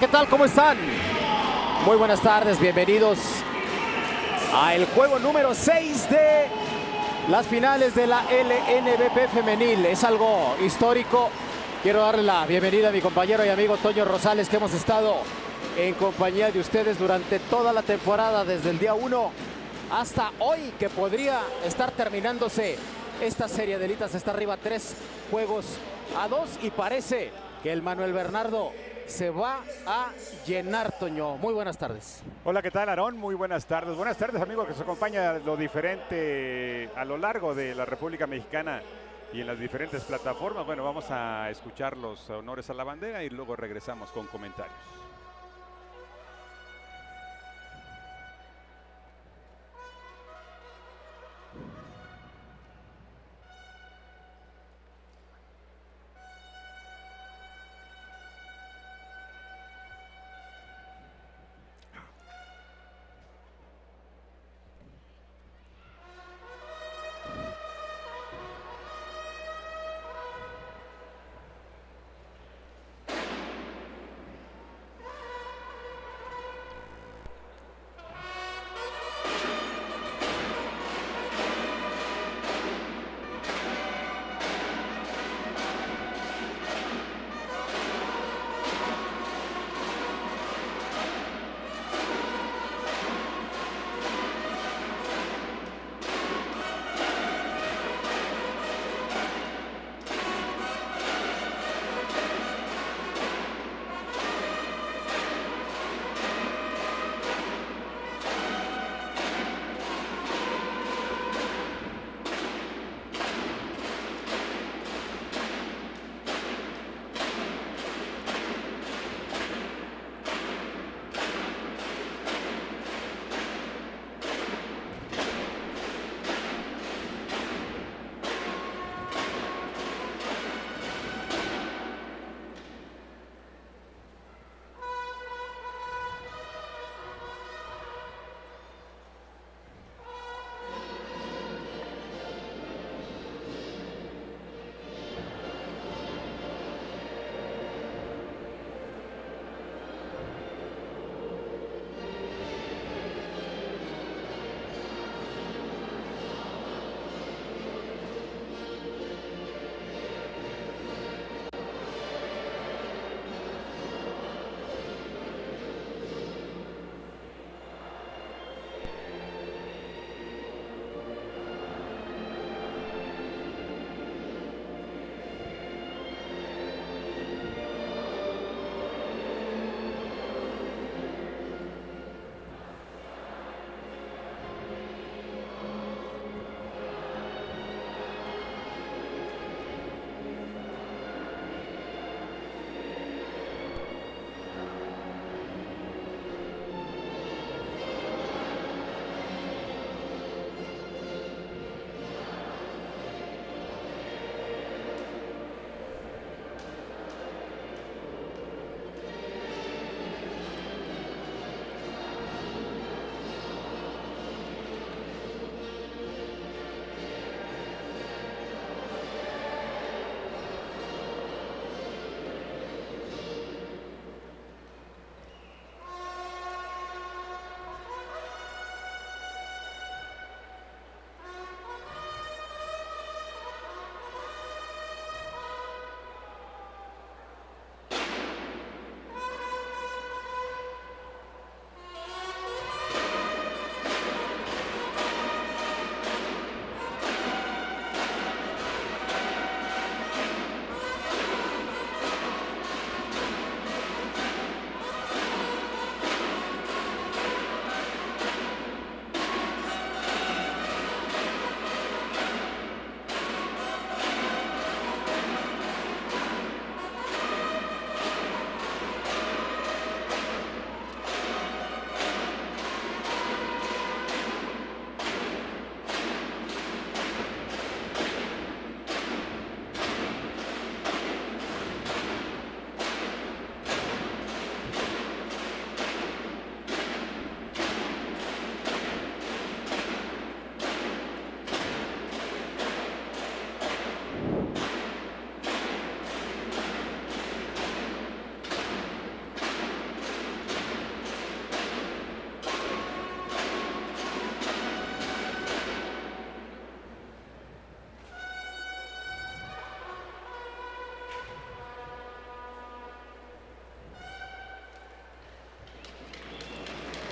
¿qué tal? ¿Cómo están? Muy buenas tardes, bienvenidos a el juego número 6 de las finales de la LNBP femenil. Es algo histórico. Quiero darle la bienvenida a mi compañero y amigo Toño Rosales, que hemos estado en compañía de ustedes durante toda la temporada, desde el día 1 hasta hoy, que podría estar terminándose esta serie de elitas. Está arriba tres juegos a dos y parece que el Manuel Bernardo se va a llenar, Toño. Muy buenas tardes. Hola, ¿qué tal, Aarón? Muy buenas tardes. Buenas tardes, amigos, que se acompaña lo diferente a lo largo de la República Mexicana y en las diferentes plataformas. Bueno, vamos a escuchar los honores a la bandera y luego regresamos con comentarios.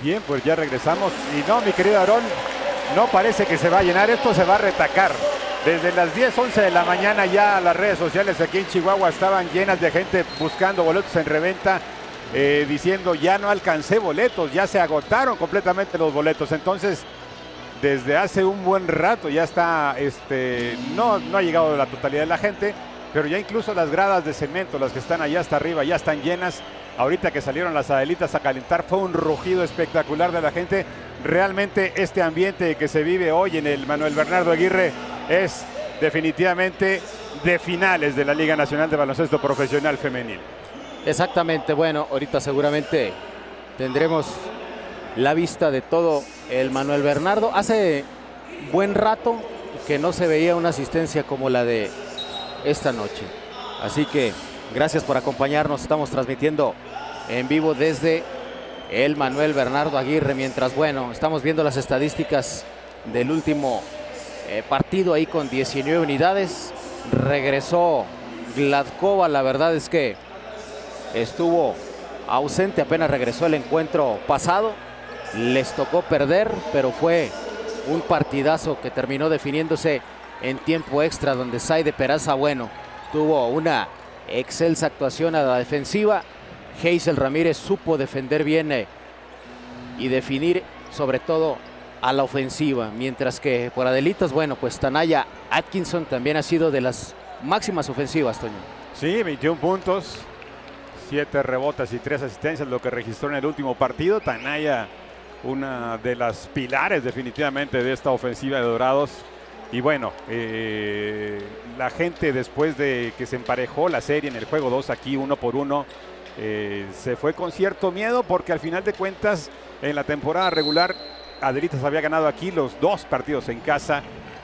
Bien, pues ya regresamos. Y no, mi querido Aarón, no parece que se va a llenar. Esto se va a retacar. Desde las 10, 11 de la mañana ya las redes sociales aquí en Chihuahua estaban llenas de gente buscando boletos en reventa, eh, diciendo ya no alcancé boletos, ya se agotaron completamente los boletos. Entonces, desde hace un buen rato ya está, este, no, no ha llegado la totalidad de la gente, pero ya incluso las gradas de cemento, las que están allá hasta arriba, ya están llenas. Ahorita que salieron las adelitas a calentar, fue un rugido espectacular de la gente. Realmente este ambiente que se vive hoy en el Manuel Bernardo Aguirre es definitivamente de finales de la Liga Nacional de Baloncesto Profesional Femenil. Exactamente, bueno, ahorita seguramente tendremos la vista de todo el Manuel Bernardo. Hace buen rato que no se veía una asistencia como la de esta noche. Así que gracias por acompañarnos. Estamos transmitiendo en vivo desde el Manuel Bernardo Aguirre. Mientras, bueno, estamos viendo las estadísticas del último eh, partido ahí con 19 unidades. Regresó Gladkova. La verdad es que estuvo ausente. Apenas regresó el encuentro pasado. Les tocó perder, pero fue un partidazo que terminó definiéndose en tiempo extra donde Saide Peraza, bueno, tuvo una excelsa actuación a la defensiva. Hazel Ramírez supo defender bien eh, y definir sobre todo a la ofensiva, mientras que por Adelitas, bueno, pues Tanaya Atkinson también ha sido de las máximas ofensivas, Toño. Sí, 21 puntos, 7 rebotas y 3 asistencias, lo que registró en el último partido. Tanaya, una de las pilares definitivamente de esta ofensiva de Dorados. Y bueno, eh, la gente después de que se emparejó la serie en el juego 2 aquí uno por uno, eh, se fue con cierto miedo porque al final de cuentas en la temporada regular Adelitas había ganado aquí los dos partidos en casa.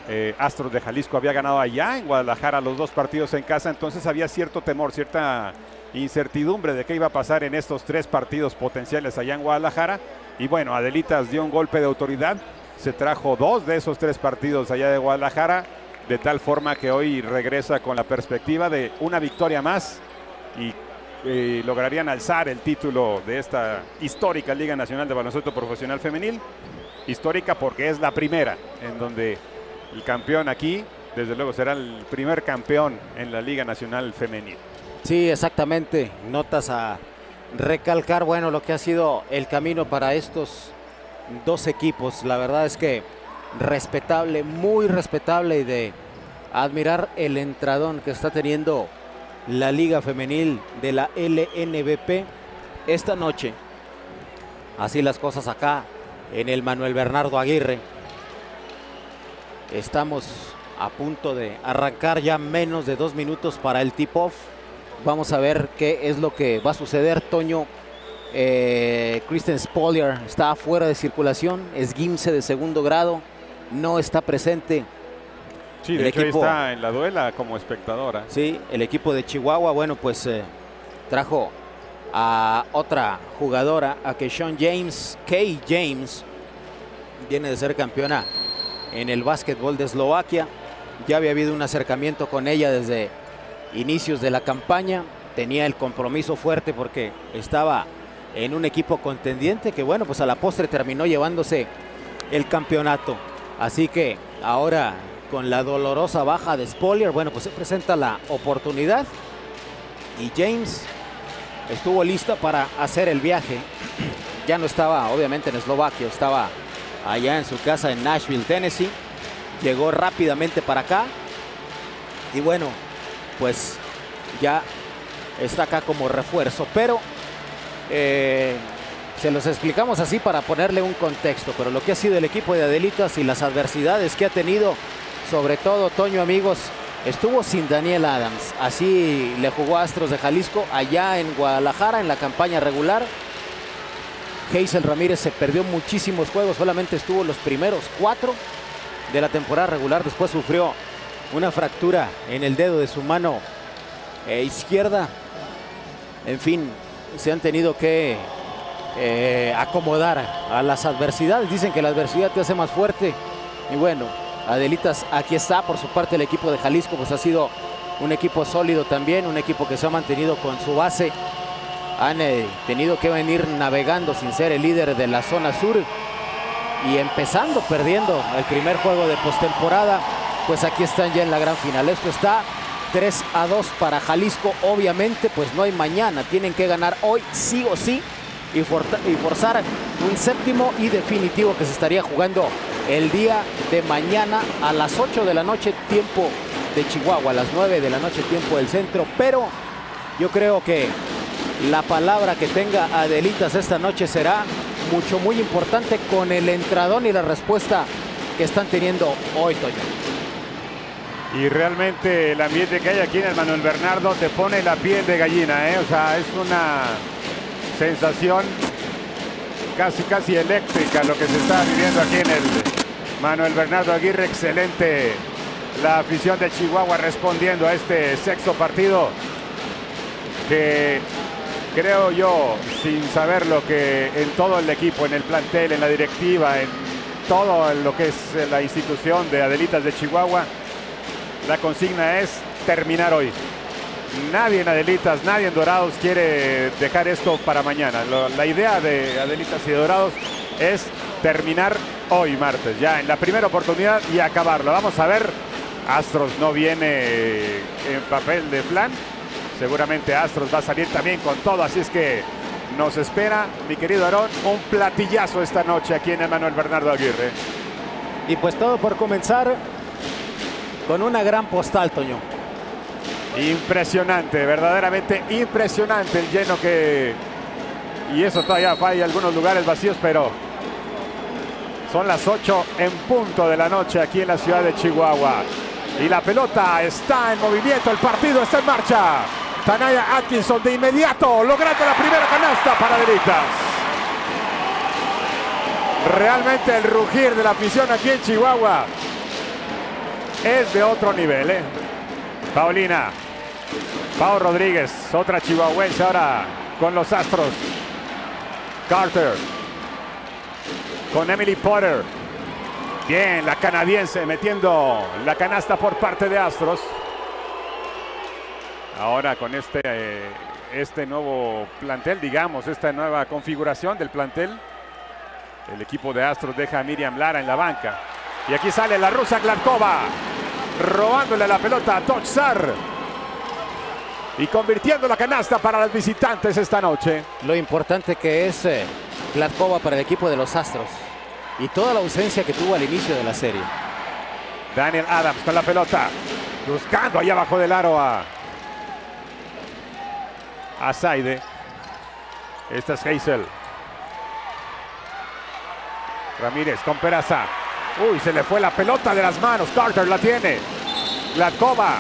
Eh, Astros de Jalisco había ganado allá en Guadalajara los dos partidos en casa, entonces había cierto temor, cierta incertidumbre de qué iba a pasar en estos tres partidos potenciales allá en Guadalajara. Y bueno, Adelitas dio un golpe de autoridad, se trajo dos de esos tres partidos allá de Guadalajara, de tal forma que hoy regresa con la perspectiva de una victoria más y eh, lograrían alzar el título de esta histórica Liga Nacional de Baloncesto Profesional Femenil. Histórica porque es la primera en donde el campeón aquí, desde luego, será el primer campeón en la Liga Nacional Femenil. Sí, exactamente. Notas a recalcar, bueno, lo que ha sido el camino para estos dos equipos. La verdad es que respetable, muy respetable y de admirar el entradón que está teniendo la Liga Femenil de la LNBP esta noche. Así las cosas acá en el Manuel Bernardo Aguirre. Estamos a punto de arrancar ya menos de dos minutos para el tip-off. Vamos a ver qué es lo que va a suceder. Toño, eh, Kristen Spolier está fuera de circulación, es Gimse de segundo grado, no está presente. Sí, de hecho está en la duela como espectadora. Sí, el equipo de Chihuahua, bueno, pues eh, trajo a otra jugadora, a que Sean James, Kay James, viene de ser campeona en el básquetbol de Eslovaquia. Ya había habido un acercamiento con ella desde inicios de la campaña. Tenía el compromiso fuerte porque estaba en un equipo contendiente que bueno, pues a la postre terminó llevándose el campeonato. Así que ahora con la dolorosa baja de Spolier, bueno, pues se presenta la oportunidad y James estuvo lista para hacer el viaje. Ya no estaba obviamente en Eslovaquia, estaba allá en su casa en Nashville, Tennessee. Llegó rápidamente para acá y bueno, pues ya está acá como refuerzo, pero eh, se los explicamos así para ponerle un contexto, pero lo que ha sido el equipo de Adelitas y las adversidades que ha tenido, sobre todo Toño amigos, estuvo sin Daniel Adams. Así le jugó Astros de Jalisco allá en Guadalajara en la campaña regular. Hazel Ramírez se perdió muchísimos juegos, solamente estuvo los primeros cuatro de la temporada regular, después sufrió una fractura en el dedo de su mano eh, izquierda. En fin, se han tenido que eh, acomodar a las adversidades. Dicen que la adversidad te hace más fuerte. Y bueno, Adelitas aquí está por su parte el equipo de Jalisco, pues ha sido un equipo sólido también, un equipo que se ha mantenido con su base han eh, tenido que venir navegando sin ser el líder de la zona sur y empezando perdiendo el primer juego de postemporada, pues aquí están ya en la gran final. Esto está 3 a 2 para Jalisco. Obviamente, pues no hay mañana. Tienen que ganar hoy sí o sí y, forzar un séptimo y definitivo que se estaría jugando el día de mañana a las 8 de la noche, tiempo de Chihuahua, a las 9 de la noche, tiempo del centro. Pero yo creo que la palabra que tenga Adelitas esta noche será mucho, muy importante con el entradón y la respuesta que están teniendo hoy, Toño. Y realmente el ambiente que hay aquí en el Manuel Bernardo te pone la piel de gallina, ¿eh? O sea, es una sensación casi, casi eléctrica lo que se está viviendo aquí en el Manuel Bernardo Aguirre. Excelente la afición de Chihuahua respondiendo a este sexto partido que creo yo, sin saber lo que en todo el equipo, en el plantel, en la directiva, en todo lo que es la institución de Adelitas de Chihuahua, la consigna es terminar hoy. Nadie en Adelitas, nadie en Dorados quiere dejar esto para mañana. la idea de Adelitas y Dorados es terminar hoy martes, ya en la primera oportunidad y acabarlo. Vamos a ver, Astros no viene en papel de plan, Seguramente Astros va a salir también con todo, así es que nos espera, mi querido Aarón, un platillazo esta noche aquí en Emanuel Bernardo Aguirre. Y pues todo por comenzar con una gran postal, Toño. Impresionante, verdaderamente impresionante el lleno que... Y eso todavía falla algunos lugares vacíos, pero son las 8 en punto de la noche aquí en la ciudad de Chihuahua. Y la pelota está en movimiento, el partido está en marcha. Tanaya Atkinson de inmediato logrando la primera canasta para Delitas. Realmente el rugir de la afición aquí en Chihuahua es de otro nivel. ¿eh? Paulina, Pau Rodríguez, otra chihuahuense ahora con los Astros. Carter con Emily Potter. Bien, la canadiense metiendo la canasta por parte de Astros. Ahora con este, eh, este nuevo plantel, digamos, esta nueva configuración del plantel, el equipo de Astros deja a Miriam Lara en la banca. Y aquí sale la rusa Gladkova, robándole la pelota a Tochzar. Y convirtiendo la canasta para los visitantes esta noche. Lo importante que es eh, para el equipo de los Astros. Y toda la ausencia que tuvo al inicio de la serie. Daniel Adams con la pelota. Buscando ahí abajo del aro a a Saide. Esta es Hazel. Ramírez con Peraza. Uy, se le fue la pelota de las manos. Carter la tiene. Gladkova.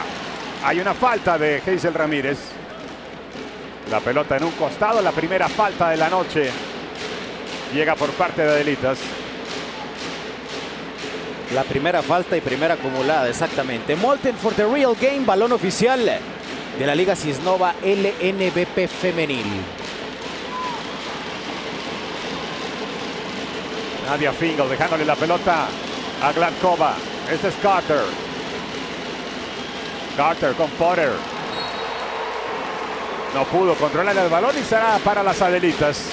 Hay una falta de Hazel Ramírez. La pelota en un costado. La primera falta de la noche. Llega por parte de Adelitas. La primera falta y primera acumulada, exactamente. Molten for the real game, balón oficial de la Liga Cisnova LNBP Femenil. Nadia Fingal dejándole la pelota a Gladkova. Este es Carter. Carter con Potter. No pudo controlar el balón y será para las Adelitas.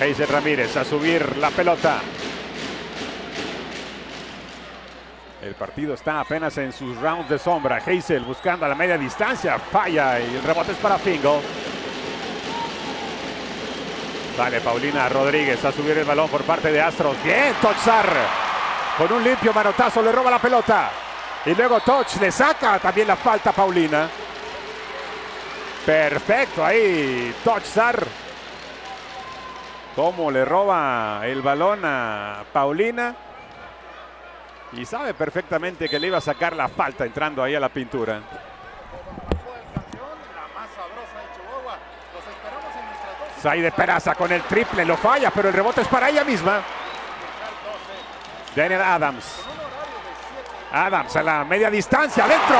Hazel Ramírez a subir la pelota. El partido está apenas en sus rounds de sombra. Hazel buscando a la media distancia. Falla y el rebote es para Fingo. Sale Paulina Rodríguez a subir el balón por parte de Astros. Bien, Tochar. Con un limpio manotazo le roba la pelota. Y luego Toch le saca también la falta a Paulina. Perfecto ahí, Tochar. Cómo le roba el balón a Paulina. Y sabe perfectamente que le iba a sacar la falta entrando ahí a la pintura. de Peraza con el triple, lo falla, pero el rebote es para ella misma. Daniel Adams. Adams a la media distancia, adentro.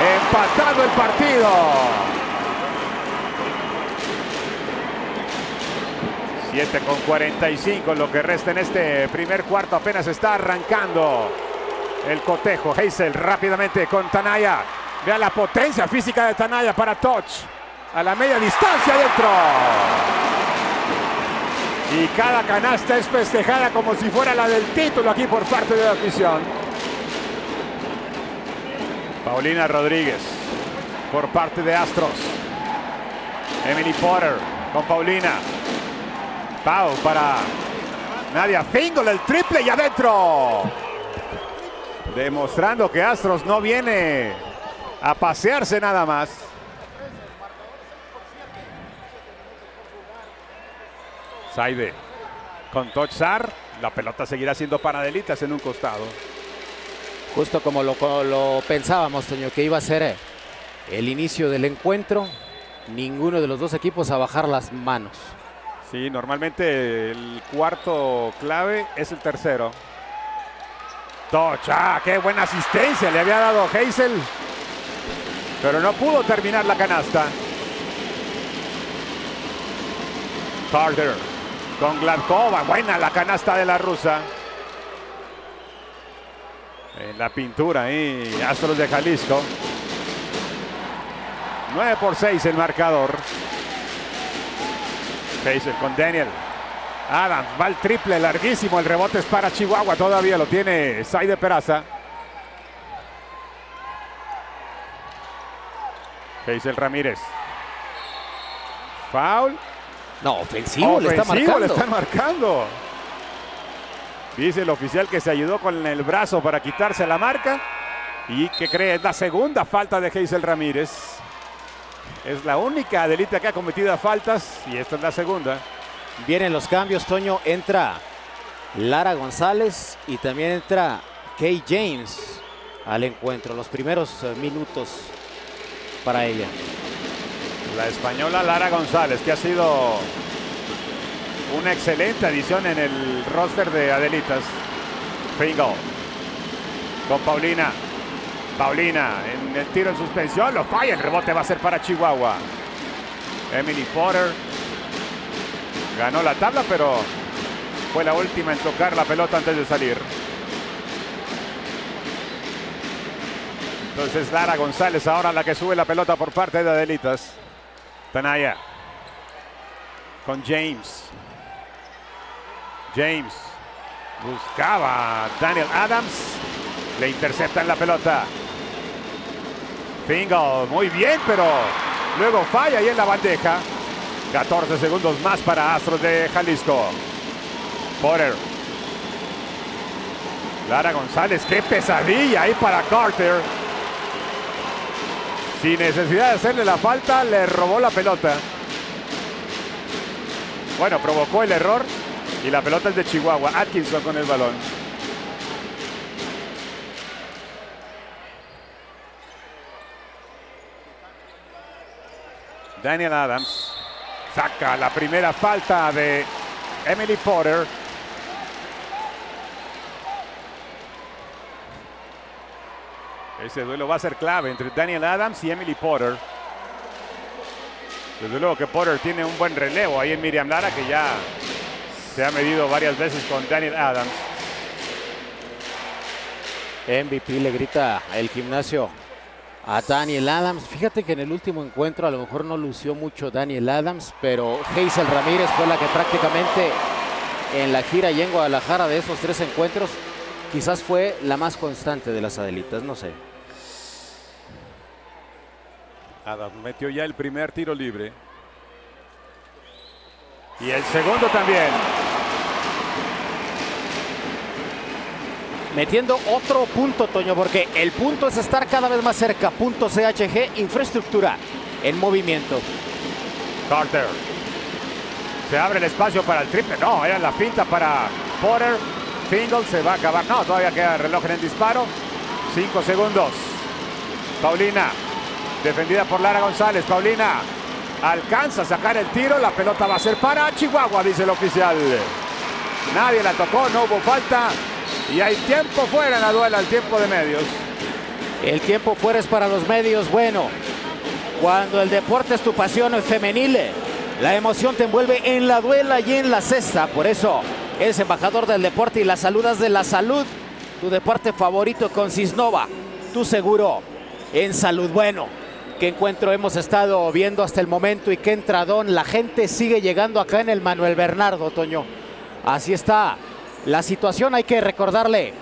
Empatado el partido. 7 con 45 lo que resta en este primer cuarto. Apenas está arrancando El cotejo, Hazel rápidamente con Tanaya. Vea la potencia física de Tanaya para Touch. A la media distancia dentro. Y cada canasta es festejada como si fuera la del título aquí por parte de la afición. Paulina Rodríguez por parte de Astros. Emily Potter con Paulina. Pau para Nadia Fingal, el triple y adentro. Demostrando que Astros no viene a pasearse nada más. Saide con Tochar. La pelota seguirá siendo para Delitas en un costado. Justo como lo, lo pensábamos, Toño, que iba a ser el inicio del encuentro. Ninguno de los dos equipos a bajar las manos. Sí, normalmente el cuarto clave es el tercero. Tocha, qué buena asistencia le había dado Hazel. Pero no pudo terminar la canasta. Carter con Gladkova. Buena la canasta de la rusa. En la pintura ahí, Astros de Jalisco. 9 por 6 el marcador. Hazel con Daniel. Adams va al triple, larguísimo. El rebote es para Chihuahua. Todavía lo tiene Saide Peraza. Hazel Ramírez. Foul. No, ofensivo, le está marcando. le están marcando. Dice el oficial que se ayudó con el brazo para quitarse la marca. Y que cree es la segunda falta de Hazel Ramírez. Es la única Adelita que ha cometido faltas y esta es la segunda. Vienen los cambios, Toño. Entra Lara González y también entra Kay James al encuentro. Los primeros eh, minutos para ella. La española Lara González, que ha sido una excelente adición en el roster de Adelitas. Fingal con Paulina. Paulina en el tiro en suspensión, lo falla, el rebote va a ser para Chihuahua. Emily Potter ganó la tabla, pero fue la última en tocar la pelota antes de salir. Entonces Lara González ahora la que sube la pelota por parte de Adelitas. Tanaya con James. James buscaba Daniel Adams. Le interceptan la pelota. Fingal, muy bien, pero luego falla ahí en la bandeja. 14 segundos más para Astros de Jalisco. Potter. Lara González, qué pesadilla ahí para Carter. Sin necesidad de hacerle la falta, le robó la pelota. Bueno, provocó el error y la pelota es de Chihuahua. Atkinson con el balón. Daniel Adams saca la primera falta de Emily Potter. Ese duelo va a ser clave entre Daniel Adams y Emily Potter. Desde luego que Potter tiene un buen relevo ahí en Miriam Lara que ya se ha medido varias veces con Daniel Adams. MVP le grita el gimnasio a Daniel Adams. Fíjate que en el último encuentro a lo mejor no lució mucho Daniel Adams, pero Hazel Ramírez fue la que prácticamente en la gira y en Guadalajara de esos tres encuentros quizás fue la más constante de las Adelitas, no sé. Adams metió ya el primer tiro libre. Y el segundo también. Metiendo otro punto, Toño, porque el punto es estar cada vez más cerca. Punto CHG, infraestructura en movimiento. Carter. Se abre el espacio para el triple. No, era la pinta para Porter. Fingal se va a acabar. No, todavía queda el reloj en el disparo. Cinco segundos. Paulina. Defendida por Lara González. Paulina alcanza a sacar el tiro. La pelota va a ser para Chihuahua, dice el oficial. Nadie la tocó, no hubo falta. Y hay tiempo fuera en la duela, el tiempo de medios. El tiempo fuera es para los medios. Bueno, cuando el deporte es tu pasión femenil, la emoción te envuelve en la duela y en la cesta. Por eso eres embajador del deporte y las saludas de la salud tu deporte favorito con Cisnova, tu seguro en salud. Bueno, qué encuentro hemos estado viendo hasta el momento y qué entradón. La gente sigue llegando acá en el Manuel Bernardo, Toño. Así está la situación. Hay que recordarle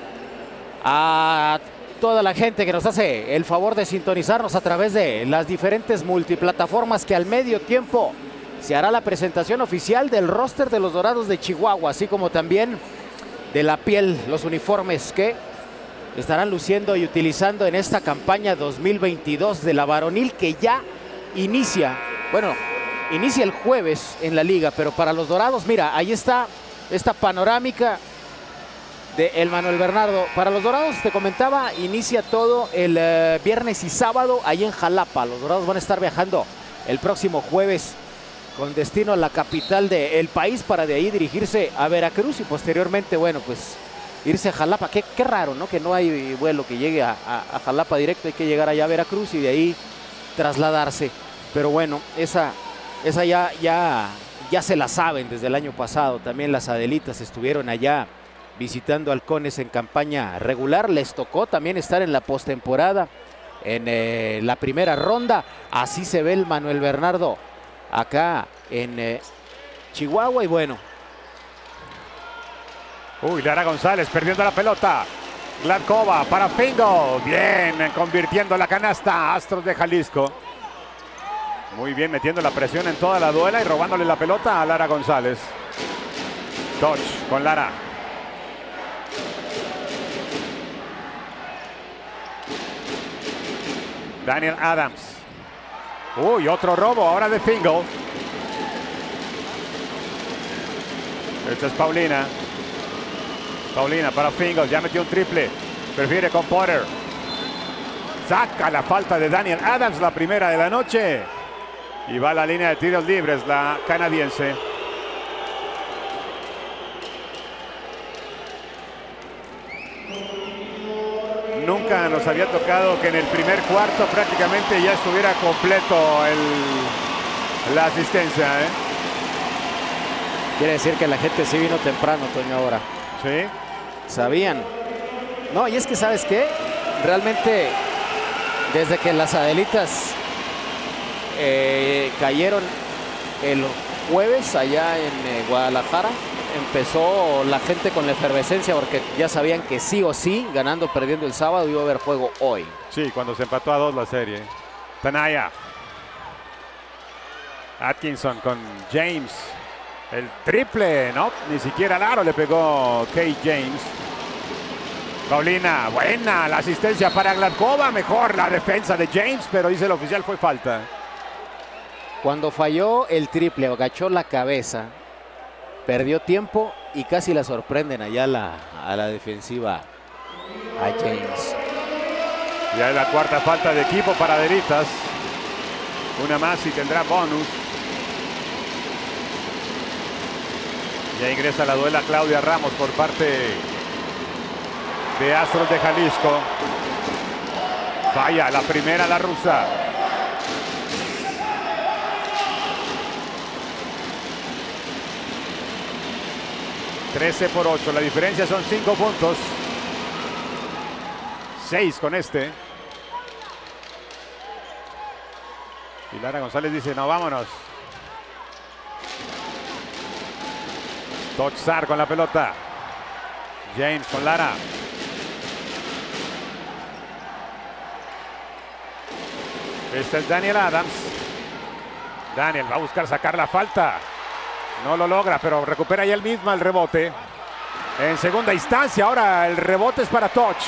a toda la gente que nos hace el favor de sintonizarnos a través de las diferentes multiplataformas que al medio tiempo se hará la presentación oficial del roster de los Dorados de Chihuahua, así como también de la piel, los uniformes que estarán luciendo y utilizando en esta campaña 2022 de la varonil que ya inicia, bueno, inicia el jueves en la liga, pero para los Dorados, mira, ahí está esta panorámica de el Manuel Bernardo. Para los Dorados, te comentaba, inicia todo el eh, viernes y sábado ahí en Jalapa. Los Dorados van a estar viajando el próximo jueves con destino a la capital del país para de ahí dirigirse a Veracruz y posteriormente, bueno, pues irse a Jalapa. Qué, qué raro, ¿no? Que no hay vuelo que llegue a, Jalapa directo, hay que llegar allá a Veracruz y de ahí trasladarse. Pero bueno, esa, esa ya, ya, ya se la saben desde el año pasado. También las Adelitas estuvieron allá visitando halcones en campaña regular. Les tocó también estar en la postemporada, en eh, la primera ronda. Así se ve el Manuel Bernardo acá en eh, Chihuahua y bueno. Uy, Lara González perdiendo la pelota. Gladkova para Fingo. Bien, convirtiendo la canasta. Astros de Jalisco. Muy bien, metiendo la presión en toda la duela y robándole la pelota a Lara González. Touch con Lara. Daniel Adams. Uy, otro robo ahora de Fingal. Esta es Paulina. Paulina para Fingal. Ya metió un triple. Prefiere con Potter. Saca la falta de Daniel Adams, la primera de la noche. Y va a la línea de tiros libres la canadiense. Nunca nos había tocado que en el primer cuarto prácticamente ya estuviera completo el, la asistencia. ¿eh? Quiere decir que la gente sí vino temprano, Toño, ahora. Sí. Sabían. No, y es que, ¿sabes qué? Realmente, desde que las Adelitas eh, cayeron el jueves allá en eh, Guadalajara, empezó la gente con la efervescencia porque ya sabían que sí o sí, ganando o perdiendo el sábado, iba a haber juego hoy. Sí, cuando se empató a dos la serie. Tanaya. Atkinson con James. El triple, ¿no? Ni siquiera Laro le pegó Kate James. Paulina, buena la asistencia para Gladkova. Mejor la defensa de James, pero dice el oficial fue falta. Cuando falló el triple, agachó la cabeza perdió tiempo y casi la sorprenden allá a la defensiva a James. Ya es la cuarta falta de equipo para Deritas. Una más y tendrá bonus. Ya ingresa la duela Claudia Ramos por parte de Astros de Jalisco. Falla la primera la rusa. 13 por 8. La diferencia son 5 puntos. 6 con este. Y Lara González dice, no, vámonos. Toxar con la pelota. James con Lara. Este es Daniel Adams. Daniel va a buscar sacar la falta. No lo logra, pero recupera ya el mismo el rebote. En segunda instancia, ahora el rebote es para Touch.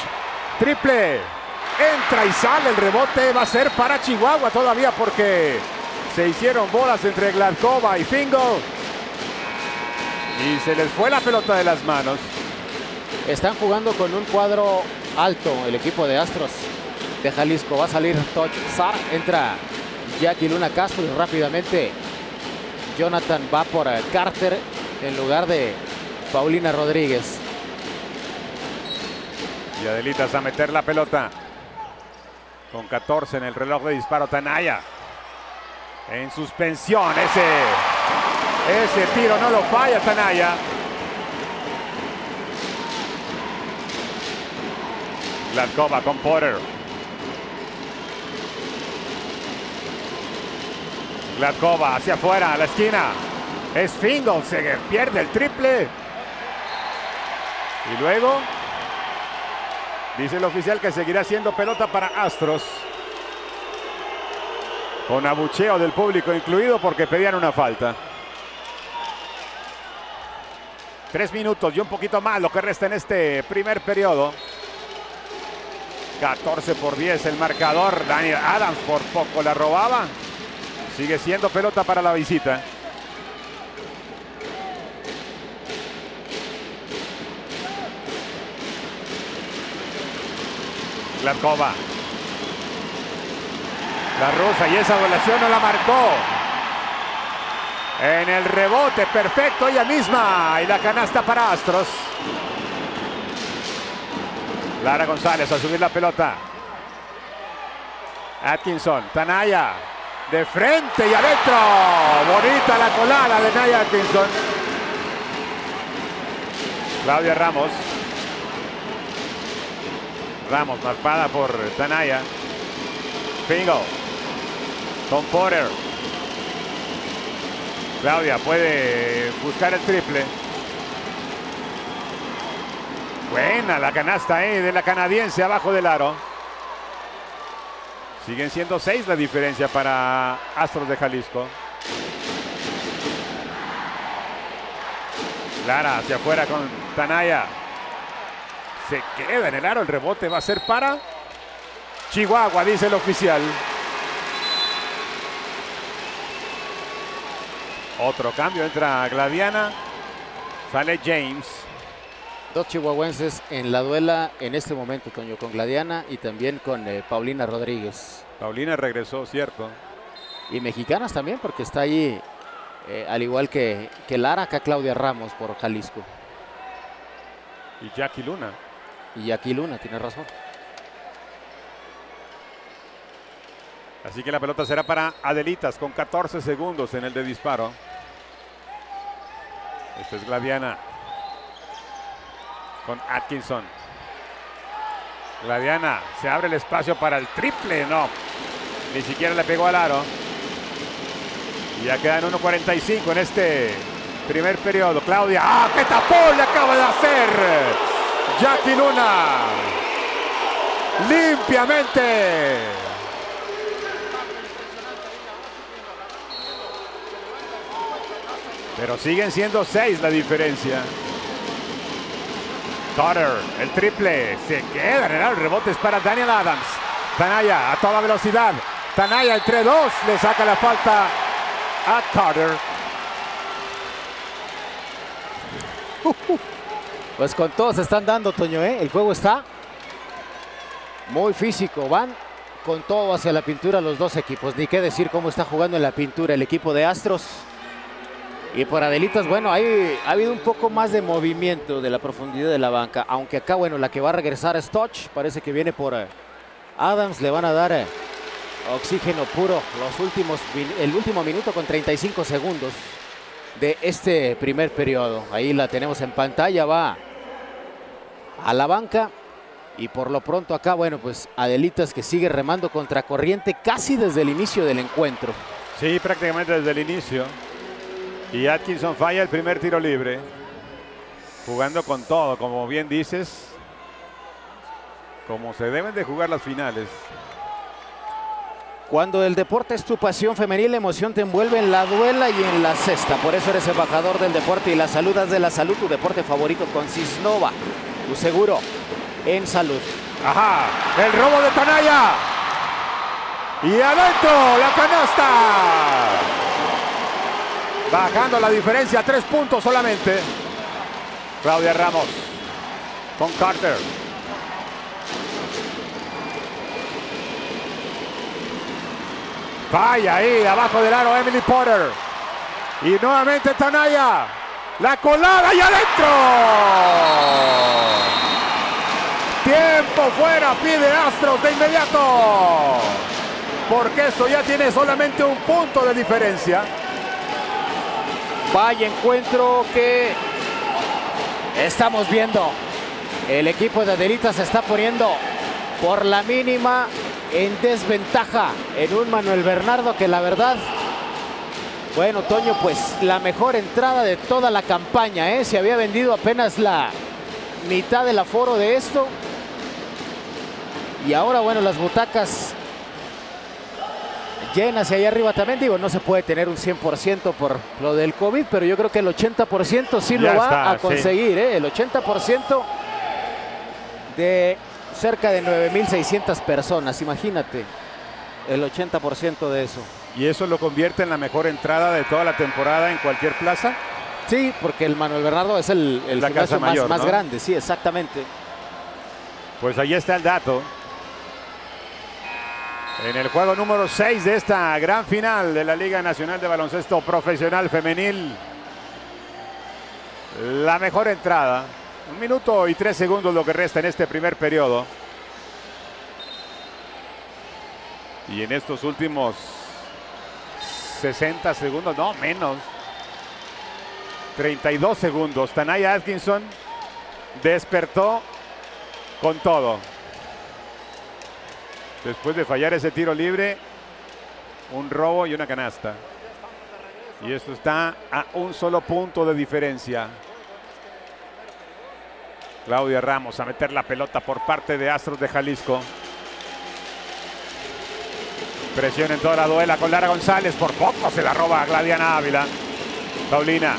Triple. Entra y sale el rebote. Va a ser para Chihuahua todavía porque se hicieron bolas entre Gladkova y Fingo. Y se les fue la pelota de las manos. Están jugando con un cuadro alto el equipo de Astros de Jalisco. Va a salir Touch Sar. Entra Jackie Luna Castro y rápidamente Jonathan va por Carter en lugar de Paulina Rodríguez. Y Adelitas a meter la pelota. Con 14 en el reloj de disparo Tanaya. En suspensión. Ese, ese tiro no lo falla Tanaya. Gladkova con Porter. Gladkova hacia afuera, a la esquina. Es Fingal, se pierde el triple. Y luego dice el oficial que seguirá siendo pelota para Astros. Con abucheo del público incluido porque pedían una falta. Tres minutos y un poquito más lo que resta en este primer periodo. 14 por 10 el marcador. Daniel Adams por poco la robaba. Sigue siendo pelota para la visita. Gladkova. La rusa y esa violación no la marcó. En el rebote, perfecto ella misma. Y la canasta para Astros. Lara González a subir la pelota. Atkinson, Tanaya. De frente y adentro. Bonita la colada de Naya Atkinson. Claudia Ramos. Ramos marpada por Tanaya. Fingo. Con Porter. Claudia puede buscar el triple. Buena la canasta eh, de la canadiense abajo del aro. Siguen siendo seis la diferencia para Astros de Jalisco. Lara hacia afuera con Tanaya. Se queda en el aro. El rebote va a ser para Chihuahua, dice el oficial. Otro cambio, entra Gladiana. Sale James. Dos chihuahuenses en la duela en este momento, Toño, con Gladiana y también con eh, Paulina Rodríguez. Paulina regresó, cierto. Y mexicanas también, porque está ahí, eh, al igual que, que Lara, acá Claudia Ramos por Jalisco. Y Jackie Luna. Y Jackie Luna, tiene razón. Así que la pelota será para Adelitas con 14 segundos en el de disparo. Esta es Gladiana. Con Atkinson. Gladiana, se abre el espacio para el triple. No, ni siquiera le pegó al aro. Y ya quedan 1.45 en este primer periodo. Claudia, ¡ah, qué tapón le acaba de hacer! Jackie Luna. Limpiamente. Pero siguen siendo seis la diferencia. Carter, el triple, se queda en el rebote es para Daniel Adams. Tanaya a toda velocidad. Tanaya entre dos, le saca la falta a Carter. Pues con todos están dando, Toño, ¿eh? El juego está muy físico. Van con todo hacia la pintura los dos equipos. Ni qué decir cómo está jugando en la pintura el equipo de Astros. Y por Adelitas, bueno, hay, ha habido un poco más de movimiento de la profundidad de la banca. Aunque acá, bueno, la que va a regresar es Touch. Parece que viene por eh, Adams. Le van a dar eh, oxígeno puro los últimos, el último minuto con 35 segundos de este primer periodo. Ahí la tenemos en pantalla. Va a la banca. Y por lo pronto acá, bueno, pues Adelitas que sigue remando contra corriente casi desde el inicio del encuentro. Sí, prácticamente desde el inicio. Y Atkinson falla el primer tiro libre. Jugando con todo, como bien dices. Como se deben de jugar las finales. Cuando el deporte es tu pasión femenil, la emoción te envuelve en la duela y en la cesta. Por eso eres embajador del deporte y la salud de la salud, tu deporte favorito con Cisnova. Tu seguro en salud. Ajá, el robo de Tanaya. Y adentro, la canasta. Bajando la diferencia, tres puntos solamente. Claudia Ramos con Carter. Falla ahí, abajo del aro Emily Potter. Y nuevamente Tanaya. La colada y adentro. Tiempo fuera, pide Astros de inmediato. Porque eso ya tiene solamente un punto de diferencia. Vaya encuentro que estamos viendo. El equipo de Adelita se está poniendo por la mínima en desventaja en un Manuel Bernardo que la verdad, bueno, Toño, pues la mejor entrada de toda la campaña, ¿eh? Se había vendido apenas la mitad del aforo de esto. Y ahora, bueno, las butacas llenas y allá arriba también. Digo, no se puede tener un 100% por lo del COVID, pero yo creo que el 80% sí lo va a conseguir. ¿eh? El 80% de cerca de 9.600 personas, imagínate. El 80% de eso. ¿Y eso lo convierte en la mejor entrada de toda la temporada en cualquier plaza? Sí, porque el Manuel Bernardo es el, el la casa mayor, más, más grande, sí, exactamente. Pues ahí está el dato. En el juego número 6 de esta gran final de la Liga Nacional de Baloncesto Profesional Femenil. La mejor entrada. Un minuto y tres segundos lo que resta en este primer periodo. Y en estos últimos 60 segundos, no menos. 32 segundos. Tanaya Atkinson despertó con todo. Después de fallar ese tiro libre, un robo y una canasta. Y esto está a un solo punto de diferencia. Claudia Ramos a meter la pelota por parte de Astros de Jalisco. Presión en toda la duela con Lara González. Por poco se la roba a Gladiana Ávila. Paulina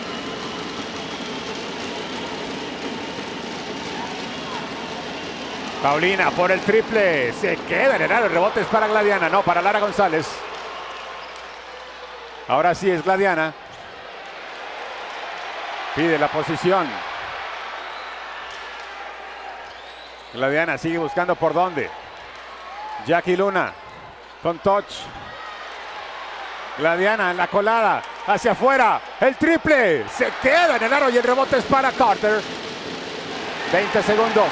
Paulina por el triple. Se queda en el área. El rebote es para Gladiana. No, para Lara González. Ahora sí es Gladiana. Pide la posición. Gladiana sigue buscando por dónde. Jackie Luna con touch. Gladiana en la colada. Hacia afuera. El triple. Se queda en el aro y el rebote es para Carter. 20 segundos.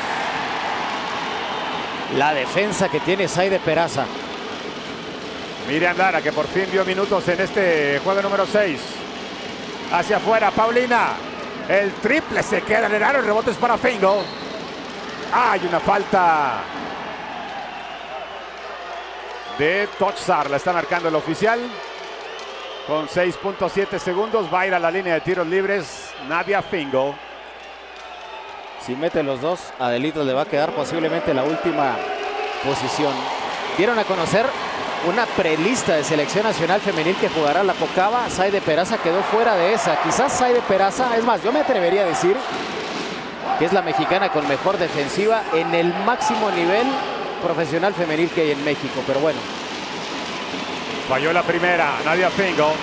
La defensa que tiene Saide Peraza. Miriam Lara que por fin vio minutos en este juego número 6. Hacia afuera, Paulina. El triple se queda en el aro. El rebote es para Fingo. Hay una falta de Tochzar. La está marcando el oficial. Con 6.7 segundos va a ir a la línea de tiros libres Nadia Fingo. Si mete los dos, Adelito le va a quedar posiblemente la última posición. Dieron a conocer una prelista de selección nacional femenil que jugará la Pocaba. Saide Peraza quedó fuera de esa. Quizás Saide Peraza, es más, yo me atrevería a decir que es la mexicana con mejor defensiva en el máximo nivel profesional femenil que hay en México. Pero bueno. Falló la primera, Nadia Fingo.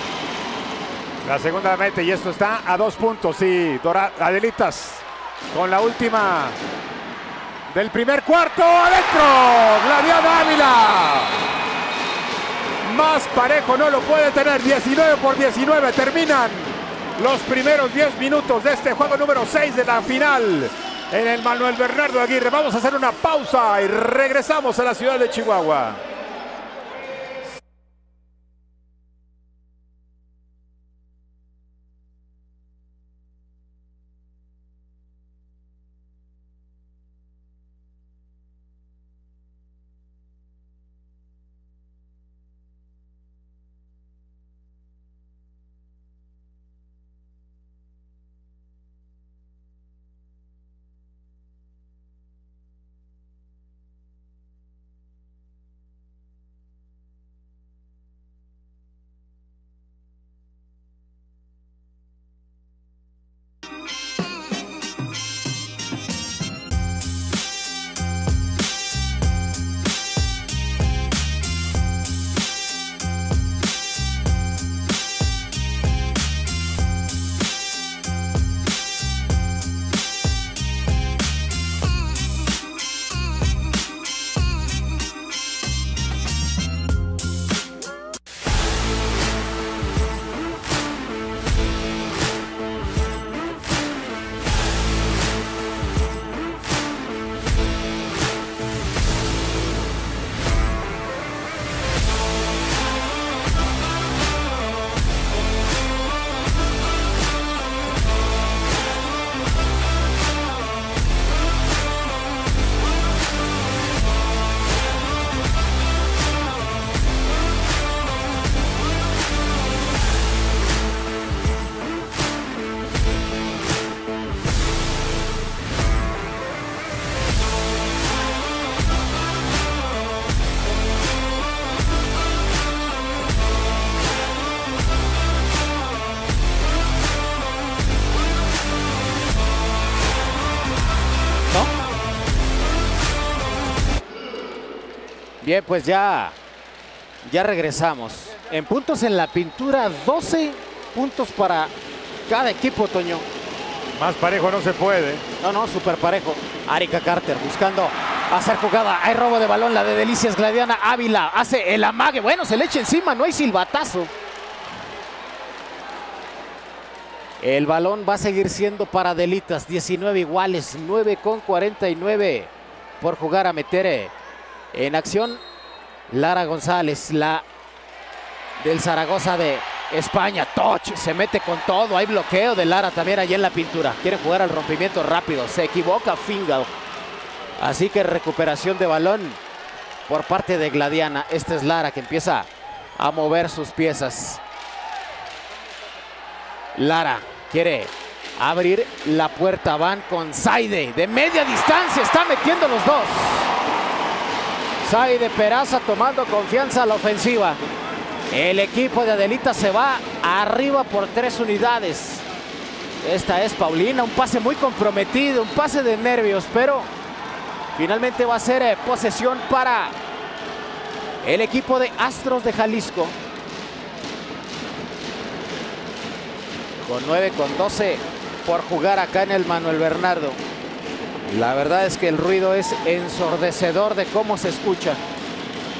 La segunda mete y esto está a dos puntos. Y Dora, Adelitas con la última del primer cuarto. ¡Adentro! Gladiana Ávila. Más parejo no lo puede tener. 19 por 19 terminan los primeros 10 minutos de este juego número 6 de la final en el Manuel Bernardo Aguirre. Vamos a hacer una pausa y regresamos a la ciudad de Chihuahua. Bien, pues ya, ya regresamos. En puntos en la pintura, 12 puntos para cada equipo, Toño. Más parejo no se puede. No, no, súper parejo. Arika Carter buscando hacer jugada. Hay robo de balón, la de Delicias Gladiana Ávila. Hace el amague. Bueno, se le echa encima, no hay silbatazo. El balón va a seguir siendo para Delitas. 19 iguales, 9 con 49 por jugar a meter eh, en acción. Lara González, la del Zaragoza de España. Touch, se mete con todo. Hay bloqueo de Lara también allí en la pintura. Quiere jugar al rompimiento rápido. Se equivoca Fingal. Así que recuperación de balón por parte de Gladiana. Esta es Lara que empieza a mover sus piezas. Lara quiere abrir la puerta. Van con Saide de media distancia. Está metiendo los dos. Saide Peraza tomando confianza a la ofensiva. El equipo de Adelita se va arriba por tres unidades. Esta es Paulina, un pase muy comprometido, un pase de nervios, pero finalmente va a ser eh, posesión para el equipo de Astros de Jalisco. Con 9, con 12 por jugar acá en el Manuel Bernardo. La verdad es que el ruido es ensordecedor de cómo se escucha.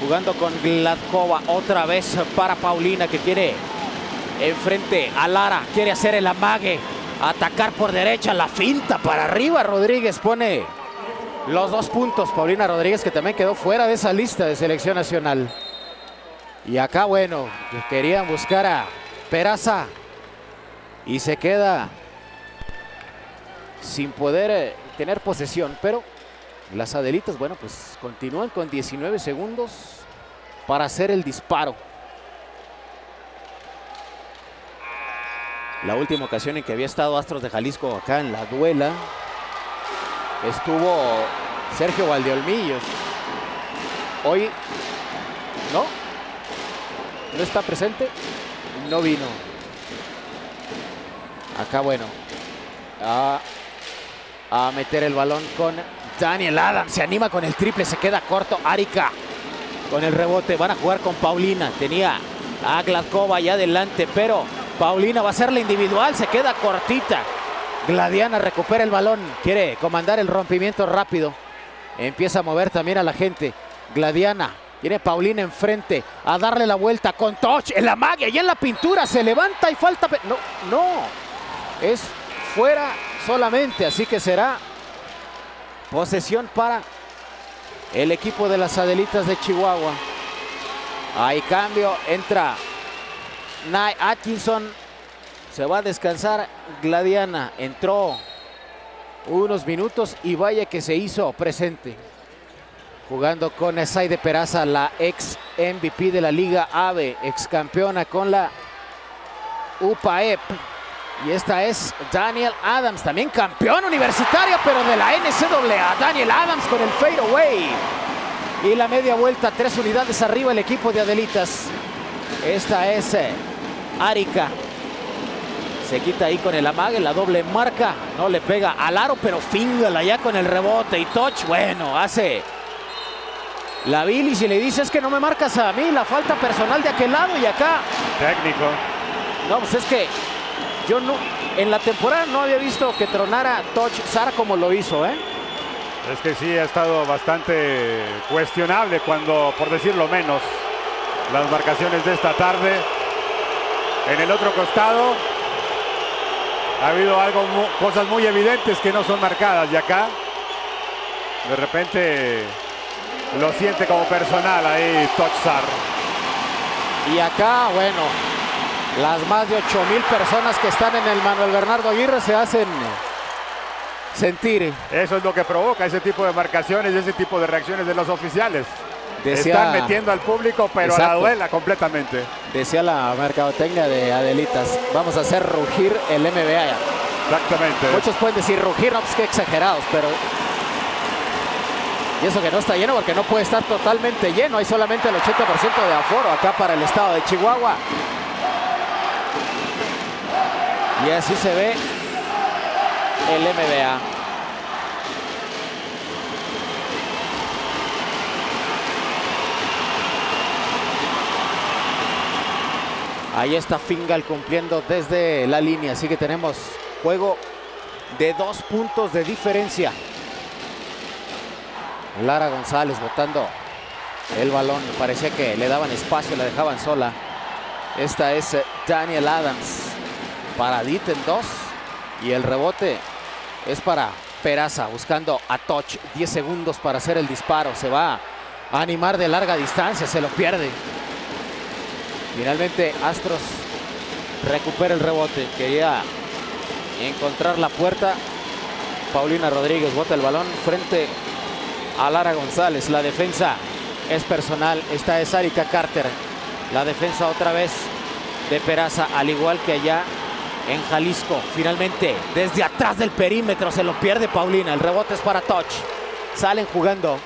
Jugando con Gladkova otra vez para Paulina que quiere enfrente a Lara. Quiere hacer el amague. Atacar por derecha. La finta para arriba. Rodríguez pone los dos puntos. Paulina Rodríguez que también quedó fuera de esa lista de selección nacional. Y acá, bueno, querían buscar a Peraza. Y se queda sin poder eh, tener posesión. Pero las Adelitas, bueno, pues continúan con 19 segundos para hacer el disparo. La última ocasión en que había estado Astros de Jalisco acá en la duela estuvo Sergio Valdeolmillos. Hoy no, no está presente, no vino. Acá bueno, a, a meter el balón con Daniel Adams se anima con el triple, se queda corto. Arica con el rebote. Van a jugar con Paulina. Tenía a Gladkova allá adelante, pero Paulina va a ser la individual. Se queda cortita. Gladiana recupera el balón. Quiere comandar el rompimiento rápido. Empieza a mover también a la gente. Gladiana. Tiene Paulina enfrente a darle la vuelta con touch en la magia y en la pintura. Se levanta y falta. No, no. Es fuera solamente. Así que será Posesión para el equipo de las Adelitas de Chihuahua. Hay cambio, entra Nye Atkinson. Se va a descansar Gladiana. Entró unos minutos y vaya que se hizo presente. Jugando con de Peraza, la ex MVP de la Liga AVE, ex campeona con la UPAEP. Y esta es Daniel Adams, también campeón universitario, pero de la NCAA. Daniel Adams con el fade away. Y la media vuelta, tres unidades arriba el equipo de Adelitas. Esta es eh, Arica. Se quita ahí con el amague, la doble marca. No le pega al aro, pero fingala ya con el rebote y touch. Bueno, hace la Billy si le dices que no me marcas a mí, la falta personal de aquel lado y acá. Técnico. No, pues es que yo no, en la temporada no había visto que tronara Touch Sara como lo hizo, ¿eh? Es que sí, ha estado bastante cuestionable cuando, por decirlo menos, las marcaciones de esta tarde. En el otro costado ha habido algo, cosas muy evidentes que no son marcadas y acá de repente lo siente como personal ahí Sar. Y acá, bueno, las más de 8 mil personas que están en el Manuel Bernardo Aguirre se hacen sentir. Eso es lo que provoca ese tipo de marcaciones, ese tipo de reacciones de los oficiales. Están metiendo al público, pero a la duela completamente. Decía la mercadotecnia de Adelitas, vamos a hacer rugir el MBA. Exactamente. Muchos pueden decir rugir, no, pues qué exagerados, pero... Y eso que no está lleno porque no puede estar totalmente lleno, hay solamente el 80% de aforo acá para el estado de Chihuahua. Y así se ve el MBA. Ahí está Fingal cumpliendo desde la línea, así que tenemos juego de dos puntos de diferencia. Lara González botando el balón, parecía que le daban espacio, la dejaban sola. Esta es Daniel Adams. Paradita en dos. Y el rebote es para Peraza buscando a Touch. 10 segundos para hacer el disparo. Se va a animar de larga distancia. Se lo pierde. Finalmente Astros recupera el rebote. Quería encontrar la puerta. Paulina Rodríguez bota el balón frente a Lara González. La defensa es personal. Esta es Arika Carter. La defensa otra vez de Peraza, al igual que allá en Jalisco. Finalmente, desde atrás del perímetro se lo pierde Paulina. El rebote es para Touch. Salen jugando.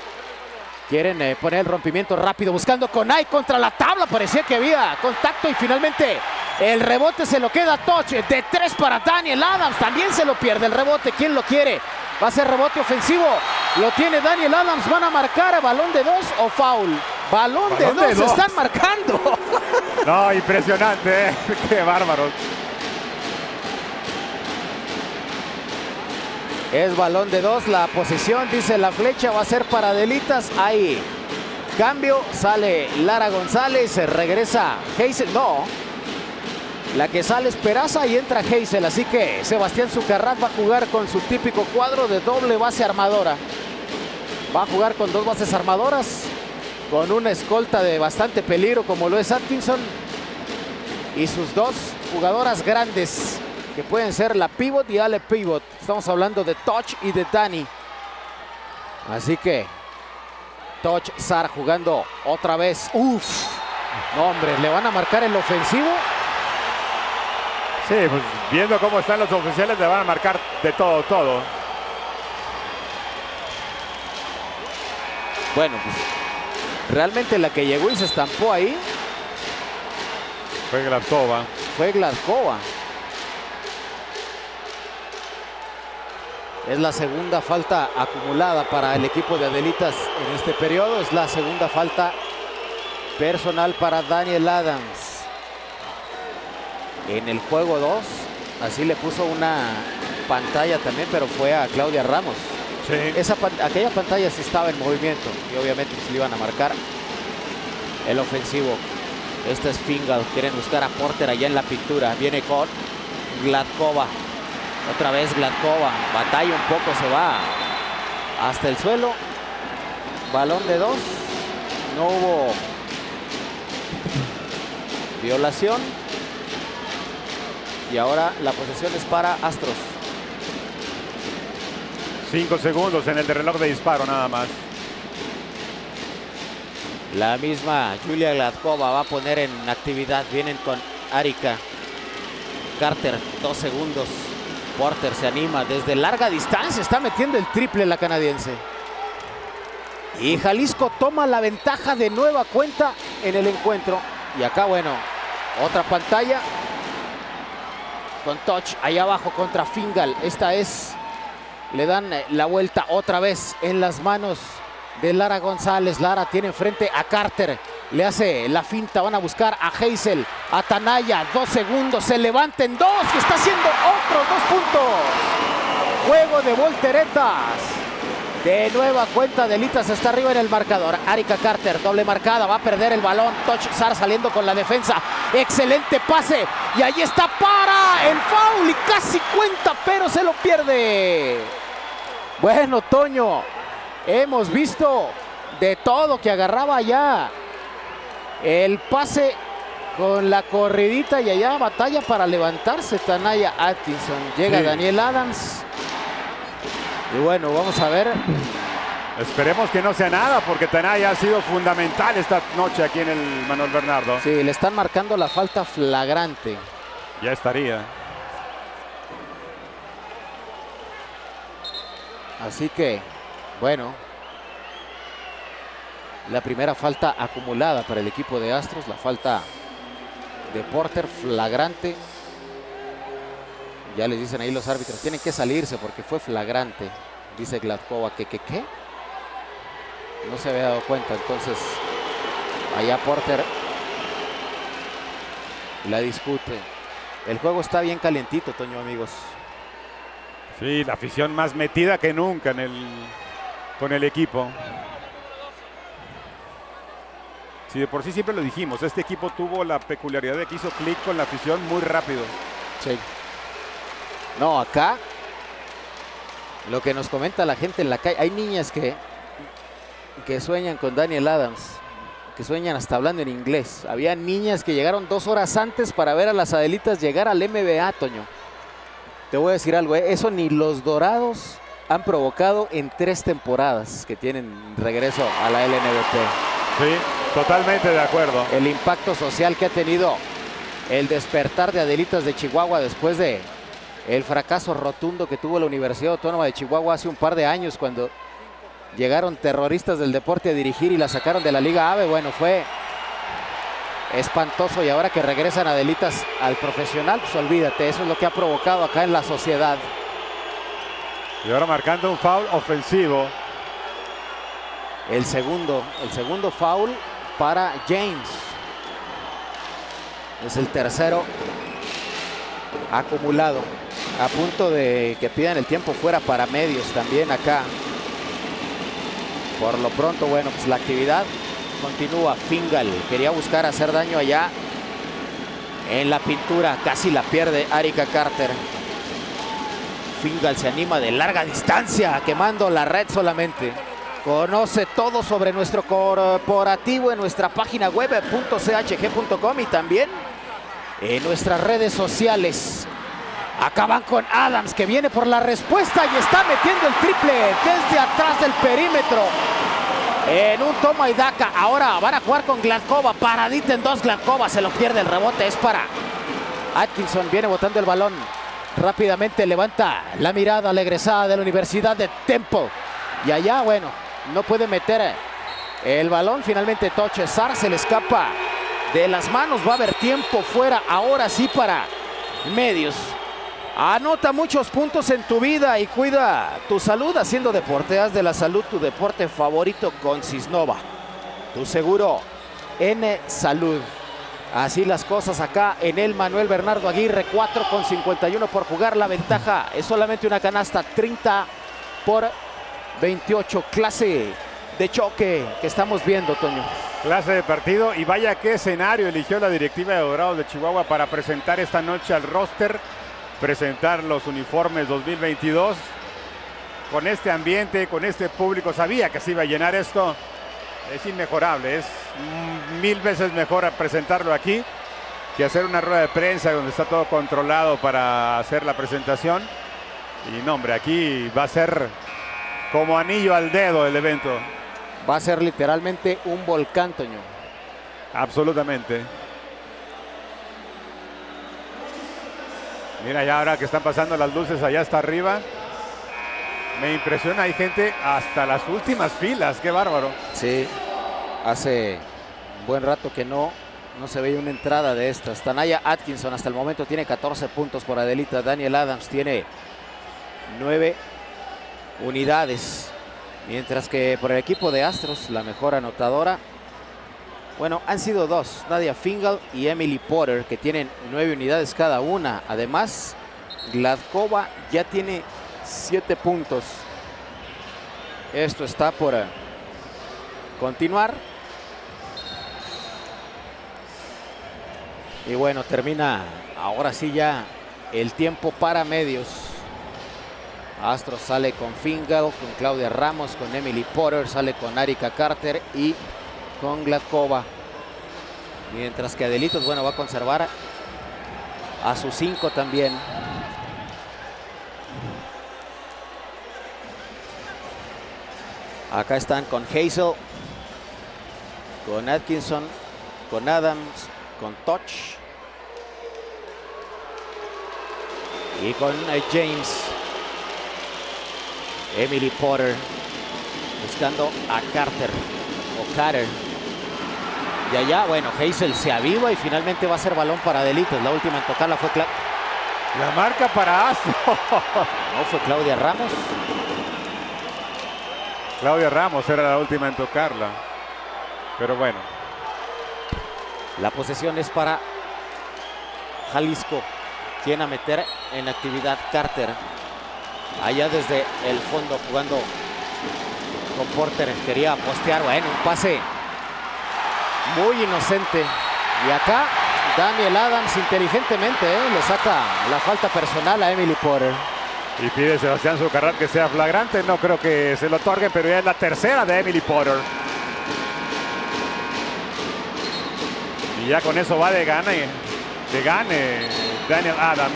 Quieren eh, poner el rompimiento rápido, buscando con Ay contra la tabla. Parecía que había contacto y finalmente el rebote se lo queda Touch. De tres para Daniel Adams. También se lo pierde el rebote. ¿Quién lo quiere? Va a ser rebote ofensivo. Lo tiene Daniel Adams. Van a marcar a balón de dos o foul. Balón, de, dos. Se están marcando. No, impresionante. ¿eh? Qué bárbaro. Es balón de dos. La posición, dice la flecha, va a ser para Delitas. Ahí. Cambio. Sale Lara González. Regresa Hazel. No. La que sale es Peraza y entra Hazel. Así que Sebastián Zucarrat va a jugar con su típico cuadro de doble base armadora. Va a jugar con dos bases armadoras. Con una escolta de bastante peligro como lo es Atkinson. Y sus dos jugadoras grandes que pueden ser la pivot y Ale pivot. Estamos hablando de Touch y de Dani. Así que Touch Sar jugando otra vez. Uf. No, hombre, le van a marcar el ofensivo. Sí, pues viendo cómo están los oficiales le van a marcar de todo, todo. Bueno, pues realmente la que llegó y se estampó ahí. Fue Gladkova. Fue Gladkova. Es la segunda falta acumulada para el equipo de Adelitas en este periodo. Es la segunda falta personal para Daniel Adams. En el juego 2, así le puso una pantalla también, pero fue a Claudia Ramos. Esa, aquella pantalla sí estaba en movimiento y obviamente se le iban a marcar el ofensivo. Este es Fingal, quieren buscar a Porter allá en la pintura. Viene con Gladkova. Otra vez Gladkova. Batalla un poco, se va hasta el suelo. Balón de dos. No hubo violación. Y ahora la posesión es para Astros. Cinco segundos en el de reloj de disparo nada más. La misma Julia Gladkova va a poner en actividad. Vienen con Arika. Carter, dos segundos. Porter se anima desde larga distancia. Está metiendo el triple la canadiense. Y Jalisco toma la ventaja de nueva cuenta en el encuentro. Y acá, bueno, otra pantalla. Con touch ahí abajo contra Fingal. Esta es... Le dan eh, la vuelta otra vez en las manos de Lara González. Lara tiene enfrente a Carter. Le hace la finta. Van a buscar a Hazel. A Tanaya. Dos segundos. Se levanten dos. Que está haciendo otros dos puntos. Juego de volteretas. De nueva cuenta, Delitas está arriba en el marcador. Arika Carter, doble marcada, va a perder el balón. Touch Sar saliendo con la defensa. Excelente pase. Y ahí está para el foul y casi cuenta, pero se lo pierde. Bueno, Toño, hemos visto de todo que agarraba ya el pase con la corridita y allá batalla para levantarse Tanaya Atkinson. Llega Daniel Adams. Y bueno, vamos a ver. Esperemos que no sea nada porque Tanaya ha sido fundamental esta noche aquí en el Manuel Bernardo. Sí, le están marcando la falta flagrante. Ya estaría. Así que, bueno, la primera falta acumulada para el equipo de Astros, la falta de Porter flagrante. Ya les dicen ahí los árbitros, tienen que salirse porque fue flagrante. Dice Gladkova que, que, ¿qué? No se había dado cuenta, entonces allá Porter la discute. El juego está bien calientito, Toño, amigos. Sí, la afición más metida que nunca en el, con el equipo. Sí, de por sí siempre lo dijimos, este equipo tuvo la peculiaridad de que hizo clic con la afición muy rápido. Sí. No, acá lo que nos comenta la gente en la calle, hay niñas que, que sueñan con Daniel Adams, que sueñan hasta hablando en inglés. Había niñas que llegaron dos horas antes para ver a las Adelitas llegar al MBA, Toño. Te voy a decir algo, ¿eh? eso ni los Dorados han provocado en tres temporadas que tienen regreso a la LNBP. Sí, totalmente de acuerdo. El impacto social que ha tenido el despertar de Adelitas de Chihuahua después de el fracaso rotundo que tuvo la Universidad Autónoma de Chihuahua hace un par de años cuando llegaron terroristas del deporte a dirigir y la sacaron de la Liga AVE. Bueno, fue espantoso y ahora que regresan Adelitas al profesional, pues olvídate, eso es lo que ha provocado acá en la sociedad. Y ahora marcando un foul ofensivo. El segundo, el segundo foul para James. Es el tercero acumulado. A punto de que pidan el tiempo fuera para medios también acá. Por lo pronto, bueno, pues la actividad continúa. Fingal quería buscar hacer daño allá en la pintura. Casi la pierde Arika Carter. Fingal se anima de larga distancia, quemando la red solamente. Conoce todo sobre nuestro corporativo en nuestra página web .chg.com y también en nuestras redes sociales. Acaban con Adams que viene por la respuesta y está metiendo el triple desde atrás del perímetro. En un toma y daca. Ahora van a jugar con Gladkova. Paradita en dos Gladkova. Se lo pierde el rebote. Es para Atkinson. Viene botando el balón. Rápidamente levanta la mirada la egresada de la Universidad de Temple. Y allá, bueno, no puede meter el balón. Finalmente Toche Sar se le escapa de las manos. Va a haber tiempo fuera. Ahora sí para medios. Anota muchos puntos en tu vida y cuida tu salud haciendo deporte. Haz de la salud tu deporte favorito con Cisnova. Tu seguro N Salud. Así las cosas acá en el Manuel Bernardo Aguirre. 4 con 51 por jugar. La ventaja es solamente una canasta. 30 por 28. Clase de choque que estamos viendo, Toño. Clase de partido y vaya qué escenario eligió la directiva de Dorados de Chihuahua para presentar esta noche al roster presentar los uniformes 2022 con este ambiente, con este público. Sabía que se iba a llenar esto. Es inmejorable, es mil veces mejor presentarlo aquí que hacer una rueda de prensa donde está todo controlado para hacer la presentación. Y no, hombre, aquí va a ser como anillo al dedo el evento. Va a ser literalmente un volcán, Toño. Absolutamente. Mira ya ahora que están pasando las luces allá hasta arriba. Me impresiona, hay gente hasta las últimas filas, qué bárbaro. Sí, hace un buen rato que no, no se veía una entrada de estas. Tanaya Atkinson hasta el momento tiene 14 puntos por Adelita. Daniel Adams tiene 9 unidades. Mientras que por el equipo de Astros, la mejor anotadora bueno, han sido dos, Nadia Fingal y Emily Potter, que tienen nueve unidades cada una. Además, Gladkova ya tiene siete puntos. Esto está por eh, continuar. Y bueno, termina ahora sí ya el tiempo para medios. Astros sale con Fingal, con Claudia Ramos, con Emily Potter, sale con Arika Carter y con Gladkova. Mientras que Adelitos, bueno, va a conservar a sus cinco también. Acá están con Hazel, con Atkinson, con Adams, con Touch y con eh, James. Emily Potter buscando a Carter o Carter. Y allá, bueno, Hazel se aviva y finalmente va a ser balón para Delitos. La última en tocarla fue Cla La marca para Astro. no, fue Claudia Ramos. Claudia Ramos era la última en tocarla. Pero bueno. La posesión es para Jalisco. Tiene a meter en actividad Carter. Allá desde el fondo jugando con Porter. Quería postear, bueno, un pase muy inocente. Y acá Daniel Adams inteligentemente ¿eh? le saca la falta personal a Emily Porter. Y pide Sebastián Zucarrat que sea flagrante. No creo que se lo otorguen, pero ya es la tercera de Emily Porter. Y ya con eso va de gane, de gane Daniel Adams.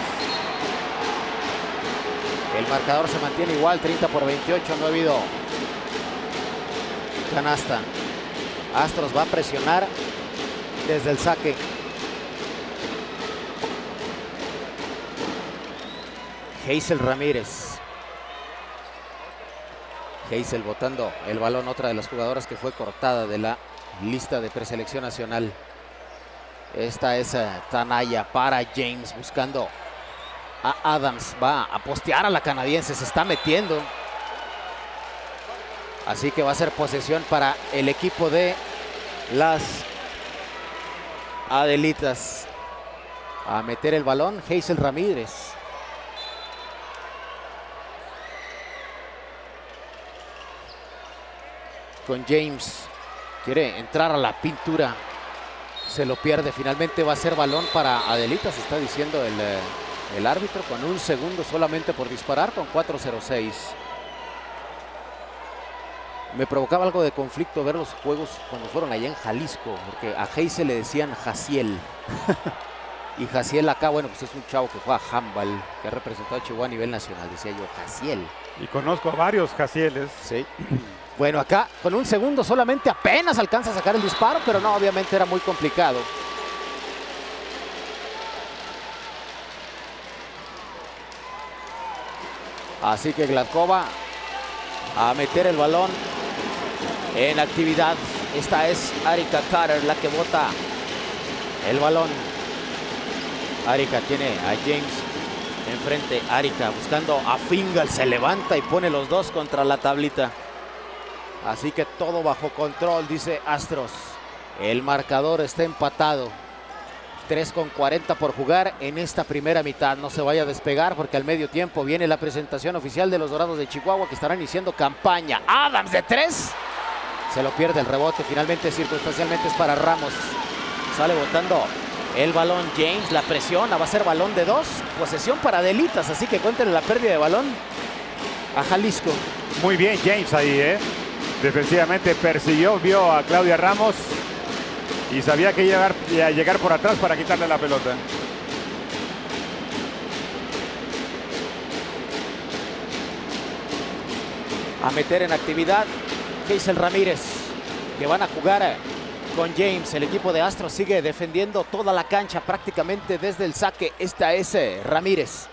El marcador se mantiene igual, 30 por 28, no ha habido canasta. Astros va a presionar desde el saque. Hazel Ramírez. Hazel botando el balón, otra de las jugadoras que fue cortada de la lista de preselección nacional. Esta es uh, Tanaya para James buscando a Adams. Va a postear a la canadiense, se está metiendo. Así que va a ser posesión para el equipo de las Adelitas. A meter el balón, Hazel Ramírez. Con James. Quiere entrar a la pintura. Se lo pierde. Finalmente va a ser balón para Adelitas, está diciendo el, eh, el árbitro. Con un segundo solamente por disparar con 4-0-6. Me provocaba algo de conflicto ver los juegos cuando fueron allá en Jalisco, porque a Heise le decían Jaciel. y Jaciel acá, bueno, pues es un chavo que juega handball, que ha representado a Chihuahua a nivel nacional, decía yo, Jaciel. Y conozco a varios Jacieles. Sí. Bueno, acá con un segundo solamente apenas alcanza a sacar el disparo, pero no, obviamente era muy complicado. Así que Gladkova a meter el balón en actividad. Esta es Arika Carter la que bota el balón. Arika tiene a James enfrente. Arika buscando a Fingal. Se levanta y pone los dos contra la tablita. Así que todo bajo control, dice Astros. El marcador está empatado. 3 con 40 por jugar en esta primera mitad. No se vaya a despegar porque al medio tiempo viene la presentación oficial de los Dorados de Chihuahua que estarán iniciando campaña. Adams de 3. Se lo pierde el rebote. Finalmente, circunstancialmente es para Ramos. Sale botando el balón James. La presiona. Va a ser balón de dos. Posesión para Delitas. Así que cuéntenle la pérdida de balón a Jalisco. Muy bien James ahí, ¿eh? Defensivamente persiguió, vio a Claudia Ramos y sabía que llegar, llegar por atrás para quitarle la pelota. A meter en actividad Hazel Ramírez, que van a jugar con James. El equipo de Astro sigue defendiendo toda la cancha prácticamente desde el saque. Esta es eh, Ramírez.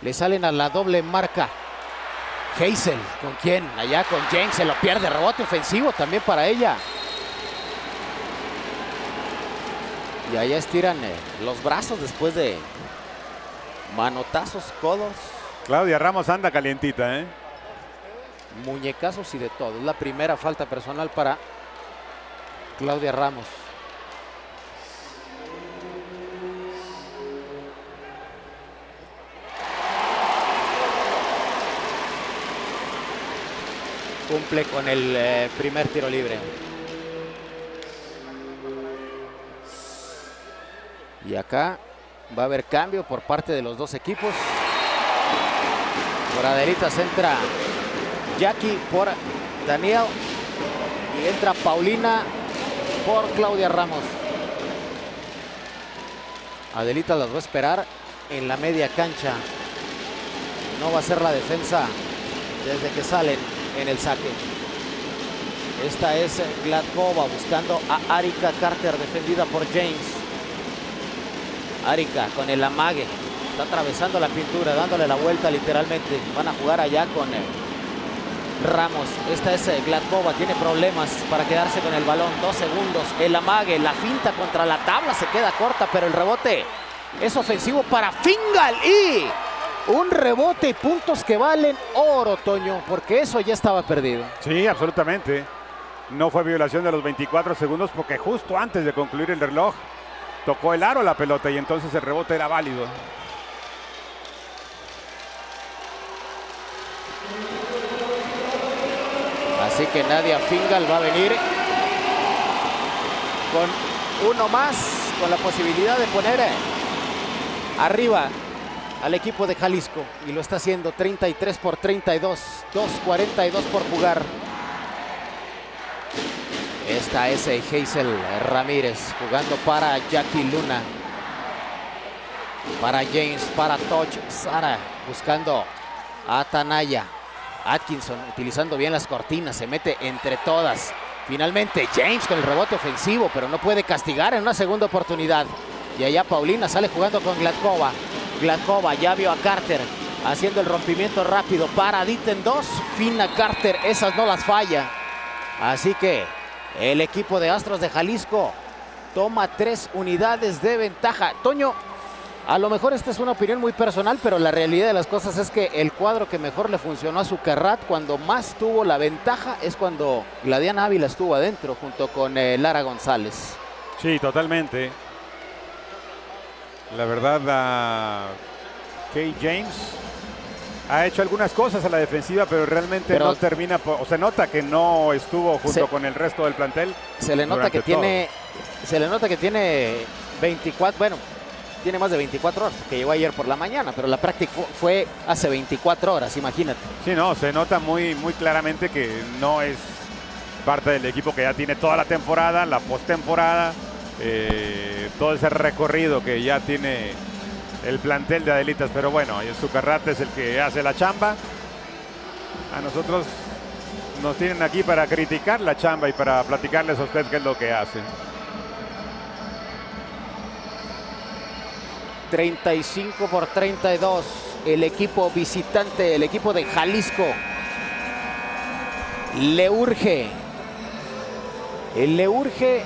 Le salen a la doble marca. Hazel, ¿con quién? Allá con James, se lo pierde. Rebote ofensivo también para ella. Y allá estiran eh, los brazos después de manotazos, codos. Claudia Ramos anda calientita, ¿eh? Muñecazos y de todo. Es la primera falta personal para Claudia Ramos. Cumple con el eh, primer tiro libre. Y acá va a haber cambio por parte de los dos equipos. Por Adelitas entra Jackie por Daniel. Y entra Paulina por Claudia Ramos. Adelita las va a esperar en la media cancha. No va a ser la defensa desde que salen en el saque. Esta es Gladkova buscando a Arika Carter defendida por James. Arica con el amague. Está atravesando la pintura, dándole la vuelta literalmente. Van a jugar allá con eh, Ramos. Esta es eh, Gladkova. Tiene problemas para quedarse con el balón. Dos segundos. El amague, la finta contra la tabla se queda corta, pero el rebote es ofensivo para Fingal. Y un rebote y puntos que valen oro, Toño, porque eso ya estaba perdido. Sí, absolutamente. No fue violación de los 24 segundos porque justo antes de concluir el reloj tocó el aro la pelota y entonces el rebote era válido. Así que Nadia Fingal va a venir con uno más, con la posibilidad de poner eh, arriba al equipo de Jalisco. Y lo está haciendo 33 por 32, 2.42 por jugar. Esta es Hazel Ramírez jugando para Jackie Luna. Para James, para Touch, Sara buscando a Tanaya. Atkinson utilizando bien las cortinas, se mete entre todas. Finalmente James con el rebote ofensivo, pero no puede castigar en una segunda oportunidad. Y allá Paulina sale jugando con Gladkova. Gladkova ya vio a Carter haciendo el rompimiento rápido para Ditten 2. Fina Carter, esas no las falla. Así que el equipo de Astros de Jalisco toma tres unidades de ventaja. Toño, a lo mejor esta es una opinión muy personal, pero la realidad de las cosas es que el cuadro que mejor le funcionó a Zucarrat cuando más tuvo la ventaja es cuando Gladiana Ávila estuvo adentro junto con eh, Lara González. Sí, totalmente. La verdad, a Kay James ha hecho algunas cosas a la defensiva, pero realmente Pero- no termina, o se nota que no estuvo junto Se- con el resto del plantel. Se le nota que tiene se le nota que tiene 24, bueno, tiene más de 24 horas, porque llegó ayer por la mañana, pero la práctica fu- fue hace 24 horas, imagínate. Sí, no, se nota muy, muy claramente que no es parte del equipo que ya tiene toda la temporada, la postemporada, eh, todo ese recorrido que ya tiene el plantel de Adelitas. Pero bueno, el Zucarrate es el que hace la chamba. A nosotros nos tienen aquí para criticar la chamba y para platicarles a usted qué es lo que hace. 35 por 32. El equipo visitante, el equipo de Jalisco, le urge, le urge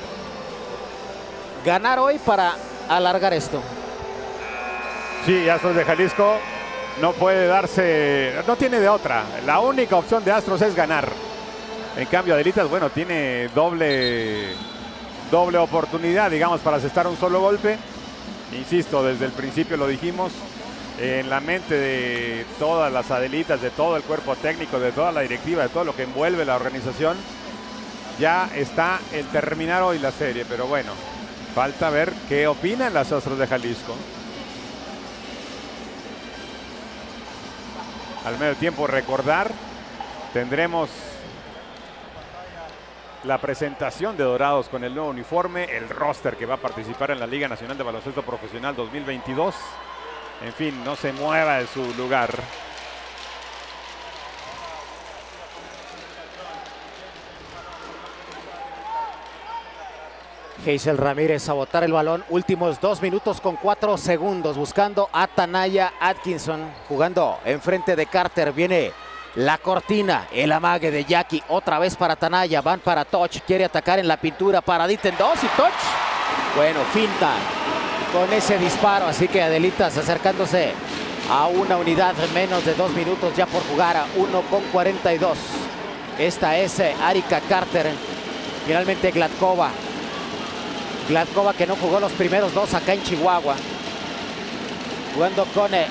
ganar hoy para alargar esto. Sí, Astros de Jalisco no puede darse, no tiene de otra. La única opción de Astros es ganar. En cambio, Adelitas, bueno, tiene doble, doble oportunidad, digamos, para asestar un solo golpe. Insisto, desde el principio lo dijimos, en la mente de todas las Adelitas, de todo el cuerpo técnico, de toda la directiva, de todo lo que envuelve la organización, ya está el terminar hoy la serie. Pero bueno, falta ver qué opinan las Astros de Jalisco. al medio tiempo recordar, tendremos la presentación de Dorados con el nuevo uniforme, el roster que va a participar en la Liga Nacional de Baloncesto Profesional 2022. En fin, no se mueva de su lugar. Hazel Ramírez a botar el balón. Últimos dos minutos con cuatro segundos. Buscando a Tanaya Atkinson. Jugando enfrente de Carter. Viene la cortina. El amague de Jackie. Otra vez para Tanaya. Van para Touch. Quiere atacar en la pintura para Ditten 2 y Touch. Bueno, finta con ese disparo. Así que Adelitas acercándose a una unidad. Menos de dos minutos ya por jugar. A 1 con 42. Esta es eh, Arika Carter. Finalmente Gladkova. Gladkova que no jugó los primeros dos acá en Chihuahua. Jugando con eh,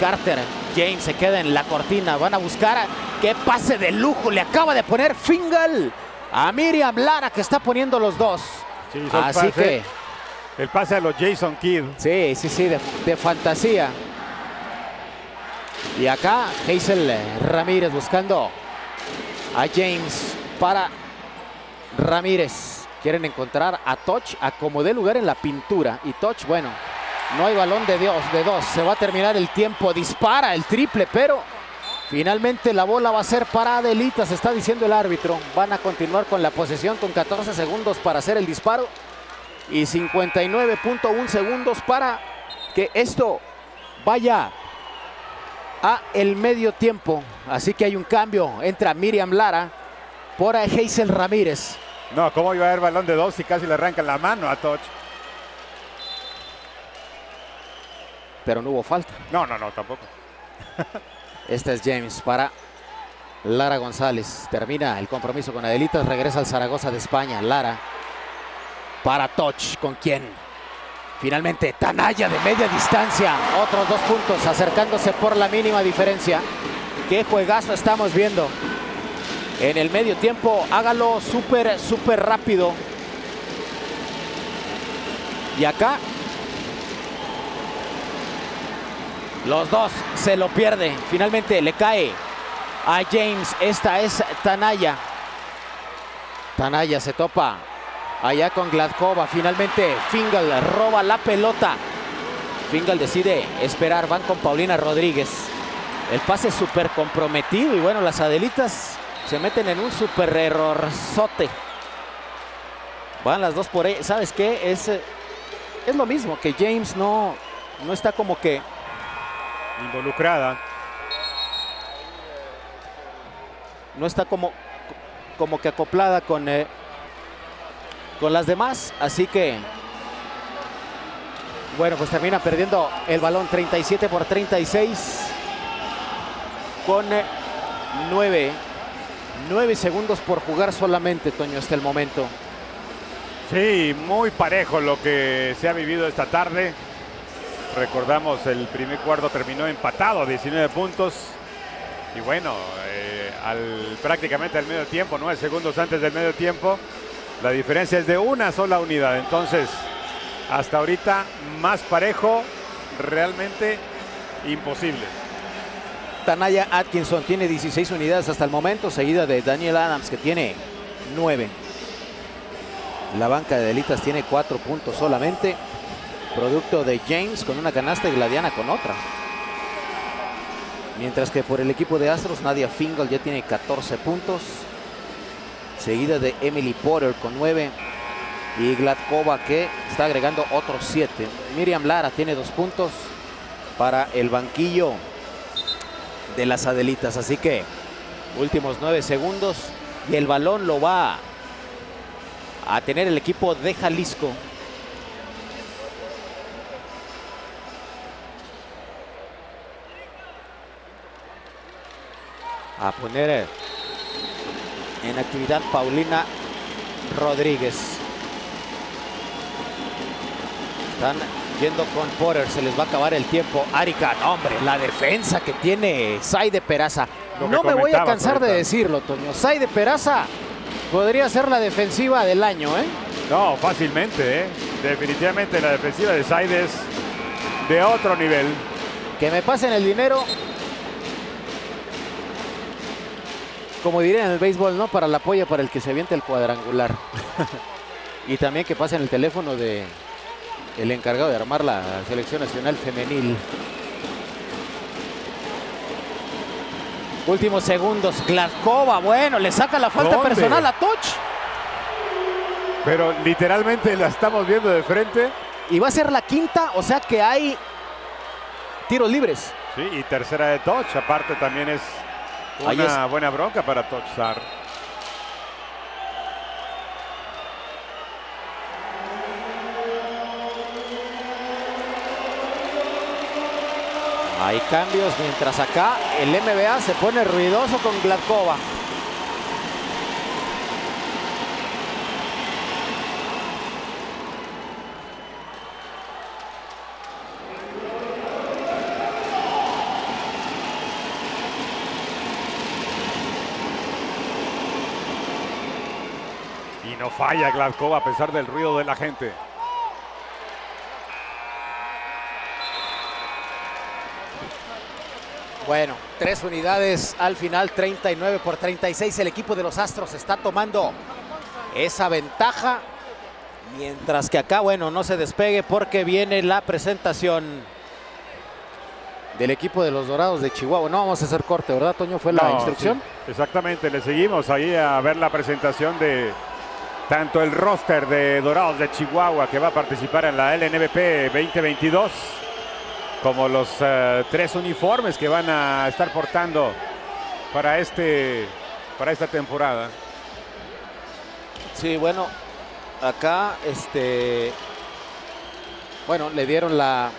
Carter. James se queda en la cortina. Van a buscar qué pase de lujo. Le acaba de poner Fingal a Miriam Lara que está poniendo los dos. Sí, Así pase. que El pase a los Jason Kidd. sí, sí, sí, de, de fantasía. Y acá Hazel Ramírez buscando a James para Ramírez. Quieren encontrar a Touch a como dé lugar en la pintura. Y Touch, bueno, no hay balón de Dios, de dos. Se va a terminar el tiempo. Dispara el triple, pero finalmente la bola va a ser para Adelitas, está diciendo el árbitro. Van a continuar con la posesión con 14 segundos para hacer el disparo. Y 59.1 segundos para que esto vaya a el medio tiempo. Así que hay un cambio. Entra Miriam Lara por Hazel Ramírez. No, ¿cómo iba a haber balón de dos y casi le arrancan la mano a Touch? Pero no hubo falta. No, no, no, tampoco. Este es James para Lara González. Termina el compromiso con Adelitas. Regresa al Zaragoza de España. Lara para Touch. ¿Con quién? Finalmente, Tanaya de media distancia. Otros dos puntos, acercándose por la mínima diferencia. Qué juegazo estamos viendo. En el medio tiempo, hágalo súper, súper rápido. Y acá, los dos se lo pierde. Finalmente le cae a James. Esta es Tanaya. Tanaya se topa allá con Gladkova. Finalmente Fingal roba la pelota. Fingal decide esperar. Van con Paulina Rodríguez. El pase súper comprometido. Y bueno, las Adelitas se meten en un súper errorzote. Van las dos por ahí. ¿Sabes qué? Es, es lo mismo que James no, no está como que... Involucrada. No está como, como que acoplada con, eh, con las demás. Así que, bueno, pues termina perdiendo el balón 37 por 36 con 9, 9 segundos por jugar solamente, Toño, hasta el momento. Sí, muy parejo lo que se ha vivido esta tarde. Recordamos, el primer cuarto terminó empatado, 19 puntos. Y bueno, eh, al, prácticamente al medio tiempo, 9 segundos antes del medio tiempo, la diferencia es de una sola unidad. Entonces, hasta ahorita, más parejo, realmente imposible. Tanaya Atkinson tiene 16 unidades hasta el momento, seguida de Daniel Adams, que tiene 9. La banca de Delitas tiene 4 puntos solamente. Producto de James con una canasta y Gladiana con otra. Mientras que por el equipo de Astros, Nadia Fingal ya tiene 14 puntos. Seguida de Emily Porter con 9. Y Gladkova que está agregando otros 7. Miriam Lara tiene 2 puntos para el banquillo de las Adelitas. Así que últimos 9 segundos. Y el balón lo va a tener el equipo de Jalisco. A poner en actividad Paulina Rodríguez. Están yendo con Porter, se les va a acabar el tiempo. Arica, hombre, la defensa que tiene Saide Peraza. No me voy a cansar de decirlo, Toño. Saide Peraza podría ser la defensiva del año, ¿eh? No, fácilmente, ¿eh? Definitivamente la defensiva de Saide es de otro nivel. Que me pasen el dinero. Como diría en el béisbol, ¿no? Para la polla, para el que se aviente el cuadrangular. y también que pasen el teléfono de el encargado de armar la selección nacional femenil. Últimos segundos, Gladkova, bueno, le saca la falta ¿Dónde? personal a Toch. Pero literalmente la estamos viendo de frente. Y va a ser la quinta, o sea que hay tiros libres. Sí, y tercera de Toch. Aparte también es una buena bronca para Toch Hay cambios, mientras acá el MBA se pone ruidoso con Gladkova. Y no falla Gladkova a pesar del ruido de la gente. Bueno, tres unidades al final, 39 por 36. El equipo de los Astros está tomando esa ventaja. Mientras que acá, bueno, no se despegue porque viene la presentación del equipo de los Dorados de Chihuahua. No vamos a hacer corte, ¿verdad, Toño? ¿Fue la instrucción? sí, exactamente, le seguimos ahí a ver la presentación de tanto el roster de Dorados de Chihuahua que va a participar en la LNBP 2022 como los eh, tres uniformes que van a estar portando para este para esta temporada. Sí, bueno, acá, este, bueno, le dieron la,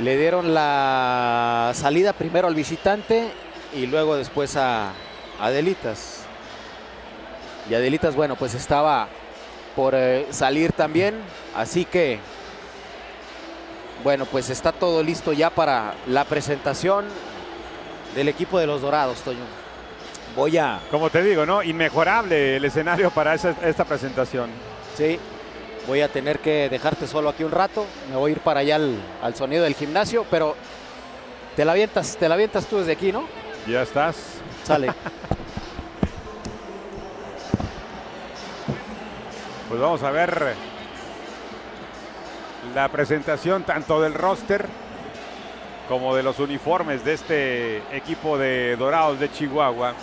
le dieron la salida primero al visitante y luego después a Adelitas. Y Adelitas, bueno, pues estaba por eh, salir también. Así que, bueno, pues está todo listo ya para la presentación del equipo de los Dorados, Toño. Voy a... Como te digo, ¿no? Inmejorable el escenario para esa- esta presentación. Sí, voy a tener que dejarte solo aquí un rato. Me voy a ir para allá al, al sonido del gimnasio, pero te la avientas, te la avientas tú desde aquí, ¿no? Ya estás. Sale. Pues vamos a ver la presentación tanto del roster como de los uniformes de este equipo de Dorados de Chihuahua.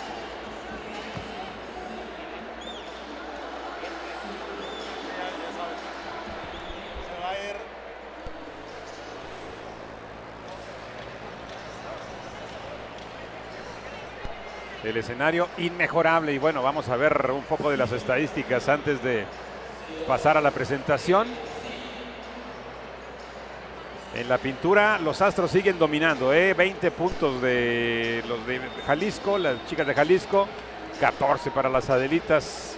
El escenario inmejorable y bueno, vamos a ver un poco de las estadísticas antes de pasar a la presentación. En la pintura los Astros siguen dominando, ¿eh? 20 puntos de los de Jalisco, las chicas de Jalisco, 14 para las Adelitas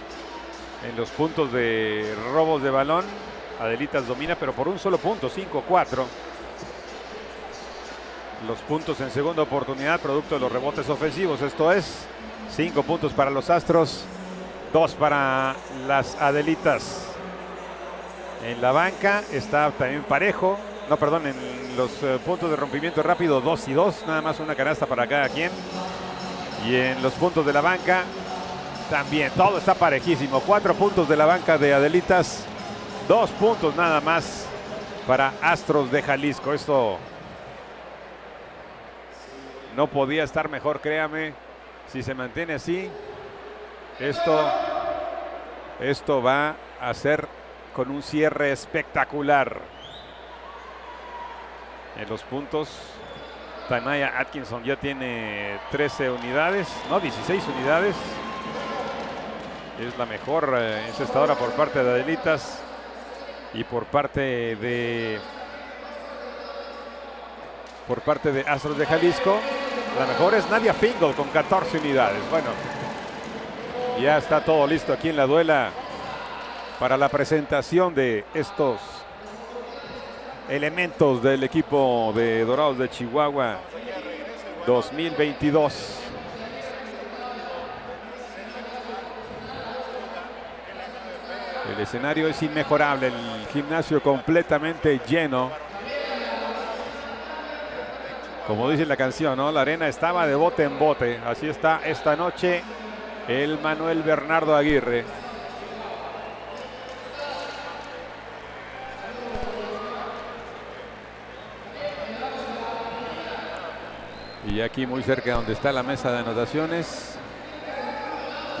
en los puntos de robos de balón. Adelitas domina, pero por un solo punto, 5-4. Los puntos en segunda oportunidad, producto de los rebotes ofensivos. Esto es 5 puntos para los Astros, 2 para las Adelitas. En la banca está también parejo. No, perdón, en los eh, puntos de rompimiento rápido 2 y 2, nada más una canasta para cada quien. Y en los puntos de la banca también, todo está parejísimo. 4 puntos de la banca de Adelitas, 2 puntos nada más para Astros de Jalisco. Esto no podía estar mejor, créame. Si se mantiene así, esto, esto va a ser con un cierre espectacular. En los puntos, Tanaya Atkinson ya tiene 13 unidades, no, 16 unidades. Es la mejor eh, encestadora por parte de Adelitas y por parte de por parte de Astros de Jalisco. La mejor es Nadia Fingal con 14 unidades. Bueno, ya está todo listo aquí en la duela para la presentación de estos elementos del equipo de Dorados de Chihuahua 2022. El escenario es inmejorable, el gimnasio completamente lleno. Como dice la canción, ¿no? La arena estaba de bote en bote. Así está esta noche el Manuel Bernardo Aguirre. Y aquí muy cerca donde está la mesa de anotaciones,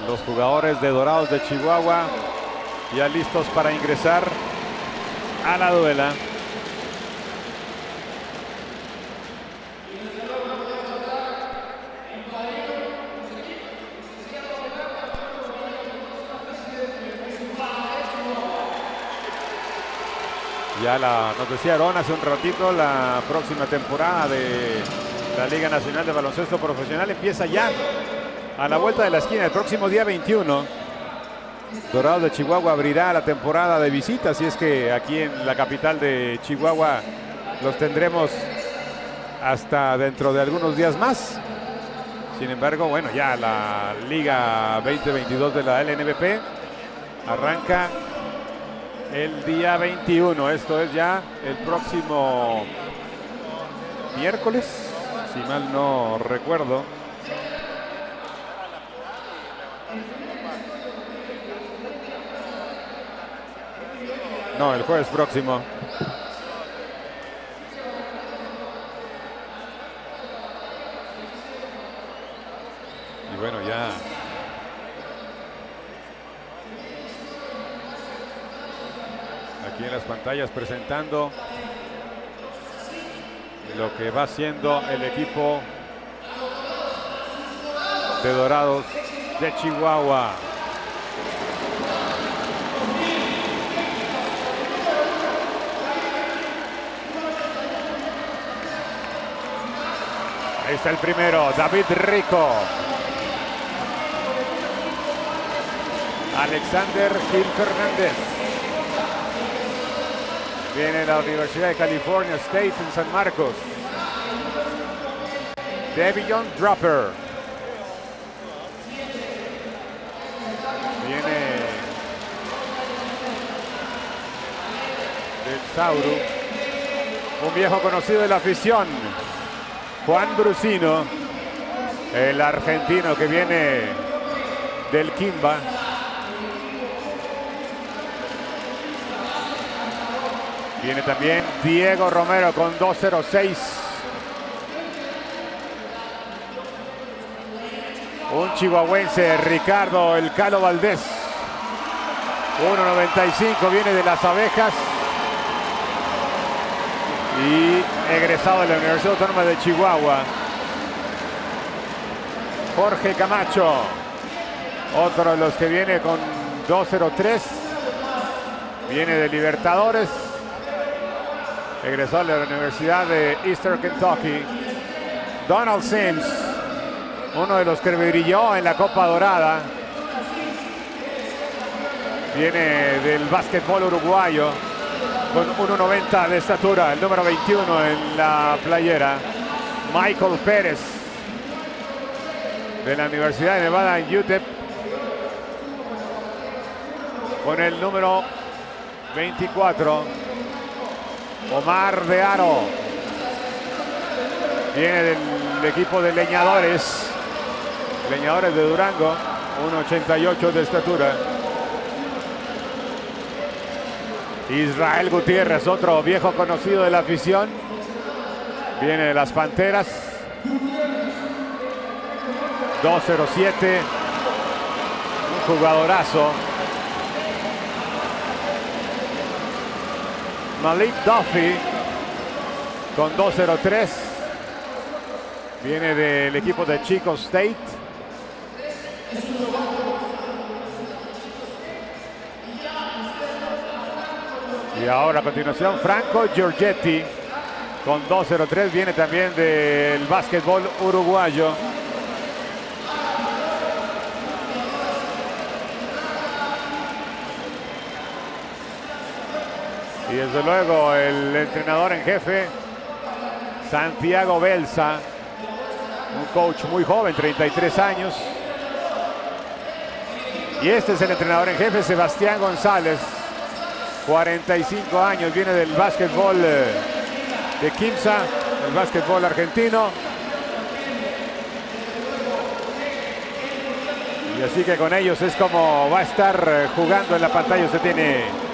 los jugadores de Dorados de Chihuahua ya listos para ingresar a la duela. Ya la, nos decía hace un ratito, la próxima temporada de la Liga Nacional de Baloncesto Profesional empieza ya a la vuelta de la esquina, el próximo día 21. Dorados de Chihuahua abrirá la temporada de visitas, y es que aquí en la capital de Chihuahua los tendremos hasta dentro de algunos días más. Sin embargo, bueno, ya la Liga 2022 de la LNBP arranca el día 21. Esto es ya el próximo miércoles, si mal no recuerdo. No, el jueves próximo. Y bueno, ya aquí en las pantallas presentando lo que va siendo el equipo de Dorados de Chihuahua. Ahí está el primero, David Rico. Alexander Gil Fernández. Viene la Universidad de California State en San Marcos. Devillon Dropper. Viene del Sauro. Un viejo conocido de la afición. Juan Brusino. El argentino que viene del Kimba. Viene también Diego Romero con 206. Un chihuahuense, Ricardo El Calo Valdés. 1.95 viene de las abejas. Y egresado de la Universidad Autónoma de Chihuahua. Jorge Camacho. Otro de los que viene con 2.03. Viene de Libertadores. Egresó de la Universidad de Eastern Kentucky. Donald Sims. Uno de los que brilló en la Copa Dorada. Viene del básquetbol uruguayo con 1.90 de estatura, el número 21 en la playera. Michael Pérez de la Universidad de Nevada en UTEP con el número 24. Omar de Aro viene del equipo de leñadores, leñadores de Durango, 1.88 de estatura. Israel Gutiérrez, otro viejo conocido de la afición. Viene de las Panteras. 207. Un jugadorazo. Malik Duffy con 203. Viene del equipo de Chico State. Y ahora a continuación Franco Giorgetti con 2.03 viene también del básquetbol uruguayo. Y desde luego el entrenador en jefe, Santiago Belsa, un coach muy joven, 33 años. Y este es el entrenador en jefe, Sebastián González, 45 años, viene del básquetbol eh, de Quimsa, el básquetbol argentino. Y así que con ellos es como va a estar eh, jugando en la pantalla. Usted tiene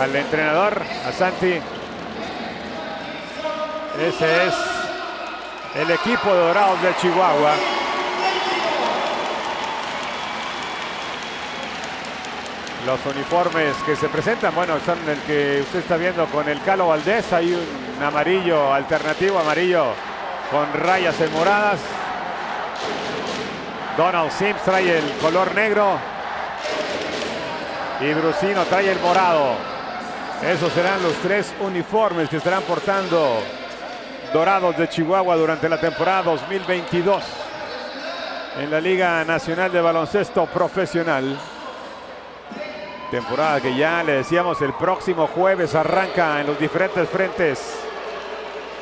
al entrenador, a Santi. Ese es el equipo de Dorados de Chihuahua. Los uniformes que se presentan, bueno, son el que usted está viendo con el Calo Valdés. Hay un amarillo alternativo, amarillo con rayas en moradas. Donald Sims trae el color negro. Y Brusino trae el morado. Esos serán los tres uniformes que estarán portando Dorados de Chihuahua durante la temporada 2022 en la Liga Nacional de Baloncesto Profesional. Temporada que ya le decíamos el próximo jueves arranca en los diferentes frentes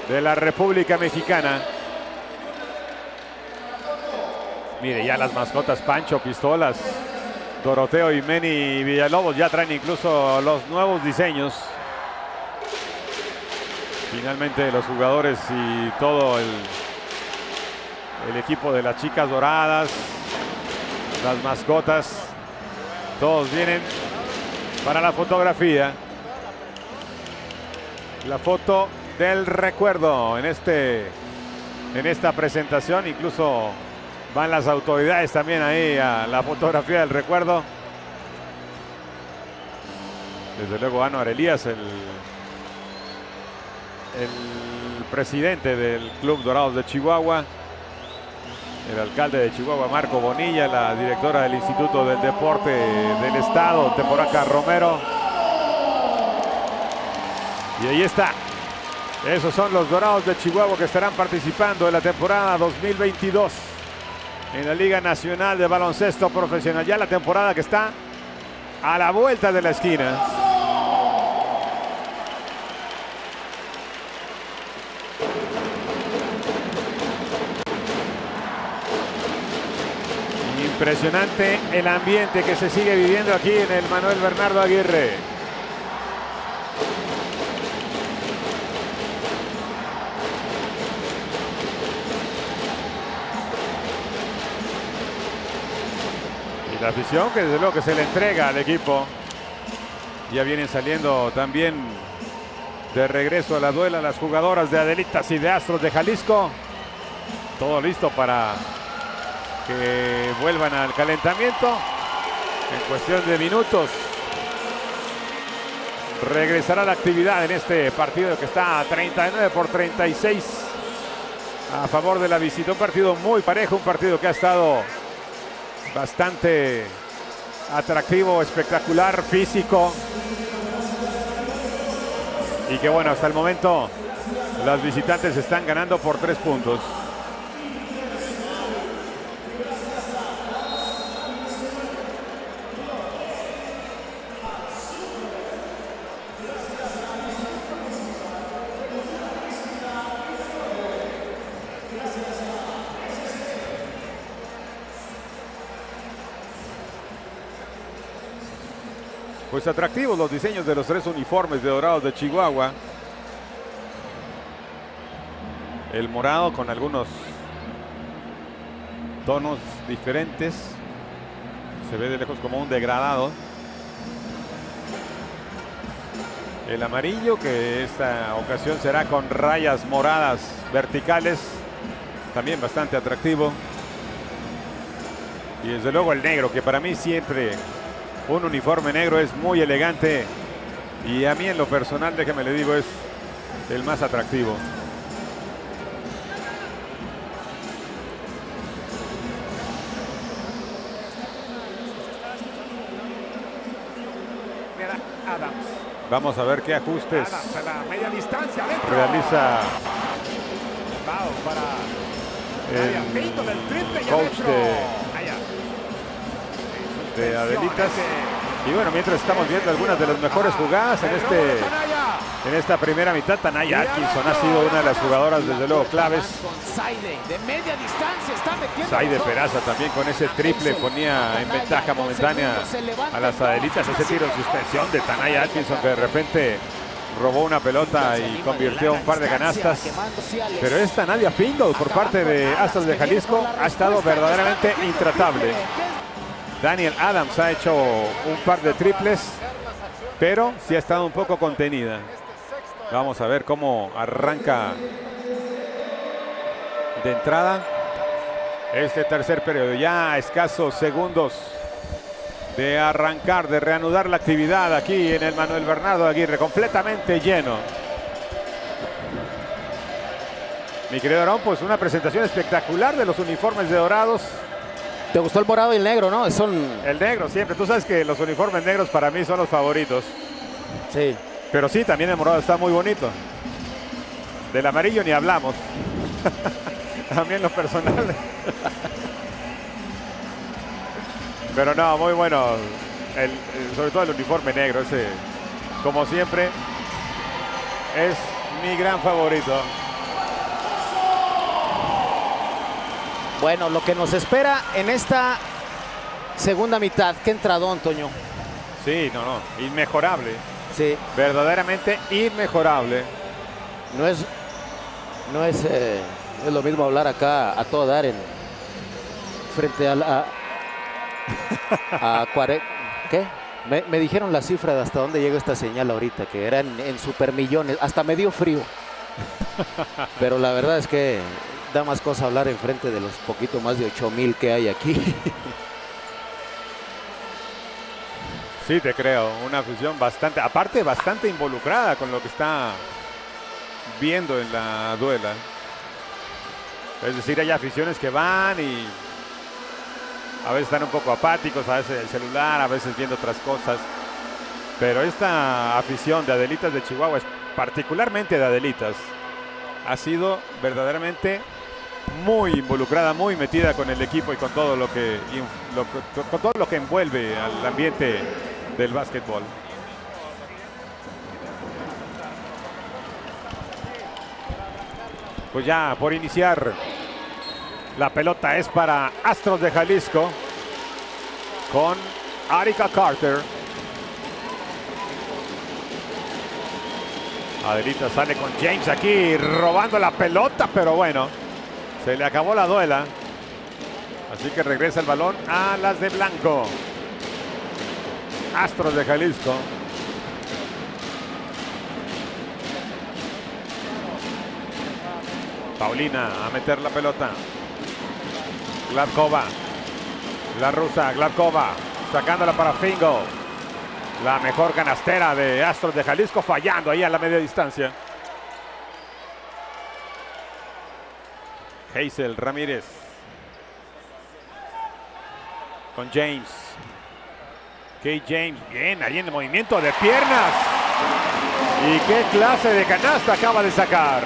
de la República Mexicana. Mire, ya las mascotas Pancho, Pistolas, Doroteo y Meni Villalobos ya traen incluso los nuevos diseños. Finalmente los jugadores y todo el, el equipo de las chicas doradas, las mascotas, todos vienen para la fotografía. La foto del recuerdo en, este, en esta presentación. Incluso van las autoridades también ahí a la fotografía del recuerdo. Desde luego Anuar Elías, el, el presidente del Club Dorados de Chihuahua. El alcalde de Chihuahua, Marco Bonilla, la directora del Instituto del Deporte del Estado, Temporaca Romero. Y ahí está. Esos son los Dorados de Chihuahua que estarán participando en la temporada 2022 en la Liga Nacional de Baloncesto Profesional. Ya la temporada que está a la vuelta de la esquina. Impresionante el ambiente que se sigue viviendo aquí en el Manuel Bernardo Aguirre. La afición que desde luego que se le entrega al equipo. Ya vienen saliendo también de regreso a la duela las jugadoras de Adelitas y de Astros de Jalisco. Todo listo para que vuelvan al calentamiento en cuestión de minutos. Regresará la actividad en este partido que está a 39 por 36 a favor de la visita. Un partido muy parejo, un partido que ha estado bastante atractivo, espectacular, físico. Y que bueno, hasta el momento las visitantes están ganando por tres puntos. Atractivos los diseños de los tres uniformes de Dorados de Chihuahua. El morado con algunos tonos diferentes. Se ve de lejos como un degradado. El amarillo que esta ocasión será con rayas moradas verticales. También bastante atractivo. Y desde luego el negro que para mí siempre un uniforme negro es muy elegante y a mí en lo personal, déjeme le digo, es el más atractivo. Adams. Vamos a ver qué ajustes Adams a la media distancia. adentro. realiza para el coach de-. De Adelitas. Y bueno, mientras estamos viendo algunas de las mejores jugadas en este en esta primera mitad, Tanaya Atkinson ha sido una de las jugadoras desde luego claves. Saide. Peraza también con ese triple ponía en ventaja momentánea a las Adelitas. Ese tiro en suspensión de Tanaya Atkinson que de repente robó una pelota y convirtió un par de canastas. Pero esta Nadia Fingold por parte de Astros de Jalisco ha estado verdaderamente intratable. Daniel Adams ha hecho un par de triples, pero sí ha estado un poco contenida. Vamos a ver cómo arranca de entrada este tercer periodo. Ya escasos segundos de arrancar, de reanudar la actividad aquí en el Manuel Bernardo Aguirre, completamente lleno. Mi querido Aarón, pues una presentación espectacular de los uniformes de Dorados. ¿Te gustó el morado y el negro, no? Son. El negro siempre, tú sabes que los uniformes negros para mí son los favoritos. Sí. Pero sí, también el morado está muy bonito. Del amarillo ni hablamos. A mí en lo personal. Pero no, muy bueno. El- el- sobre todo el uniforme negro, ese, como siempre, es mi gran favorito. Bueno, lo que nos espera en esta segunda mitad. ¿Qué entrado, Antonio? Sí, no, no, inmejorable. Sí. Verdaderamente inmejorable. No es. No es. eh, es lo mismo hablar acá a todo dar en. Frente a la. A, cuare- ¿Qué? Me, me dijeron la cifra de hasta dónde llega esta señal ahorita, que eran en supermillones. Hasta me dio frío. Pero la verdad es que da más cosa hablar enfrente de los poquito más de 8 mil que hay aquí. Sí, te creo. Una afición bastante, aparte bastante involucrada con lo que está viendo en la duela. Es decir, hay aficiones que van y a veces están un poco apáticos, a veces el celular, a veces viendo otras cosas. Pero esta afición de Adelitas de Chihuahua, particularmente de Adelitas, ha sido verdaderamente muy involucrada, muy metida con el equipo y con todo lo que, con todo lo que envuelve al ambiente del básquetbol. Pues ya por iniciar, la pelota es para Astros de Jalisco con Arika Carter. Adelita sale con James aquí robando la pelota, pero bueno, se le acabó la duela. Así que regresa el balón a las de blanco. Astros de Jalisco. Paulina a meter la pelota. Gladkova. La rusa, Gladkova. Sacándola para Fingo. La mejor canastera de Astros de Jalisco fallando ahí a la media distancia. Hazel Ramírez. Con James. Kate James. Bien, ahí en el movimiento de piernas. Y qué clase de canasta acaba de sacar.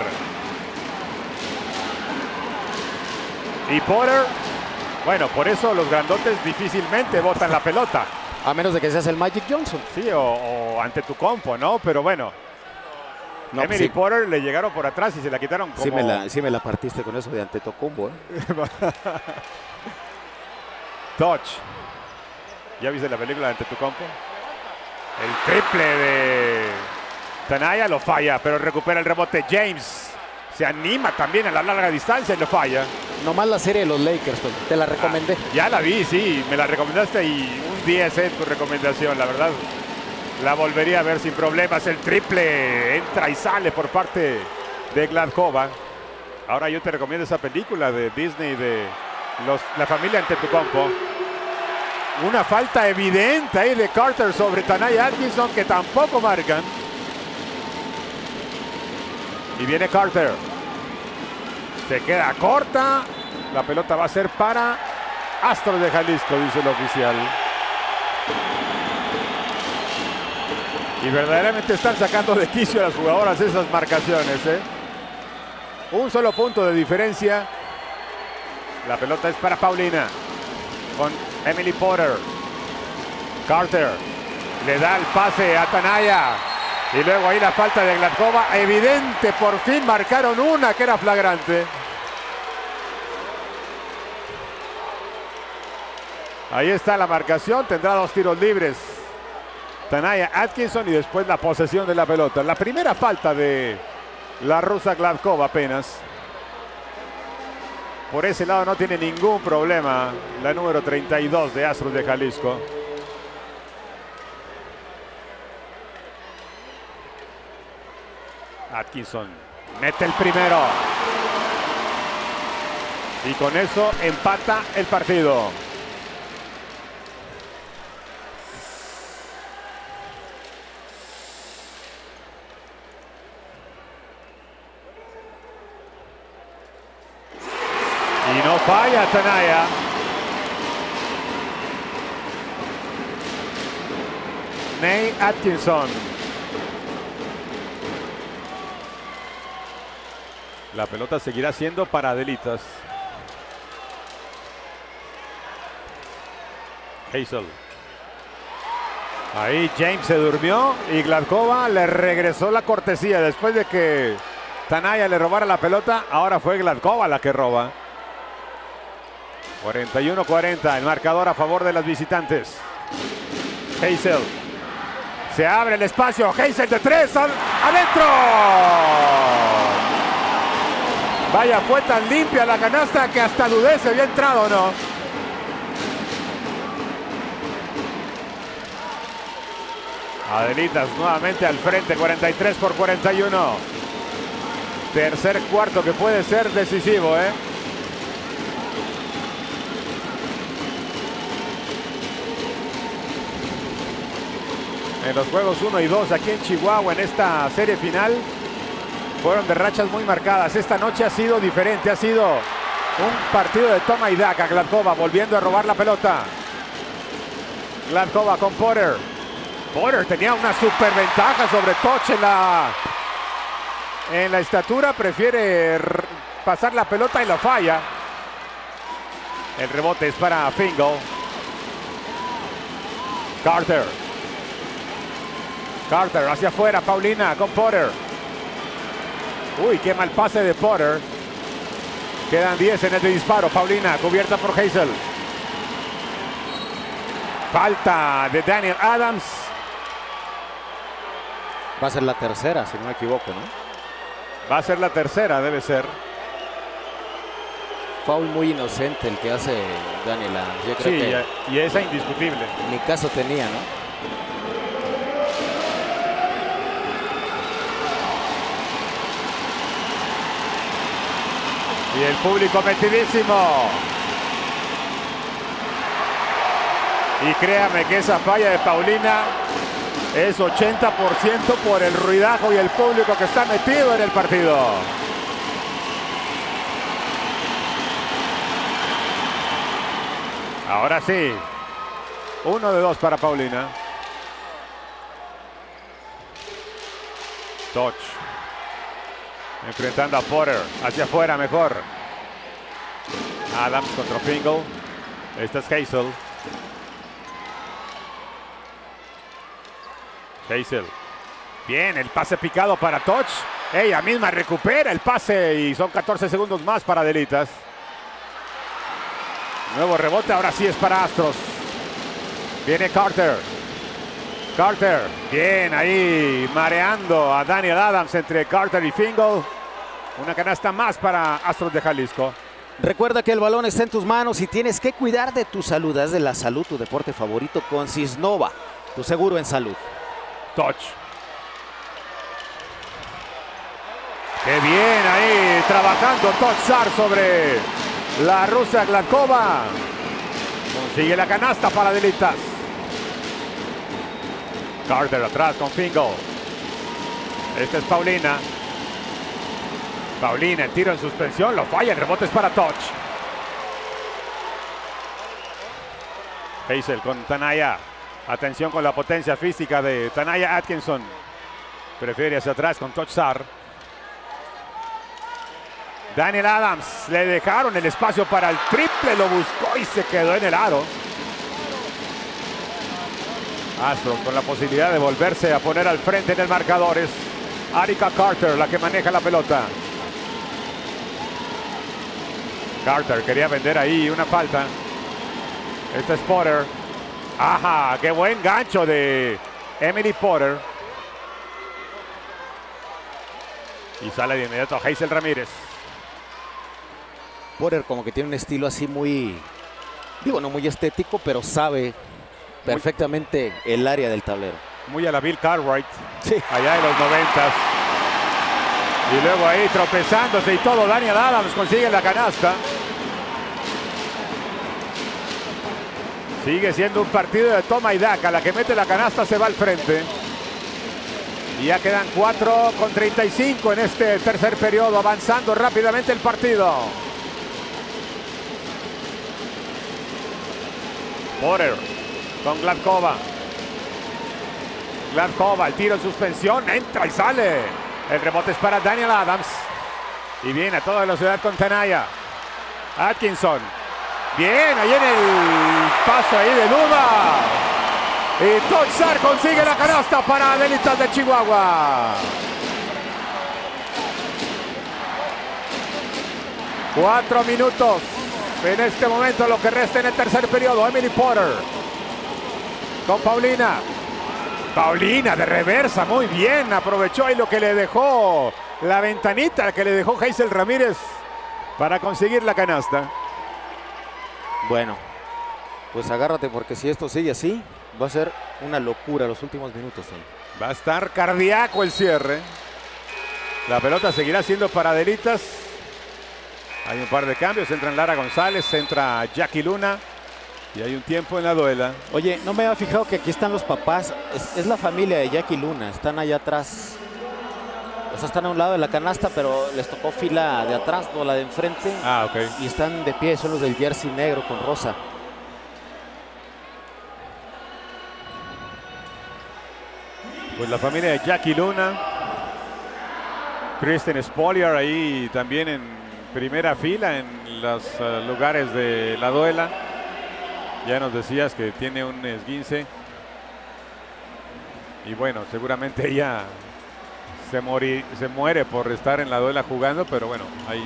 Y Potter. Bueno, por eso los grandotes difícilmente botan la pelota. A menos de que seas el Magic Johnson. Sí, o, o ante tu compo, ¿no? Pero bueno. No, Emily sí, Potter le llegaron por atrás y se la quitaron como... sí me la, sí me la partiste con eso de Antetokounmpo. ¿eh? Touch. ¿Ya viste la película de Antetokounmpo? El triple de Tanaya lo falla, pero recupera el rebote. James se anima también a la larga distancia y lo falla. Nomás la serie de los Lakers, Toño. te la recomendé. Ah, ya la vi, sí, me la recomendaste y un 10 en tu recomendación, la verdad. La volvería a ver sin problemas. El triple entra y sale por parte de Gladkova. Ahora yo te recomiendo esa película de Disney de la familia Antetokounmpo. Una falta evidente ahí de Carter sobre Tanaya Atkinson que tampoco marcan. Y viene Carter. Se queda corta. La pelota va a ser para Astros de Jalisco, dice el oficial. Y verdaderamente están sacando de quicio a las jugadoras esas marcaciones. ¿eh? Un solo punto de diferencia. La pelota es para Paulina. Con Emily Potter. Carter. Le da el pase a Tanaya. Y luego ahí la falta de Gladkova. Evidente, por fin marcaron una que era flagrante. Ahí está la marcación. Tendrá dos tiros libres. Tanaya Atkinson y después la posesión de la pelota. La primera falta de la rusa Gladkova apenas. Por ese lado no tiene ningún problema la número 32 de Astros de Jalisco. Atkinson mete el primero. Y con eso empata el partido. Y no falla Tanaya. Ney Atkinson. La pelota seguirá siendo para Adelitas. Hazel. Ahí James se durmió y Gladkova le regresó la cortesía después de que Tanaya le robara la pelota. Ahora fue Gladkova la que roba. 41-40, el marcador a favor de las visitantes. Hazel. Se abre el espacio. Hazel de tres. al- ¡Adentro! Vaya, fue tan limpia la canasta que hasta dudé si había entrado o no. Adelitas nuevamente al frente, 43 por 41. Tercer cuarto que puede ser decisivo, ¿eh? En los juegos 1 y 2 aquí en Chihuahua en esta serie final fueron de rachas muy marcadas. Esta noche ha sido diferente, ha sido un partido de toma y daca. Gladkova volviendo a robar la pelota. Gladkova con Potter. Potter tenía una super ventaja sobre Toch en la, en la estatura. Prefiere pasar la pelota y lo falla. El rebote es para Fingal. Carter. Carter hacia afuera, Paulina con Potter. Uy, qué mal pase de Potter. Quedan 10 en el disparo. Paulina cubierta por Hazel. Falta de Daniel Adams. Va a ser la tercera, si no me equivoco, ¿no? Va a ser la tercera, debe ser. Foul muy inocente el que hace Daniel Adams. Yo creo Sí, que y esa indiscutible. ni caso tenía, ¿no? Y el público metidísimo. Y créame que esa falla de Paulina es 80% por el ruidajo y el público que está metido en el partido. Ahora sí. Uno de dos para Paulina. Touch. Enfrentando a Potter. Hacia afuera mejor. Adams contra Fingal. Esta es Hazel. Hazel. Bien, el pase picado para Touch. Ella misma recupera el pase y son 14 segundos más para Delitas. Nuevo rebote, ahora sí es para Astros. Viene Carter. Carter, bien ahí mareando a Daniel Adams entre Carter y Fingal. Una canasta más para Astros de Jalisco. Recuerda que el balón está en tus manos y tienes que cuidar de tu salud. Haz de la salud tu deporte favorito con Cisnova, tu seguro en salud. Touch. Qué bien ahí trabajando Totsar sobre la rusa Gladkova. Consigue la canasta para Delitas. Carter atrás con Fingal. Esta es Paulina. Paulina, el tiro en suspensión, lo falla, el rebote es para Touch. Hazel con Tanaya. Atención con la potencia física de Tanaya Atkinson. Prefiere hacia atrás con Tochsar. Daniel Adams le dejaron el espacio para el triple, lo buscó y se quedó en el aro. Astros con la posibilidad de volverse a poner al frente en el marcador es Arika Carter la que maneja la pelota. Carter quería vender ahí una falta. Este es Potter. Ajá, qué buen gancho de Emily Potter. Y sale de inmediato a Hazel Ramírez. Porter como que tiene un estilo así muy, digo, no muy estético, pero sabe perfectamente el área del tablero. Muy a la Bill Cartwright. Sí. Allá en los noventas. Y luego ahí tropezándose y todo, Daniel Adams consigue la canasta. Sigue siendo un partido de toma y daca. La que mete la canasta se va al frente. Y ya quedan 4 con 35 en este tercer periodo, avanzando rápidamente el partido. Porter con Gladkova. Gladkova, el tiro en suspensión, entra y sale. El rebote es para Daniel Adams. Y viene a toda velocidad con Tanaya. Atkinson. Bien, ahí en el paso ahí de duda. Y Toxar consigue la canasta para Delitas de Chihuahua. Cuatro minutos. En este momento lo que resta en el tercer periodo. Emily Porter. Con Paulina. Paulina de reversa, muy bien. Aprovechó ahí lo que le dejó la ventanita que le dejó Hazel Ramírez para conseguir la canasta. Bueno, pues agárrate porque si esto sigue así, va a ser una locura los últimos minutos. Va a estar cardíaco el cierre. La pelota seguirá siendo para Delitas. Hay un par de cambios. Entran Lara González, entra Jackie Luna. Y hay un tiempo en la duela. Oye, no me había fijado que aquí están los papás. Es, es la familia de Jackie Luna. Están allá atrás. O sea, están a un lado de la canasta, pero les tocó fila de atrás, no la de enfrente. Ah, ok. Y están de pie, son los del jersey negro con rosa. Pues la familia de Jackie Luna. Kristen Spoliar ahí también en primera fila en los eh, lugares de la duela. Ya nos decías que tiene un esguince. Y bueno, seguramente ella se, se muere por estar en la duela jugando, pero bueno, hay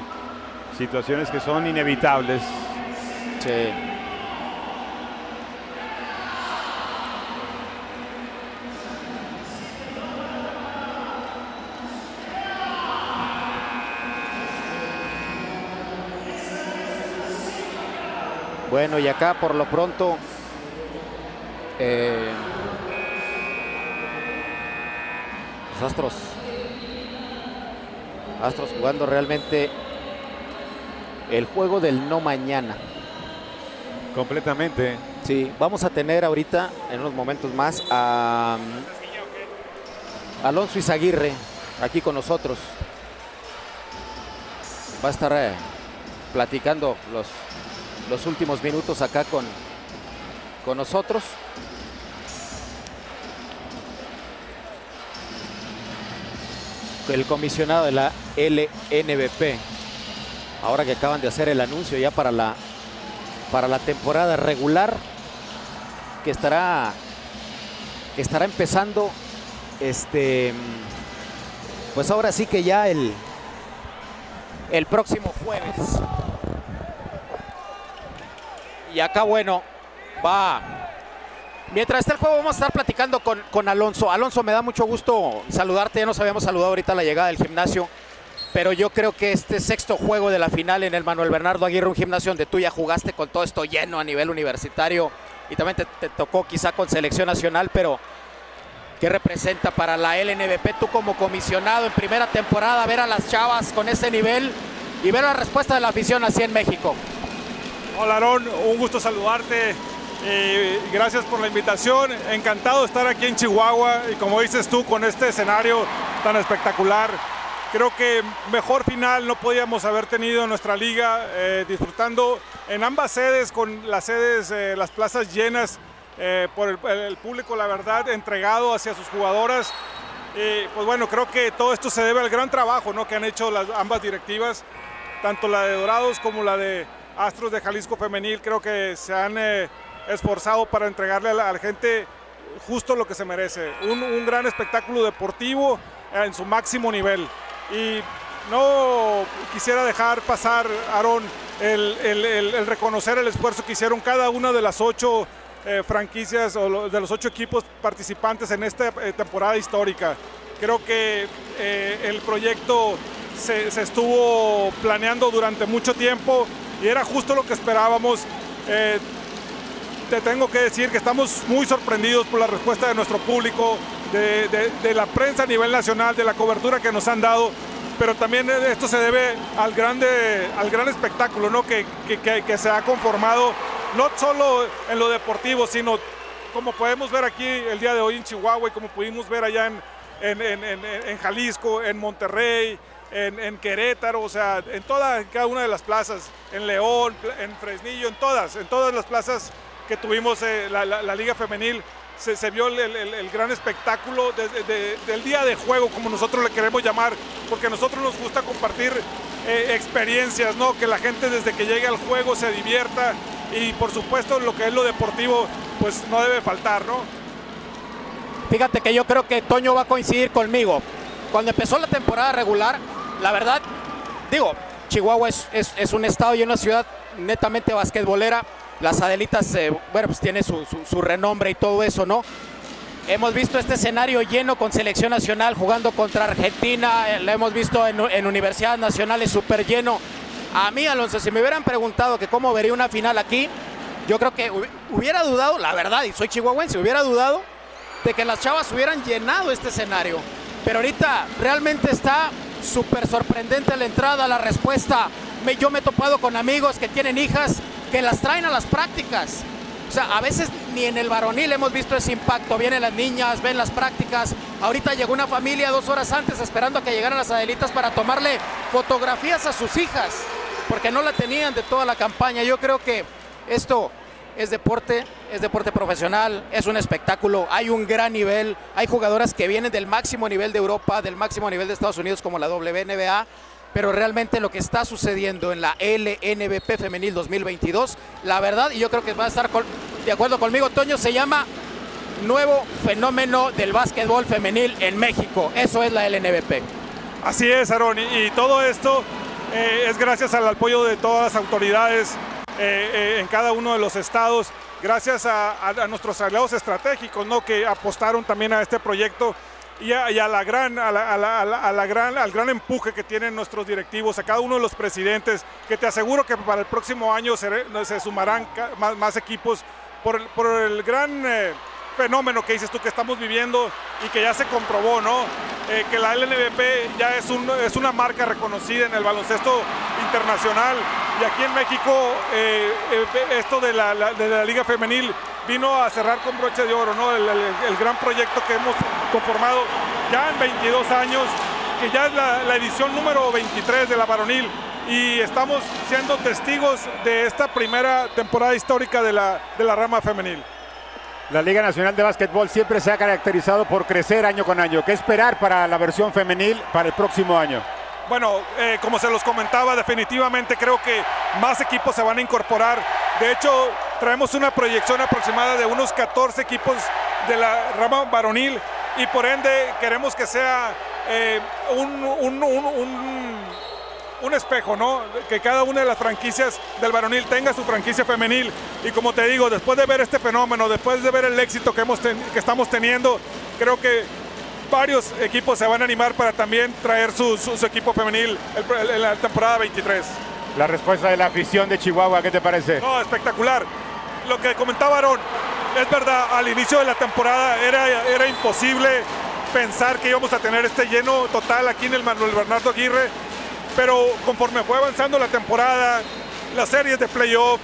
situaciones que son inevitables. Sí. Bueno, y acá por lo pronto eh, los Astros Astros jugando realmente el juego del no mañana. Completamente. Sí, vamos a tener ahorita, en unos momentos más, a Alonso Izaguirre aquí con nosotros. Va a estar eh, platicando los, los últimos minutos acá con, con nosotros. El comisionado de la LNBP. Ahora que acaban de hacer el anuncio ya para la para la temporada regular que estará que estará empezando este pues ahora sí que ya el el próximo jueves y acá bueno va. Mientras esté el juego vamos a estar platicando con, con Alonso. Alonso me da mucho gusto saludarte. Ya nos habíamos saludado ahorita la llegada del gimnasio pero yo creo que este sexto juego de la final en el Manuel Bernardo Aguirre, un gimnasio donde tú ya jugaste con todo esto lleno a nivel universitario y también te, te tocó quizá con selección nacional, pero ¿qué representa para la LNBP tú como comisionado en primera temporada ver a las chavas con ese nivel y ver la respuesta de la afición así en México? Hola Aarón, un gusto saludarte. eh, gracias por la invitación. Encantado de estar aquí en Chihuahua y como dices tú, con este escenario tan espectacular. Creo que mejor final no podíamos haber tenido en nuestra liga, eh, disfrutando en ambas sedes, con las sedes, eh, las plazas llenas eh, por el, el público, la verdad, entregado hacia sus jugadoras. Pues bueno, creo que todo esto se debe al gran trabajo ¿no? que han hecho las, ambas directivas, tanto la de Dorados como la de Astros de Jalisco Femenil. Creo que se han eh, esforzado para entregarle a la, gente justo lo que se merece. Un, gran espectáculo deportivo en su máximo nivel. Y no quisiera dejar pasar, Aarón, el, reconocer el esfuerzo que hicieron cada una de las ocho eh, franquicias o lo- de los ocho equipos participantes en esta eh, temporada histórica. Creo que el proyecto se estuvo planeando durante mucho tiempo y era justo lo que esperábamos. Eh, te tengo que decir que estamos muy sorprendidos por la respuesta de nuestro público, de, la prensa a nivel nacional, de la cobertura que nos han dado, pero también esto se debe al, grande, al gran espectáculo ¿no? que, que- que- que se ha conformado, no solo en lo deportivo, sino como podemos ver aquí el día de hoy en Chihuahua y como pudimos ver allá en- en- en- en Jalisco, en Monterrey, en, Querétaro, o sea, en toda, cada una de las plazas, en León, en Fresnillo, en todas, en todas las plazas que tuvimos eh, la, Liga Femenil, se, vio el, gran espectáculo de- de- del día de juego, como nosotros le queremos llamar, porque a nosotros nos gusta compartir eh, experiencias, ¿no? Que la gente desde que llegue al juego se divierta y por supuesto lo que es lo deportivo, pues no debe faltar, ¿no? Fíjate que yo creo que Toño va a coincidir conmigo. Cuando empezó la temporada regular, la verdad, digo, Chihuahua es, es- un estado y una ciudad netamente basquetbolera. Las Adelitas, eh, bueno, pues tiene su, su- renombre y todo eso, ¿no? Hemos visto este escenario lleno con selección nacional jugando contra Argentina, eh, lo hemos visto en, en universidades nacionales súper lleno. A mí, Alonso, si me hubieran preguntado que cómo vería una final aquí, yo creo que hubi- hubiera dudado, la verdad, y soy chihuahuense, hubiera dudado de que las chavas hubieran llenado este escenario. Pero ahorita realmente está súper sorprendente la entrada, la respuesta. Me- yo me he topado con amigos que tienen hijas que las traen a las prácticas. O sea, a veces ni en el varonil hemos visto ese impacto. Vienen las niñas, ven las prácticas. Ahorita llegó una familia dos horas antes esperando a que llegaran las Adelitas para tomarle fotografías a sus hijas, porque no la tenían de toda la campaña. Yo creo que esto es deporte, es deporte profesional, es un espectáculo, hay un gran nivel, hay jugadoras que vienen del máximo nivel de Europa, del máximo nivel de Estados Unidos como la WNBA, pero realmente lo que está sucediendo en la LNBP Femenil 2022, la verdad, y yo creo que va a estar de acuerdo conmigo, Toño, se llama nuevo fenómeno del básquetbol femenil en México. Eso es la LNBP. Así es, Aaron, y, y todo esto eh, es gracias al apoyo de todas las autoridades eh, eh, en cada uno de los estados, gracias a, nuestros aliados estratégicos, ¿no? que apostaron también a este proyecto y a, la gran, la- la- gran, al gran empuje que tienen nuestros directivos, a cada uno de los presidentes, que te aseguro que para el próximo año se, sumarán más, equipos por, por el gran eh, fenómeno que dices tú que estamos viviendo y que ya se comprobó, ¿no? Eh, que la LNBP ya es, un- es una marca reconocida en el baloncesto internacional y aquí en México eh, eh, esto de la, de la Liga Femenil vino a cerrar con broche de oro, ¿no? El gran proyecto que hemos conformado ya en 22 años, que ya es la, la edición número 23 de la varonil y estamos siendo testigos de esta primera temporada histórica de la, de la rama femenil. La Liga Nacional de Básquetbol siempre se ha caracterizado por crecer año con año. ¿Qué esperar para la versión femenil para el próximo año? Bueno, eh, como se los comentaba, definitivamente creo que más equipos se van a incorporar. De hecho, traemos una proyección aproximada de unos 14 equipos de la rama varonil y por ende queremos que sea eh, un, un- un- un- un espejo, ¿no? Que cada una de las franquicias del varonil tenga su franquicia femenil. Y como te digo, después de ver este fenómeno, después de ver el éxito que, hemos ten- que estamos teniendo, creo que varios equipos se van a animar para también traer su, su- su equipo femenil en la temporada 23. La respuesta de la afición de Chihuahua, ¿qué te parece? No, espectacular. Lo que comentaba Aaron, es verdad, al inicio de la temporada era, era imposible pensar que íbamos a tener este lleno total aquí en el Manuel Bernardo Aguirre, pero conforme fue avanzando la temporada, las series de playoff,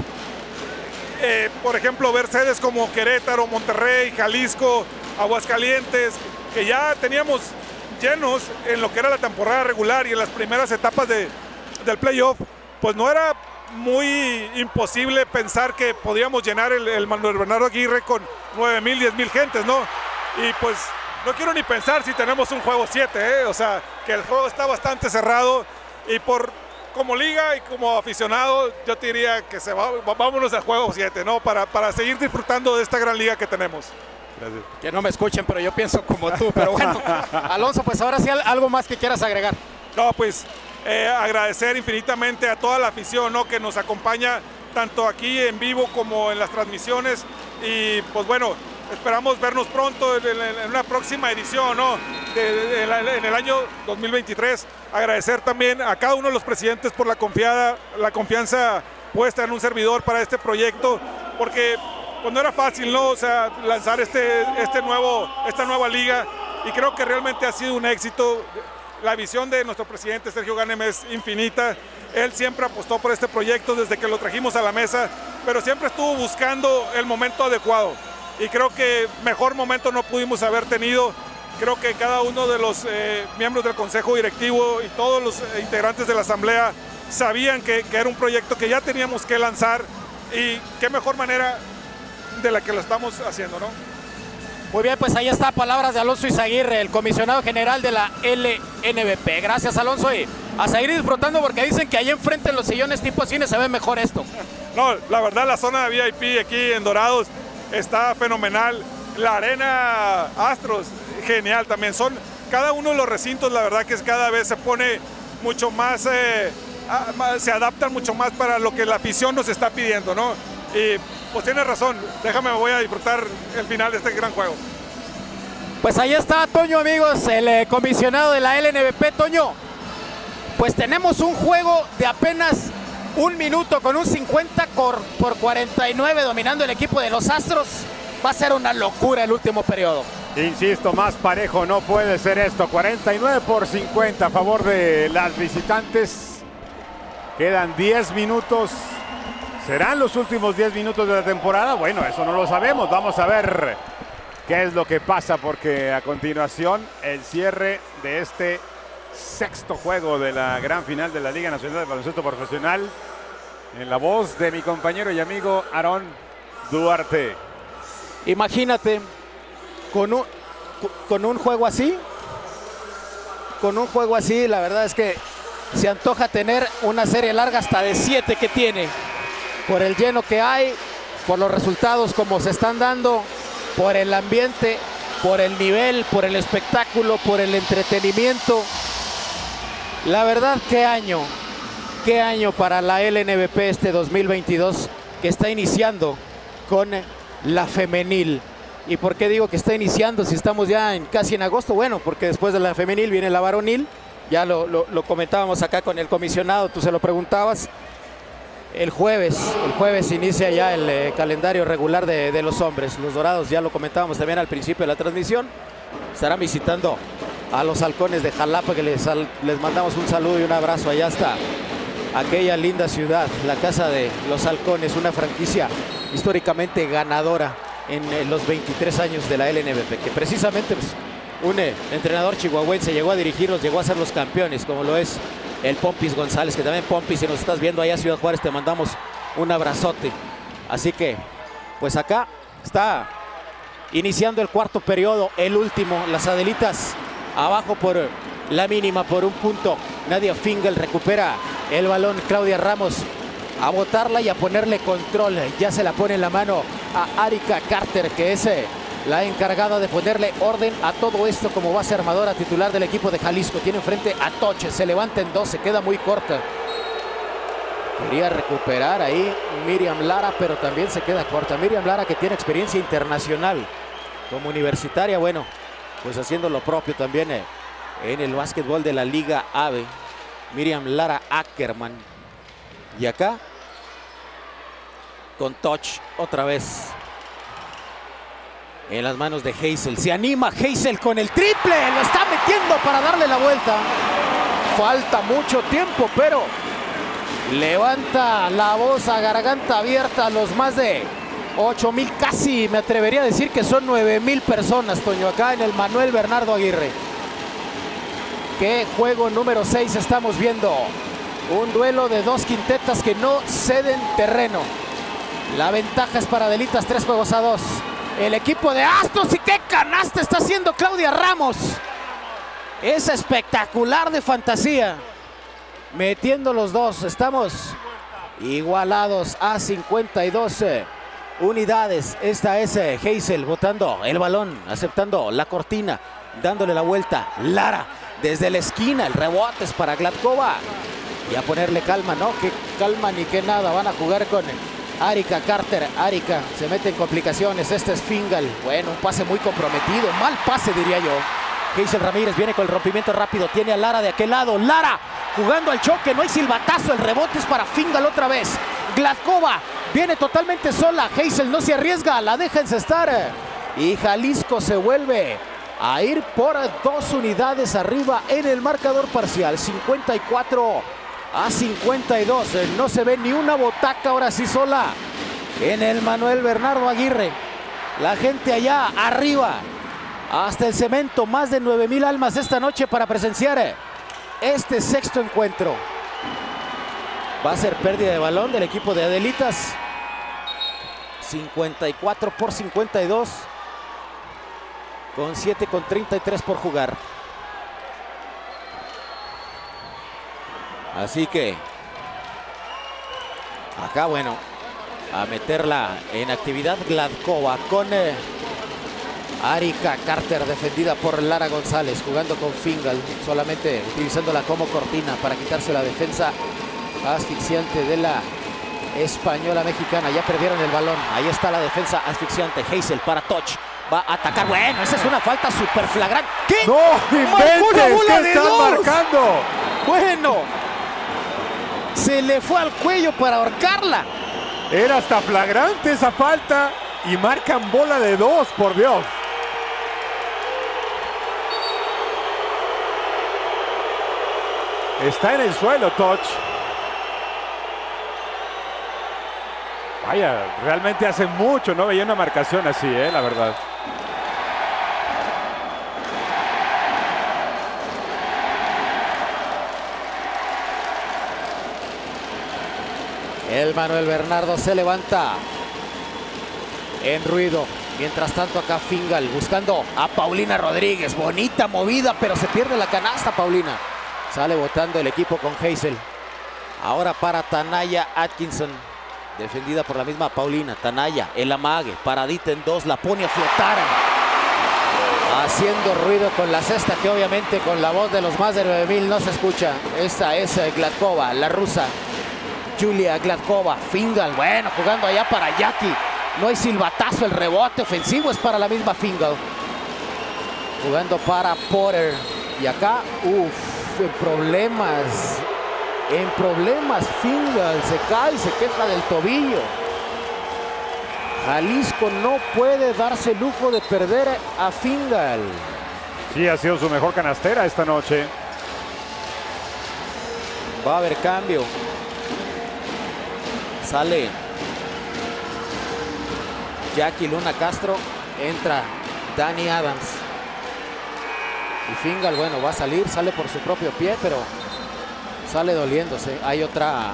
eh, por ejemplo, ver como Querétaro, Monterrey, Jalisco, Aguascalientes, que ya teníamos llenos en lo que era la temporada regular y en las primeras etapas de- del playoff, pues no era muy imposible pensar que podíamos llenar el, el Manuel Bernardo Aguirre con 9 mil, 10 mil gentes, ¿no? Y pues no quiero ni pensar si tenemos un juego 7, ¿eh? O sea, que el juego está bastante cerrado y por como liga y como aficionado, yo te diría que se va, vámonos al juego 7, ¿no? Para, para seguir disfrutando de esta gran liga que tenemos. Gracias. Que no me escuchen, pero yo pienso como tú. Pero bueno, Alonso, pues ahora sí al- algo más que quieras agregar. No, pues eh, agradecer infinitamente a toda la afición ¿no? que nos acompaña tanto aquí en vivo como en las transmisiones y pues bueno, esperamos vernos pronto en, en- una próxima edición ¿no? En el año 2023. Agradecer también a cada uno de los presidentes por la, confiada, la confianza puesta en un servidor para este proyecto, porque pues no era fácil, ¿no? O sea, lanzar este, este nuevo, esta nueva liga y creo que realmente ha sido un éxito. La visión de nuestro presidente Sergio Ganem es infinita. Él siempre apostó por este proyecto desde que lo trajimos a la mesa, pero siempre estuvo buscando el momento adecuado. Y creo que mejor momento no pudimos haber tenido. Creo que cada uno de los eh, miembros del Consejo Directivo y todos los eh, integrantes de la Asamblea sabían que, que era un proyecto que ya teníamos que lanzar y qué mejor manera de la que lo estamos haciendo, ¿no? Muy bien, pues ahí está palabras de Alonso Izaguirre, el comisionado general de la LNBP. Gracias, Alonso, y a seguir disfrutando porque dicen que ahí enfrente en los sillones tipo cine se ve mejor esto. No, la verdad la zona de VIP aquí en Dorados está fenomenal. La arena Astros, genial también. Son cada uno de los recintos, la verdad que es cada vez se pone mucho más, eh, se adaptan mucho más para lo que la afición nos está pidiendo, ¿no? Y pues tienes razón, déjame, voy a disfrutar el final de este gran juego. Pues ahí está Toño, amigos, el eh, comisionado de la LNBP. Toño, pues tenemos un juego de apenas un minuto con un 50 cor- por 49 dominando el equipo de los Astros. Va a ser una locura el último periodo. Insisto, más parejo no puede ser esto. 49 por 50 a favor de las visitantes. Quedan 10 minutos. ¿Serán los últimos 10 minutos de la temporada? Bueno, eso no lo sabemos. Vamos a ver qué es lo que pasa porque a continuación el cierre de este sexto juego de la gran final de la Liga Nacional de Baloncesto Profesional en la voz de mi compañero y amigo Aarón Duarte. Imagínate, con un, con un juego así, con un juego así, la verdad es que se antoja tener una serie larga hasta de siete que tiene, por el lleno que hay, por los resultados como se están dando. por el ambiente, por el nivel, por el espectáculo, por el entretenimiento. La verdad, qué año, qué año para la LNBP este 2022 que está iniciando con la femenil. ¿Y por qué digo que está iniciando si estamos ya en, casi en agosto? Bueno, porque después de la femenil viene la varonil. Ya lo, comentábamos acá con el comisionado, tú se lo preguntabas. El jueves, el jueves inicia ya el eh, calendario regular de, de los hombres. Los dorados, ya lo comentábamos también al principio de la transmisión, estarán visitando a los halcones de Jalapa, que les, les mandamos un saludo y un abrazo allá hasta aquella linda ciudad, la casa de los halcones, una franquicia históricamente ganadora en eh, los 23 años de la LNBP, que precisamente pues, un eh, entrenador chihuahuense llegó a dirigirlos, llegó a ser los campeones, como lo es el Pompis González, que también Pompis, si nos estás viendo allá Ciudad Juárez, te mandamos un abrazote. Así que, pues acá está iniciando el cuarto periodo, el último, las Adelitas abajo por la mínima, por un punto. Nadia Fingel recupera el balón, Claudia Ramos a botarla y a ponerle control. Ya se la pone en la mano a Arika Carter, que es eh, la encargada de ponerle orden a todo esto como base armadora titular del equipo de Jalisco. Tiene enfrente a Toche, se levanta en dos, se queda muy corta. Quería recuperar ahí Miriam Lara, pero también se queda corta. Miriam Lara que tiene experiencia internacional como universitaria, bueno, pues haciendo lo propio también eh, en el básquetbol de la Liga AVE. Miriam Lara Ackerman. Y acá, con touch otra vez. En las manos de Hazel. Se anima Hazel con el triple. Lo está metiendo para darle la vuelta. Falta mucho tiempo, pero levanta la voz a garganta abierta a los más de 8 mil, casi me atrevería a decir que son 9 mil personas, Toño, acá en el Manuel Bernardo Aguirre. ¿Qué juego número 6 estamos viendo? Un duelo de dos quintetas que no ceden terreno. La ventaja es para Delitas, tres juegos a dos. El equipo de Astros y qué canasta está haciendo Claudia Ramos. Es espectacular de fantasía. Metiendo los dos. Estamos igualados a 52 eh, unidades. Esta es eh, Hazel botando el balón, aceptando la cortina, dándole la vuelta. Lara desde la esquina. El rebote es para Gladkova. Y a ponerle calma, ¿no? Que calma ni que nada. Van a jugar con Arika Carter. Arika se mete en complicaciones. Este es Fingal. Bueno, un pase muy comprometido. Mal pase, diría yo. Hazel Ramírez viene con el rompimiento rápido. Tiene a Lara de aquel lado. Lara jugando al choque. No hay silbatazo. El rebote es para Fingal otra vez. Gladkova viene totalmente sola. Hazel no se arriesga. La deja encestar. Y Jalisco se vuelve a ir por dos unidades arriba en el marcador parcial. 54 a 52. Eh, No se ve ni una botaca ahora sí sola en el Manuel Bernardo Aguirre. La gente allá arriba, hasta el cemento, más de 9 mil almas esta noche para presenciar eh, este sexto encuentro. Va a ser pérdida de balón del equipo de Adelitas. 54 por 52. Con 7 con 33 por jugar. Así que acá, bueno, a meterla en actividad Gladkova con eh, Arika Carter defendida por Lara González, jugando con Fingal, solamente utilizándola como cortina para quitarse la defensa asfixiante de la española mexicana. Ya perdieron el balón. Ahí está la defensa asfixiante. Hazel para Touch. Va a atacar. Bueno, esa es una falta súper flagrante. ¿Qué? ¡No inventes! ¿Qué están dos! marcando? Bueno, se le fue al cuello para ahorcarla. Era hasta flagrante esa falta y marcan bola de dos, por Dios. Está en el suelo, Touch. Vaya, realmente hace mucho no veía una marcación así, eh, la verdad. El Manuel Bernardo se levanta en ruido. Mientras tanto acá Fingal buscando a Paulina Rodríguez. Bonita movida, pero se pierde la canasta Paulina. Sale votando el equipo con Hazel. Ahora para Tanaya Atkinson. Defendida por la misma Paulina. Tanaya, el amague, paradita en dos, la pone a flotar. Haciendo ruido con la cesta que obviamente con la voz de los más de 9000 no se escucha. Esta es eh, Gladkova, la rusa. Julia Gladkova, Fingal, bueno, jugando allá para Jackie. No hay silbatazo, el rebote ofensivo es para la misma Fingal. Jugando para Porter. Y acá, uff, problemas. En problemas, Fingal se cae, se queja del tobillo. Jalisco no puede darse el lujo de perder a Fingal. Sí, ha sido su mejor canastera esta noche. Va a haber cambio. Sale Jackie Luna Castro. Entra Danny Adams. Y Fingal, bueno, va a salir. Sale por su propio pie, pero sale doliéndose. Hay otra,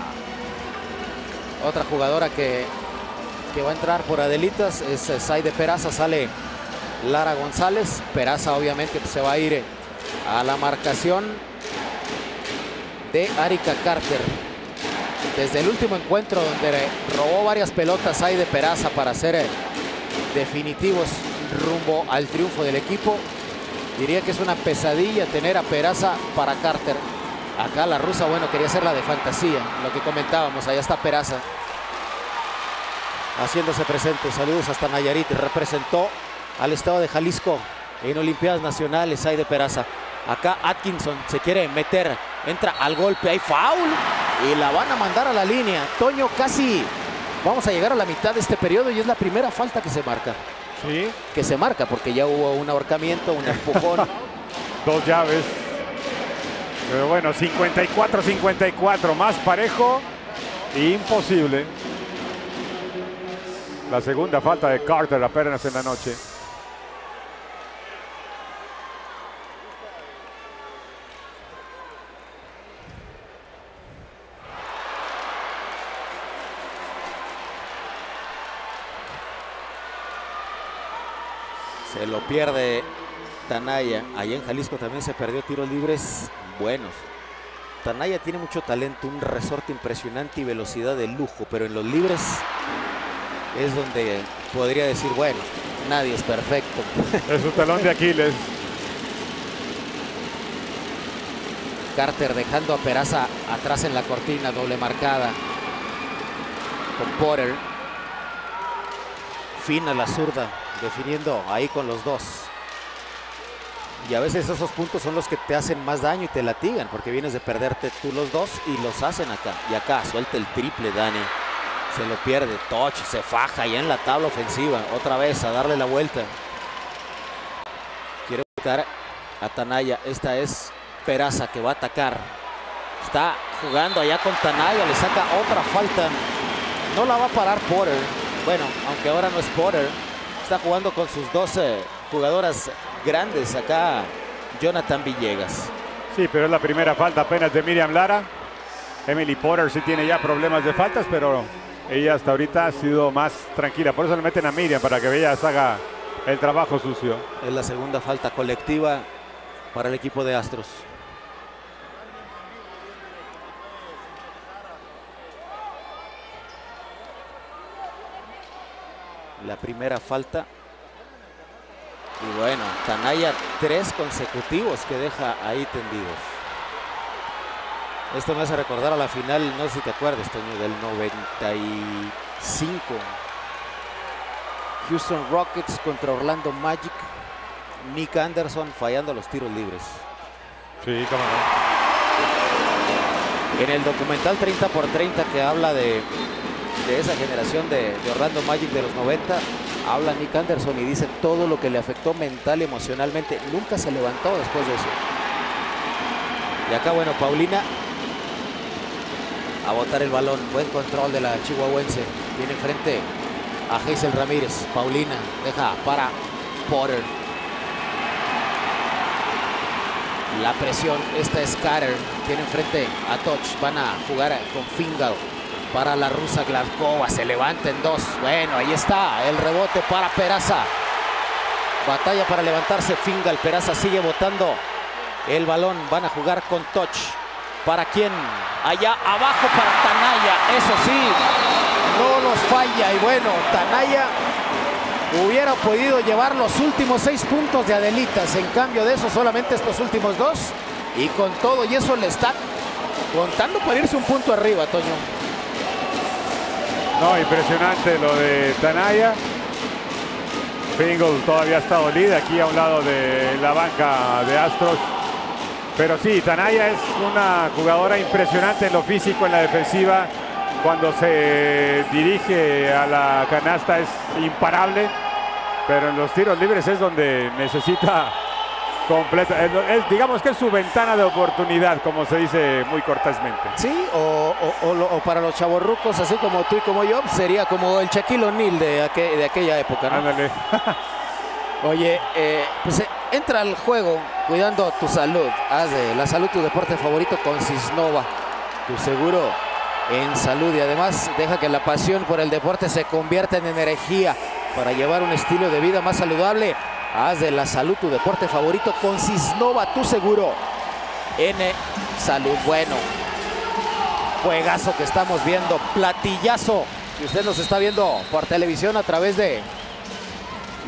otra jugadora que, que va a entrar por Adelitas. Es Saide Peraza. Sale Lara González. Peraza obviamente se va a ir a la marcación de Arika Carter. Desde el último encuentro donde robó varias pelotas ahí de Peraza para hacer eh, definitivos rumbo al triunfo del equipo. Diría que es una pesadilla tener a Peraza para Carter. Acá la rusa, bueno, quería hacer la de fantasía, lo que comentábamos, allá está Peraza. Haciéndose presente, saludos hasta Nayarit, representó al estado de Jalisco en Olimpiadas Nacionales, ahí de Peraza. Acá Atkinson se quiere meter, entra al golpe, hay foul y la van a mandar a la línea. Toño casi, vamos a llegar a la mitad de este periodo y es la primera falta que se marca. Sí, Que se marca porque ya hubo un ahorcamiento, un empujón. dos llaves. Pero bueno, 54-54, más parejo. Imposible. La segunda falta de Carter apenas en la noche. Se lo pierde Tanaya. Allá en Jalisco también se perdió tiros libres buenos. Tanaya tiene mucho talento, un resorte impresionante y velocidad de lujo, pero en los libres es donde podría decir, bueno, nadie es perfecto. Es su talón de Aquiles. Carter dejando a Peraza atrás en la cortina, doble marcada. Con Porter. Fina la zurda, definiendo ahí con los dos. Y a veces esos puntos son los que te hacen más daño y te latigan, porque vienes de perderte tú los dos y los hacen acá. Y acá suelta el triple, Dani. Se lo pierde, Toch, se faja ya en la tabla ofensiva. Otra vez a darle la vuelta. Quiere buscar a Tanaya. Esta es Peraza que va a atacar. Está jugando allá con Tanaya, le saca otra falta. No la va a parar Porter. Bueno, aunque ahora no es Porter. Está jugando con sus 12 jugadoras grandes acá. Jonathan Villegas. Sí, pero es la primera falta apenas de Miriam Lara. Emily Porter sí tiene ya problemas de faltas, pero ella hasta ahorita ha sido más tranquila. Por eso le meten a Miriam para que ella haga el trabajo sucio. Es la segunda falta colectiva para el equipo de Astros. La primera falta. Y bueno, Tanaya tres consecutivos que deja ahí tendidos. Esto me hace recordar a la final, no sé si te acuerdas, Toño, del 95. Houston Rockets contra Orlando Magic. Nick Anderson fallando los tiros libres. Sí, cómo no. En el documental 30 por 30 que habla de, de esa generación de, de Orlando Magic de los 90, habla Nick Anderson y dice todo lo que le afectó mental y emocionalmente. Nunca se levantó después de eso. Y acá, bueno, Paulina a botar el balón. Buen control de la chihuahuense. Viene enfrente a Hazel Ramírez. Paulina deja para Potter. La presión, esta es Carter. Tiene enfrente a Toch. Van a jugar con Fingal para la rusa Gladkova. Se levanta en dos. Bueno, ahí está el rebote para Peraza. Batalla para levantarse Fingal. Peraza sigue botando el balón. Van a jugar con Toch. ¿Para quién? Allá abajo para Tanaya. Eso sí, no falla y bueno, Tanaya hubiera podido llevar los últimos seis puntos de Adelitas. En cambio de eso, solamente estos últimos dos. Y con todo y eso le está contando para irse un punto arriba, Toño. No, impresionante lo de Tanaya. Fingal todavía está dolida aquí a un lado de la banca de Astros. Pero sí, Tanaya es una jugadora impresionante en lo físico, en la defensiva. Cuando se dirige a la canasta es imparable. Pero en los tiros libres es donde necesita completa. es- digamos que es su ventana de oportunidad, como se dice muy cortésmente. Sí, o, o- o lo- o para los chavorrucos, así como tú y como yo, sería como el Shaquille O'Neal de aquella época, ¿no? Ándale. Oye, eh, pues eh, entra al juego cuidando tu salud. Haz de la salud tu deporte favorito con Cisnova, tu seguro en salud. Y además deja que la pasión por el deporte se convierta en energía para llevar un estilo de vida más saludable. Haz de la salud tu deporte favorito con Cisnova, tu seguro en salud. Bueno, juegazo que estamos viendo, platillazo. Si usted nos está viendo por televisión a través de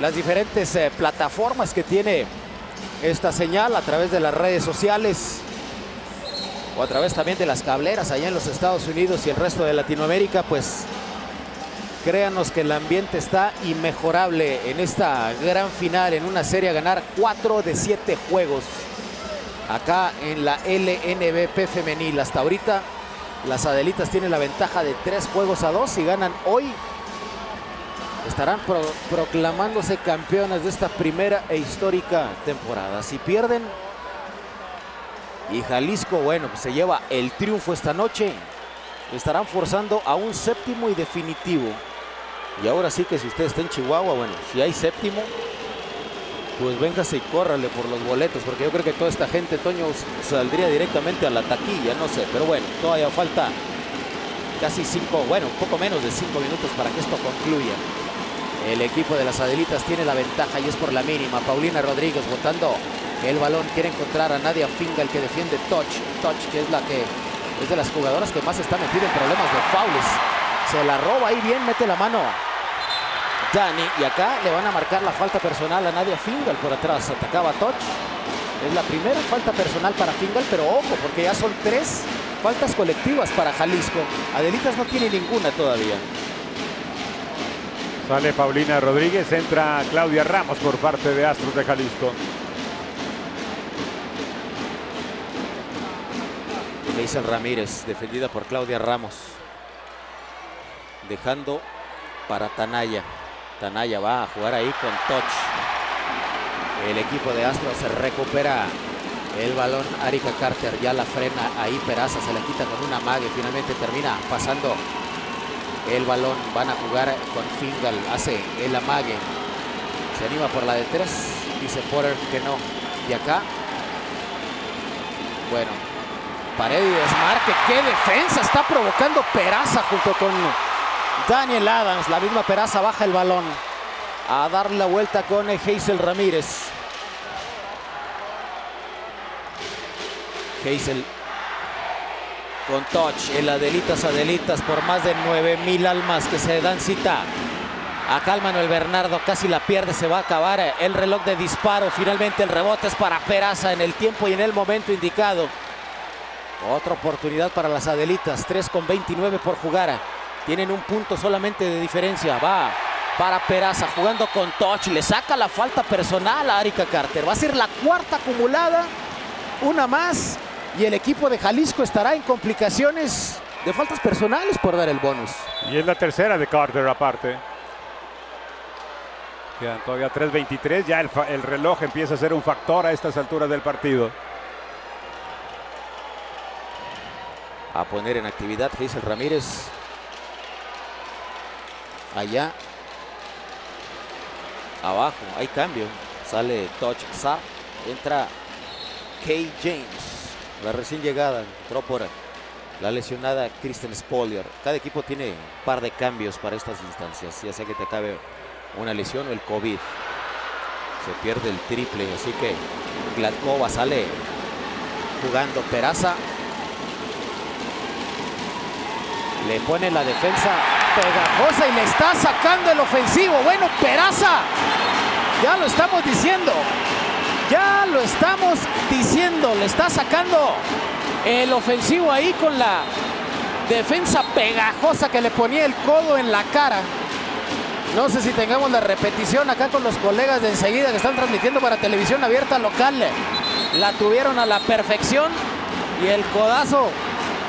las diferentes eh, plataformas que tiene esta señal a través de las redes sociales o a través también de las cableras allá en los Estados Unidos y el resto de Latinoamérica, pues créanos que el ambiente está inmejorable en esta gran final, en una serie a ganar 4 de 7 juegos acá en la LNBP femenil. Hasta ahorita las Adelitas tienen la ventaja de 3 juegos a 2 y ganan hoy estarán pro- proclamándose campeonas de esta primera e histórica temporada. Si pierden y Jalisco, bueno, pues se lleva el triunfo esta noche, estarán forzando a un séptimo y definitivo. Y ahora sí que si usted está en Chihuahua, bueno, si hay séptimo, pues véngase y córrale por los boletos, porque yo creo que toda esta gente, Toño, saldría directamente a la taquilla, no sé, pero bueno, todavía falta casi cinco, bueno, un poco menos de cinco minutos para que esto concluya. El equipo de las Adelitas tiene la ventaja y es por la mínima. Paulina Rodríguez botando el balón. Quiere encontrar a Nadia Fingal que defiende Touch. Touch que es la que es de las jugadoras que más está metida en problemas de faules. Se la roba ahí bien, mete la mano. Dani. Y acá le van a marcar la falta personal a Nadia Fingal por atrás. Atacaba Touch. Es la primera falta personal para Fingal, pero ojo, porque ya son tres faltas colectivas para Jalisco. Adelitas no tiene ninguna todavía. Sale Paulina Rodríguez, entra Claudia Ramos por parte de Astros de Jalisco. Hazel Ramírez, defendida por Claudia Ramos. Dejando para Tanaya. Tanaya va a jugar ahí con Touch. El equipo de Astros se recupera el balón. Arika Carter ya la frena ahí. Peraza se la quita con una mague. Finalmente termina pasando el balón. Van a jugar con Fingal. Hace el amague. Se anima por la de tres. Dice Porter que no. Y acá. Bueno, Pared y desmarque. ¡Qué defensa está provocando Peraza junto con Daniel Adams! La misma Peraza baja el balón a dar la vuelta con Hazel Ramírez. Hazel con touch. El Adelitas Adelitas por más de 9 mil almas que se dan cita. Acá el Manuel Bernardo casi la pierde, se va a acabar el reloj de disparo. Finalmente el rebote es para Peraza en el tiempo y en el momento indicado. Otra oportunidad para las Adelitas, 3 con 29 por jugar. Tienen un punto solamente de diferencia. Va para Peraza jugando con touch. Le saca la falta personal a Arika Carter. Va a ser la cuarta acumulada. Una más. Y el equipo de Jalisco estará en complicaciones de faltas personales por dar el bonus. Y es la tercera de Carter aparte. Quedan todavía 3.23. Ya el reloj empieza a ser un factor a estas alturas del partido. a poner en actividad Hazel Ramírez. Allá. Abajo, hay cambio. Sale Touch Sa. Entra Kay James. La recién llegada. Entró por la lesionada Kristen Spolier. Cada equipo tiene un par de cambios para estas instancias. Ya sea que te acabe una lesión o el COVID. Se pierde el triple. Así que Gladkova sale jugando. Peraza le pone la defensa pegajosa y le está sacando el ofensivo. Bueno, Peraza, ya lo estamos diciendo. Ya lo estamos diciendo. Le está sacando el ofensivo ahí con la defensa pegajosa que le ponía el codo en la cara. No sé si tengamos la repetición acá con los colegas de enseguida que están transmitiendo para televisión abierta local. La tuvieron a la perfección y el codazo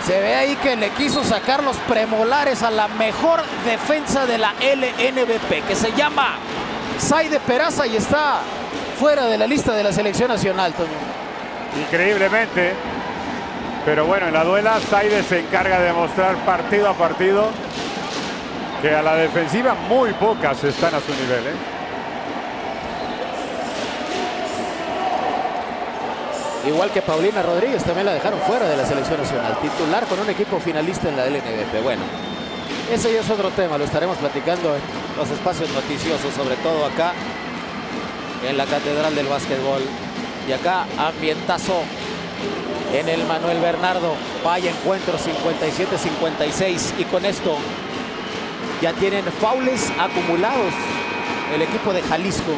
se ve ahí que le quiso sacar los premolares a la mejor defensa de la LNBP, que se llama Saide Peraza y está fuera de la lista de la selección nacional, Toño. Increíblemente. Pero bueno, en la duela Saide se encarga de mostrar partido a partido que a la defensiva muy pocas están a su nivel. ¿eh? Igual que Paulina Rodríguez, también la dejaron fuera de la selección nacional. Titular con un equipo finalista en la LNBP. Bueno, ese ya es otro tema, lo estaremos platicando en los espacios noticiosos, sobre todo acá en la Catedral del Básquetbol. Y acá, ambientazo en el Manuel Bernardo. Vaya encuentro 57-56. Y con esto ya tienen faules acumulados el equipo de Jalisco.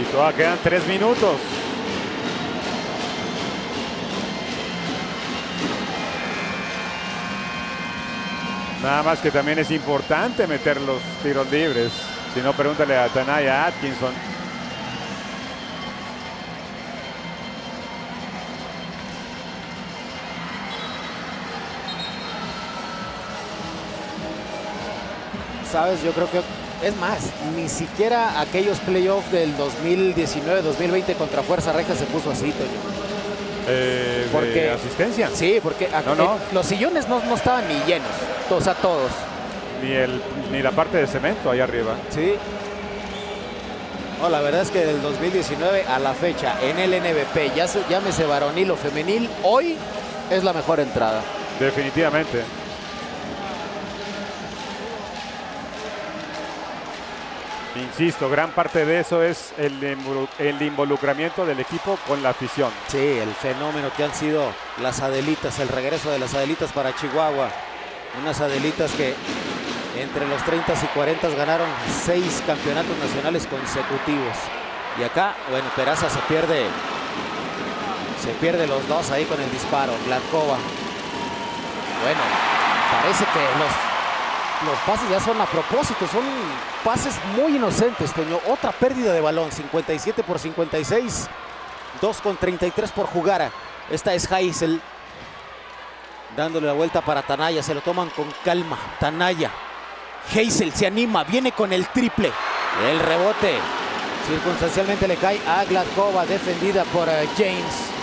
Y todavía quedan tres minutos. Nada más que también es importante meter los tiros libres. Si no, pregúntale a Tanaya Atkinson. Sabes, yo creo que es más, ni siquiera aquellos playoffs del 2019-2020 contra Fuerza Regia se puso así, Toño. Eh, Porque- de asistencia. Sí, porque aquí- No, no. eh, los sillones no, no estaban ni llenos, o sea, todos. Ni, el, ni la parte de cemento ahí arriba. Sí. No, la verdad es que del 2019 a la fecha en el NBP, ya se- llámese varonil o femenil, hoy es la mejor entrada. Definitivamente. Insisto, gran parte de eso es el, involu- el involucramiento del equipo con la afición. Sí, el fenómeno que han sido las Adelitas, el regreso de las Adelitas para Chihuahua. Unas Adelitas que entre los 30 y 40 ganaron seis campeonatos nacionales consecutivos. Y acá, bueno, Peraza se pierde, se pierde los dos ahí con el disparo. Blancova. Bueno, parece que los, los pases ya son a propósito, son pases muy inocentes, Toño. Otra pérdida de balón, 57 por 56. 2 con 33 por jugar. Esta es Heisel. Dándole la vuelta para Tanaya. Se lo toman con calma. Tanaya. Heisel se anima. Viene con el triple. El rebote. Circunstancialmente le cae a Gladkova. Defendida por eh, James.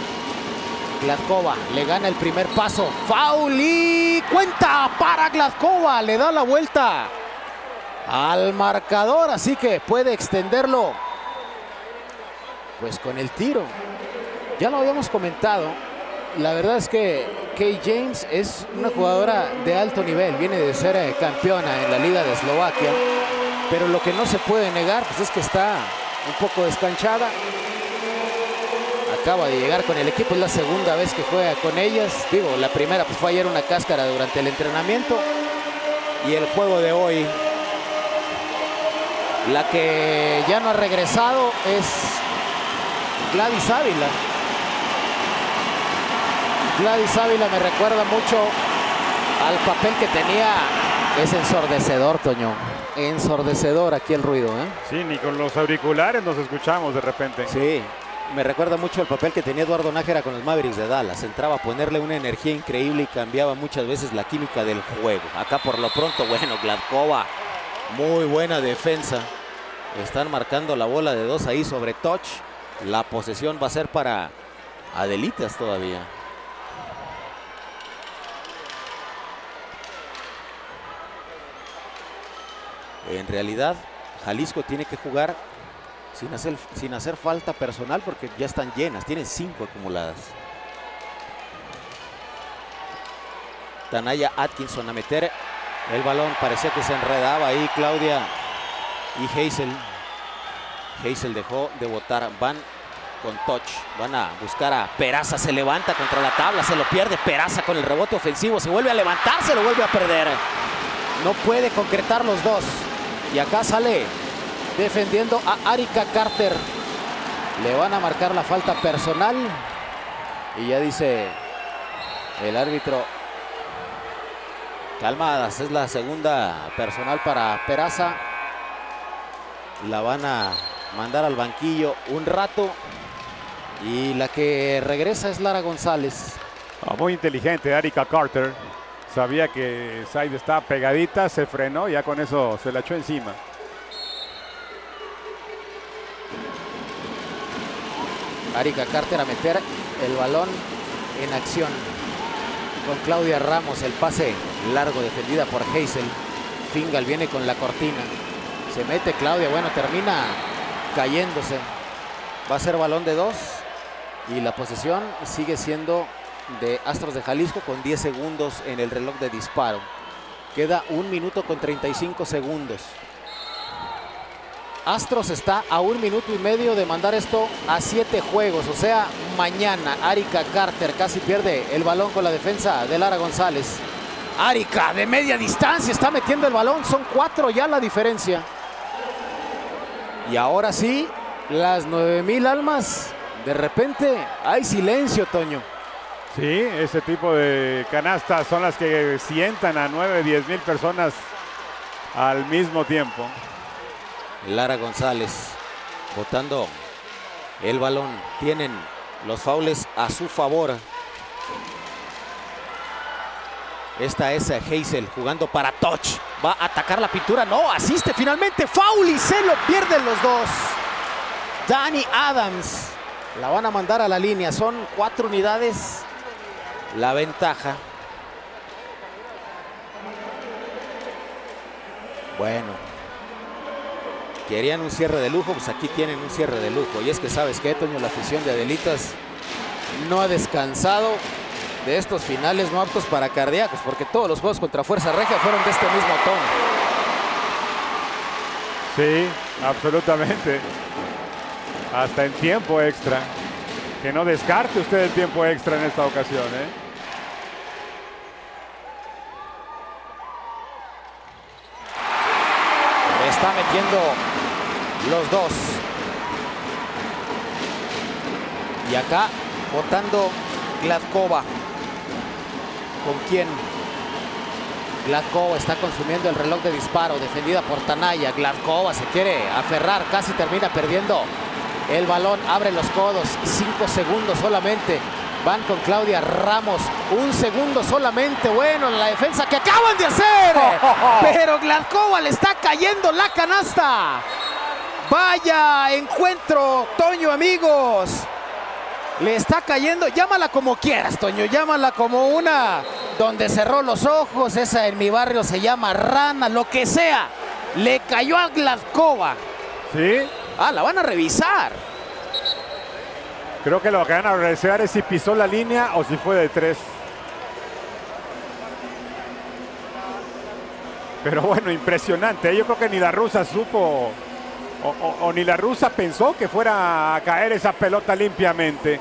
Gladkova le gana el primer paso. Foul y cuenta para Gladkova. Le da la vuelta al marcador. Así que puede extenderlo. Pues con el tiro. Ya lo habíamos comentado. La verdad es que Kay James es una jugadora de alto nivel. Viene de ser eh, campeona en la Liga de Eslovaquia. Pero lo que no se puede negar pues es que está un poco descanchada. Acaba de llegar con el equipo. Es la segunda vez que juega con ellas. Digo, la primera pues, fue ayer una cáscara durante el entrenamiento. Y el juego de hoy. La que ya no ha regresado es Gladys Ávila. Gladys Ávila me recuerda mucho al papel que tenía. Es ensordecedor, Toño. Ensordecedor aquí el ruido, ¿eh? Sí, ni con los auriculares nos escuchamos de repente. Sí, me recuerda mucho el papel que tenía Eduardo Nájera con los Mavericks de Dallas. Entraba a ponerle una energía increíble y cambiaba muchas veces la química del juego. Acá por lo pronto, bueno, Gladkova, muy buena defensa. Están marcando la bola de dos ahí sobre touch. La posesión va a ser para Adelitas todavía. En realidad, Jalisco tiene que jugar sin hacer, sin hacer falta personal porque ya están llenas, tienen cinco acumuladas. Tanaya Atkinson a meter el balón, parecía que se enredaba ahí Claudia y Hazel. Hazel dejó de votar, van con touch, van a buscar a Peraza, se levanta contra la tabla, se lo pierde Peraza con el rebote ofensivo, se vuelve a levantar, se lo vuelve a perder. no puede concretar los dos. Y acá sale defendiendo a Arika Carter. Le van a marcar la falta personal. Y ya dice el árbitro. Calmadas, es la segunda personal para Peraza. La van a mandar al banquillo un rato. Y la que regresa es Lara González. Ah, muy inteligente Arika Carter. Sabía que Said estaba pegadita, se frenó, ya con eso se la echó encima. Arika Carter a meter el balón en acción. Con Claudia Ramos, el pase largo defendida por Hazel. Fingal viene con la cortina. Se mete Claudia, bueno, termina cayéndose. Va a ser balón de dos. Y la posesión sigue siendo de Astros de Jalisco con 10 segundos en el reloj de disparo. Queda un minuto con 35 segundos. Astros está a un minuto y medio de mandar esto a siete juegos. O sea, mañana Arika Carter casi pierde el balón con la defensa de Lara González. Arika de media distancia está metiendo el balón. Son cuatro ya la diferencia. Y ahora sí, las 9000 almas. De repente hay silencio, Toño. Sí, ese tipo de canastas son las que sientan a 9, 10 mil personas al mismo tiempo. Lara González botando el balón. Tienen los faules a su favor. Esta es Hazel jugando para Touch. Va a atacar la pintura. No, asiste finalmente. Foul y se lo pierden los dos. Danny Adams. La van a mandar a la línea. Son cuatro unidades. La ventaja. Bueno, querían un cierre de lujo, pues aquí tienen un cierre de lujo. Y es que sabes que Toño, la afición de Adelitas no ha descansado de estos finales no aptos para cardíacos, porque todos los juegos contra Fuerza Regia fueron de este mismo tono. Sí, absolutamente. Hasta en tiempo extra. Que no descarte usted el tiempo extra en esta ocasión. ¿eh? Está metiendo los dos. Y acá votando Gladkova. ¿Con quién? Gladkova está consumiendo el reloj de disparo, defendida por Tanaya. Gladkova se quiere aferrar, casi termina perdiendo el balón. Abre los codos, cinco segundos solamente. Van con Claudia Ramos, un segundo solamente. Bueno, la defensa que acaban de hacer. Pero Gladkova le está cayendo la canasta. Vaya encuentro, Toño, amigos. Le está cayendo, llámala como quieras, Toño, llámala como una donde cerró los ojos, esa en mi barrio se llama rana, lo que sea. Le cayó a Gladkova. Sí, Ah, la van a revisar. creo que lo que van a revisar es si pisó la línea o si fue de tres. Pero bueno, impresionante. Yo creo que ni la rusa supo o, o- o ni la rusa pensó que fuera a caer esa pelota limpiamente.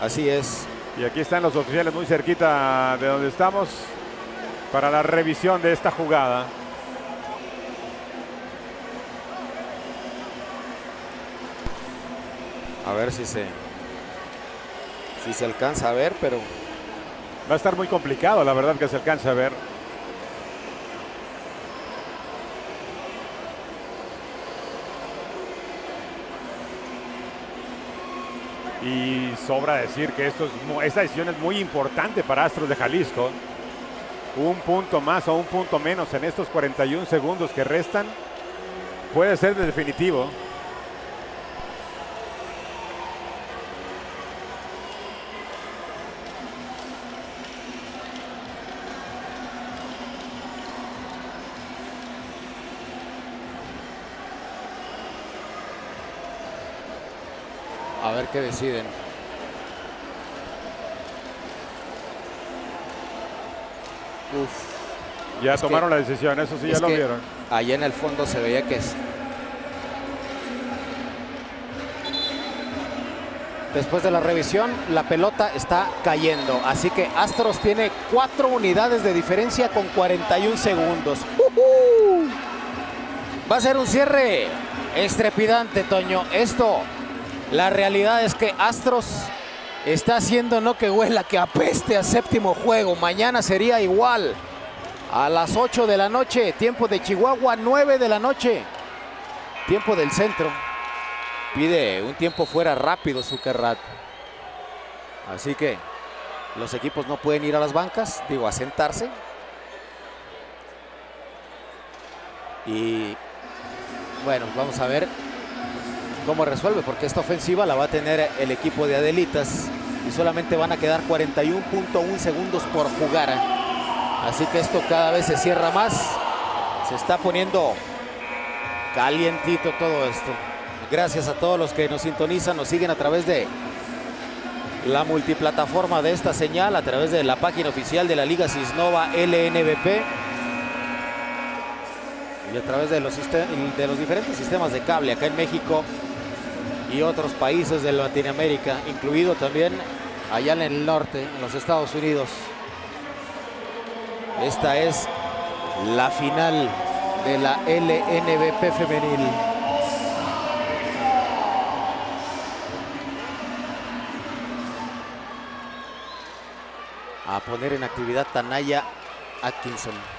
Así es. Y aquí están los oficiales muy cerquita de donde estamos para la revisión de esta jugada. A ver si se si se alcanza a ver, pero Va a estar muy complicado, la verdad, que se alcance a ver. Y sobra decir que esto es, esta decisión es muy importante para Astros de Jalisco. Un punto más o un punto menos en estos 41 segundos que restan puede ser de definitivo. A ver qué deciden. Uf, Ya Es que- tomaron la decisión, eso sí, ya lo vieron. Allá en el fondo se veía que es Después de la revisión, la pelota está cayendo. Así que Astros tiene cuatro unidades de diferencia con 41 segundos. ¡Uhú! Va a ser un cierre estrepidante, Toño. Esto, la realidad es que Astros está haciendo no que huela, que apeste a séptimo juego. Mañana sería igual. A las 8 de la noche, tiempo de Chihuahua, 9 de la noche. Tiempo del centro. Pide un tiempo fuera rápido Zuckerrat. Así que los equipos no pueden ir a las bancas, digo, a sentarse. Y bueno, vamos a ver cómo resuelve, porque esta ofensiva la va a tener el equipo de Adelitas y solamente van a quedar 41.1 segundos por jugar. Así que esto cada vez se cierra más. Se está poniendo calientito todo esto. Gracias a todos los que nos sintonizan, nos siguen a través de la multiplataforma de esta señal, a través de la página oficial de la Liga Cisnova LNBP y a través de los, de los diferentes sistemas de cable acá en México y otros países de Latinoamérica, incluido también allá en el norte, en los Estados Unidos. Esta es la final de la LNBP femenil. A poner en actividad Tanaya Atkinson.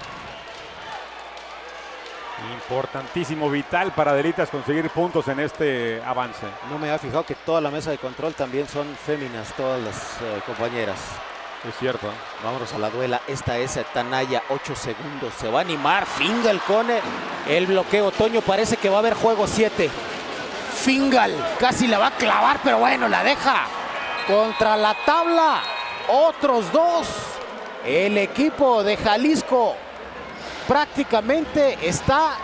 Importantísimo, vital para Delitas conseguir puntos en este avance. No me había fijado que toda la mesa de control también son féminas, todas las eh, compañeras. Es cierto. Vámonos a la duela. Esta es Tanaya, 8 segundos. Se va a animar. Fingal con el bloqueo. Toño parece que va a haber juego 7. Fingal casi la va a clavar, pero bueno, la deja. Contra la tabla. Otros dos. El equipo de Jalisco prácticamente está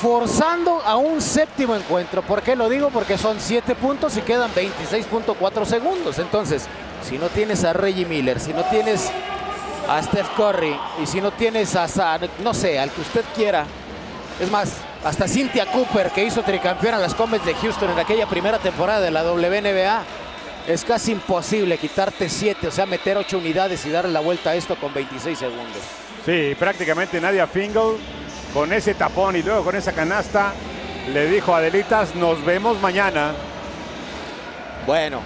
forzando a un séptimo encuentro. ¿Por qué lo digo? Porque son 7 puntos y quedan 26.4 segundos. Entonces, si no tienes a Reggie Miller, si no tienes a Steph Curry y si no tienes a, no sé, al que usted quiera. Es más, hasta Cynthia Cooper, que hizo tricampeón a las Comets de Houston en aquella primera temporada de la WNBA. Es casi imposible quitarte 7, o sea, meter 8 unidades y darle la vuelta a esto con 26 segundos. Sí, prácticamente Nadia Fingal con ese tapón y luego con esa canasta le dijo a Adelitas, nos vemos mañana. Bueno,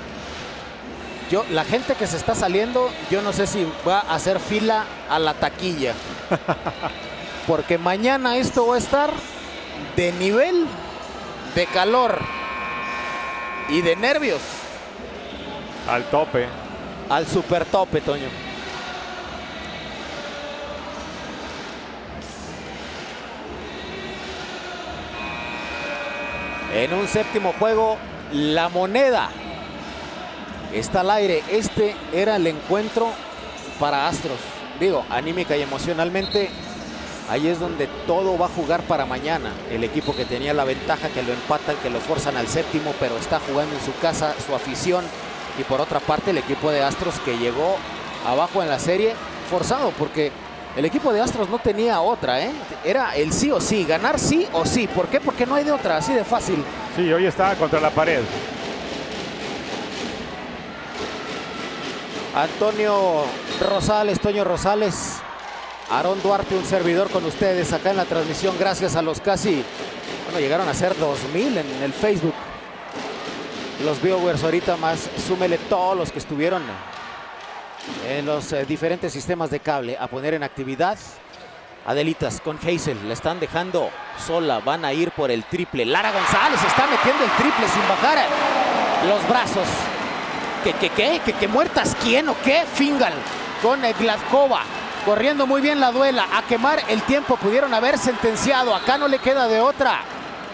yo, la gente que se está saliendo, yo no sé si va a hacer fila a la taquilla. Porque mañana esto va a estar de nivel de calor y de nervios. Al tope. Al super tope, Toño. En un séptimo juego, la moneda está al aire. Este era el encuentro para Astros. Digo, anímica y emocionalmente, ahí es donde todo va a jugar para mañana. El equipo que tenía la ventaja, que lo empatan, que lo forzan al séptimo, pero está jugando en su casa, su afición. Y por otra parte, el equipo de Astros que llegó abajo en la serie, forzado, porque el equipo de Astros no tenía otra, ¿eh? Era el sí o sí, ganar sí o sí. ¿Por qué? Porque no hay de otra, así de fácil. Sí, hoy está contra la pared. Antonio Rosales, Toño Rosales, Aarón Duarte, un servidor con ustedes acá en la transmisión. Gracias a los casi, bueno, llegaron a ser 2000 en el Facebook. Los viewers ahorita más, súmele todos los que estuvieron en los eh, diferentes sistemas de cable a poner en actividad. Adelitas con Hazel, la están dejando sola, van a ir por el triple. Lara González está metiendo el triple sin bajar los brazos. ¿Qué, qué, qué? ¿Qué, qué muertas quién o qué? Fingal con Gladkova corriendo muy bien la duela. A quemar el tiempo pudieron haber sentenciado. Acá no le queda de otra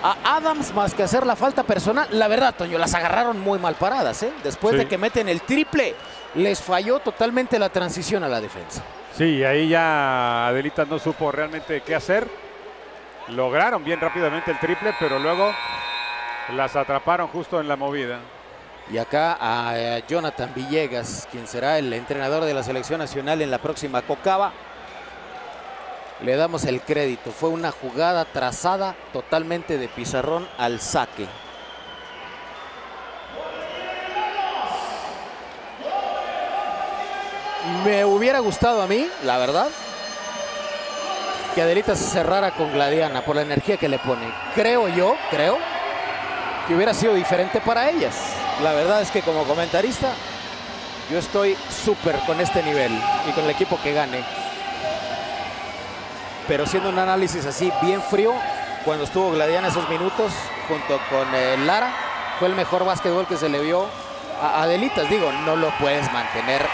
a Adams más que hacer la falta personal. La verdad, Toño, las agarraron muy mal paradas. ¿eh? Después de que meten el triple, les falló totalmente la transición a la defensa. Sí, ahí ya Adelitas no supo realmente qué hacer. Lograron bien rápidamente el triple, pero luego las atraparon justo en la movida. Y acá a Jonathan Villegas, quien será el entrenador de la selección nacional en la próxima Cocaba le damos el crédito. Fue una jugada trazada totalmente de pizarrón al saque. Me hubiera gustado a mí, la verdad, que Adelita se cerrara con Gladiana por la energía que le pone. Creo yo, creo, que hubiera sido diferente para ellas. La verdad es que como comentarista, yo estoy súper con este nivel y con el equipo que gane. Pero siendo un análisis así bien frío, cuando estuvo Gladiana esos minutos junto con eh, Lara, fue el mejor básquetbol que se le vio a Adelitas. Digo, no lo puedes mantener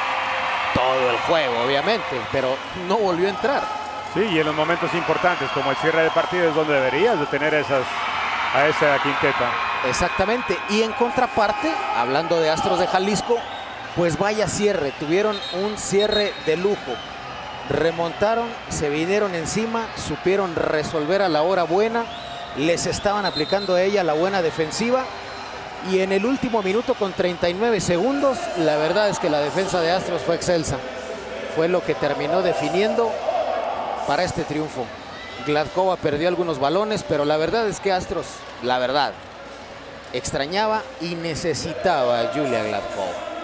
todo el juego, obviamente, pero no volvió a entrar. Sí, y en los momentos importantes, como el cierre de partido, es donde deberías de tener esas, a esa quinteta. Exactamente. Y en contraparte, hablando de Astros de Jalisco, pues vaya cierre. Tuvieron un cierre de lujo. Remontaron, se vinieron encima, supieron resolver a la hora buena. Les estaban aplicando a ella la buena defensiva. Y en el último minuto con 39 segundos, la verdad es que la defensa de Astros fue excelsa. Fue lo que terminó definiendo para este triunfo. Gladkova perdió algunos balones, pero la verdad es que Astros, la verdad, extrañaba y necesitaba a Julia Gladkova.